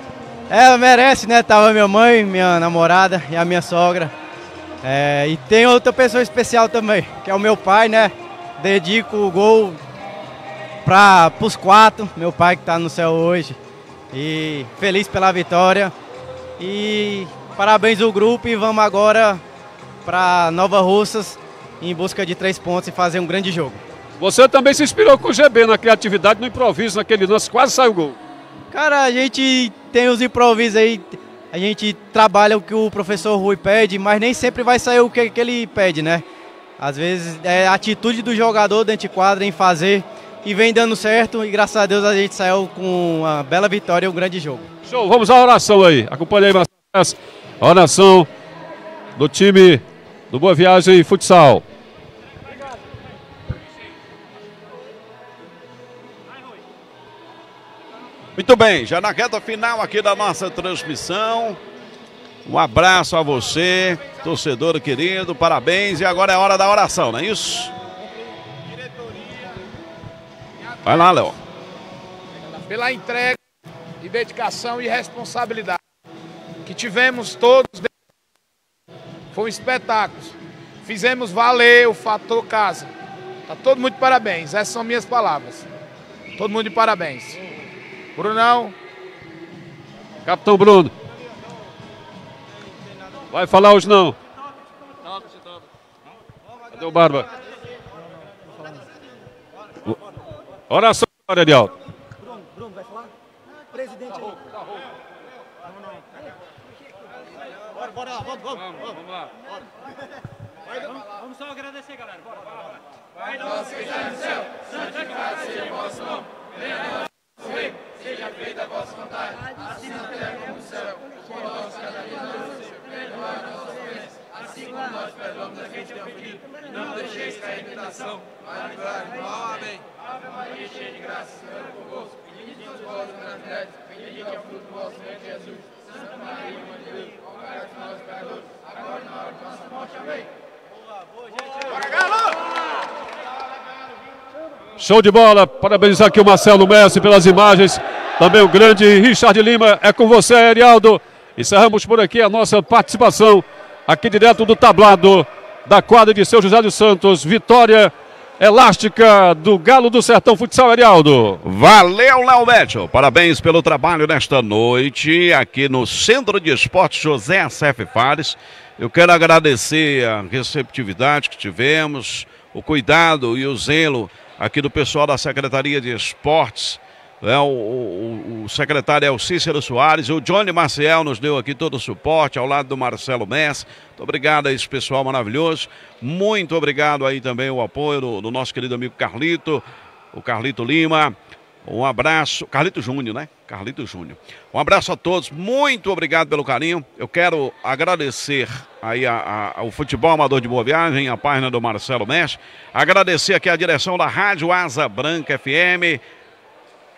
É, merece, né? Tava minha mãe, minha namorada e a minha sogra. É, e tem outra pessoa especial também, que é o meu pai, né? Dedico o gol para os quatro, meu pai que está no céu hoje. E feliz pela vitória. E parabéns ao grupo e vamos agora para Nova Russas em busca de três pontos e fazer um grande jogo. Você também se inspirou com o GB na criatividade, no improviso, naquele lance, quase saiu o gol. Cara, a gente tem os improvisos aí, a gente trabalha o que o professor Rui pede, mas nem sempre vai sair o que, que ele pede, né? Às vezes é a atitude do jogador dentro de quadra em fazer e vem dando certo e graças a Deus a gente saiu com uma bela vitória e um grande jogo. Show, vamos à oração aí. Acompanhe aí, Marcelo. Oração do time do Boa Viagem Futsal. Muito bem, já na reta final aqui da nossa transmissão. Um abraço a você, torcedor querido, parabéns. E agora é hora da oração, não é isso? Vai lá, Léo. Pela entrega e dedicação e responsabilidade que tivemos todos. Foi um espetáculo. Fizemos valer o fator casa. Tá todo mundo de parabéns. Essas são minhas palavras. Todo mundo de parabéns. Brunão. Capitão Bruno. Vai falar hoje não? Cadê o Barba? Oração, Ariel. Bruno, Bruno, vai falar? Presidente aí. Bora, bora, vamos, vamos. Vamos, vamos lá. Vamos, só agradecer, galera. Bora, bora. Pai nosso que está no céu, santificado seja o vosso nome. Venha a nós reino, seja feita a vossa vontade, assim na terra como no céu. Por nós cada dia hoje, perdoai nossas ofensas, assim como nós perdoamos a quem tem ofendido. Não deixeis cair em tentação, mas livrai do mal. Amém. Ave Maria, cheia de graça, o Senhor é convosco. Bendita sois vós as mulheres, bendito é o fruto do vosso ventre, Jesus. Santa Maria, Mãe de Deus, rogai por nós, pecadores, agora e na hora de nossa morte. Amém. Boa, boa, gente. Bora, Galo! Show de bola, parabenizar aqui o Marcelo Messi pelas imagens, também o grande Richard Lima, é com você, Arialdo. Encerramos por aqui a nossa participação, aqui direto do tablado da quadra de Seu José dos Santos, vitória elástica do Galo do Sertão Futsal, Arialdo. Valeu, Léo Médio. Parabéns pelo trabalho nesta noite aqui no Centro de Esportes José Acef Fares. Eu quero agradecer a receptividade que tivemos, o cuidado e o zelo aqui do pessoal da Secretaria de Esportes. É, o, o, o, secretário é o Cícero Soares, o Johnny Maciel nos deu aqui todo o suporte, ao lado do Marcelo Mess. Muito obrigado a esse pessoal maravilhoso. Muito obrigado aí também o apoio do, do nosso querido amigo Carlito, o Carlito Lima. Um abraço, Carlito Júnior, né? Carlito Júnior. Um abraço a todos, muito obrigado pelo carinho. Eu quero agradecer aí a, a, ao Futebol Amador de Boa Viagem, a página do Marcelo Mestre. Agradecer aqui a direção da Rádio Asa Branca FM,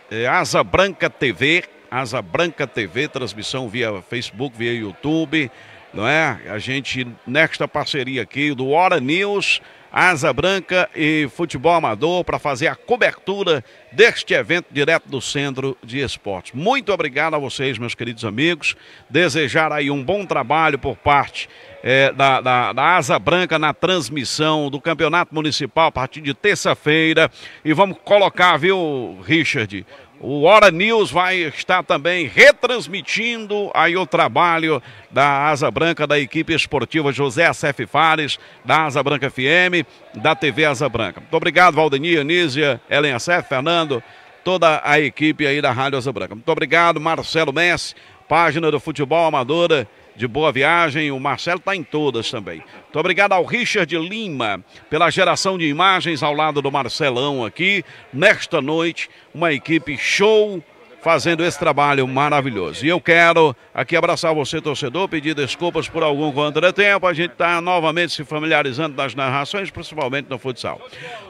é, Asa Branca TV, Asa Branca TV, transmissão via Facebook, via YouTube, não é? A gente, nesta parceria aqui do Hora News Asa Branca e Futebol Amador para fazer a cobertura deste evento direto do Centro de Esportes. Muito obrigado a vocês, meus queridos amigos. Desejar aí um bom trabalho por parte é, da, da, da, Asa Branca na transmissão do Campeonato Municipal a partir de terça-feira. E vamos colocar, viu, Richard? O Hora News vai estar também retransmitindo aí o trabalho da Asa Branca, da equipe esportiva José Acef Fares, da Asa Branca FM, da TV Asa Branca. Muito obrigado, Valdemir, Anísia, Ellen Acef, Fernando, toda a equipe aí da Rádio Asa Branca. Muito obrigado, Marcelo Messi, página do Futebol Amadora de boa viagem. O Marcelo está em todas também. Muito obrigado ao Richard Lima pela geração de imagens ao lado do Marcelão aqui. Nesta noite, uma equipe show fazendo esse trabalho maravilhoso. E eu quero aqui abraçar você, torcedor, pedir desculpas por algum contratempo. A gente está novamente se familiarizando das narrações, principalmente no futsal.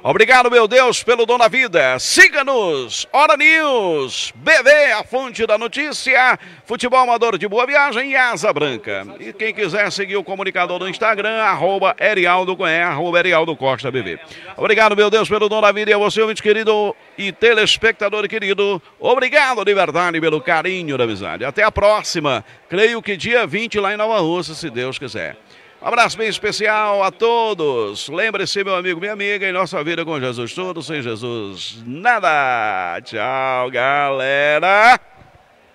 Obrigado, meu Deus, pelo dom da vida. Siga-nos, Hora News, BV, a fonte da notícia, Futebol Amador de Boa Viagem e Asa Branca. E quem quiser seguir o comunicador no Instagram, arroba Erialdo Coé, arroba Erialdo Costa BV. Obrigado, meu Deus, pelo dom da vida e a você, ouvinte querido e telespectador querido. Obrigado de verdade pelo carinho da amizade. Até a próxima. Creio que dia 20 lá em Nova Rússia, se Deus quiser. Um abraço bem especial a todos. Lembre-se, meu amigo, minha amiga, em nossa vida com Jesus tudo, sem Jesus nada. Tchau, galera.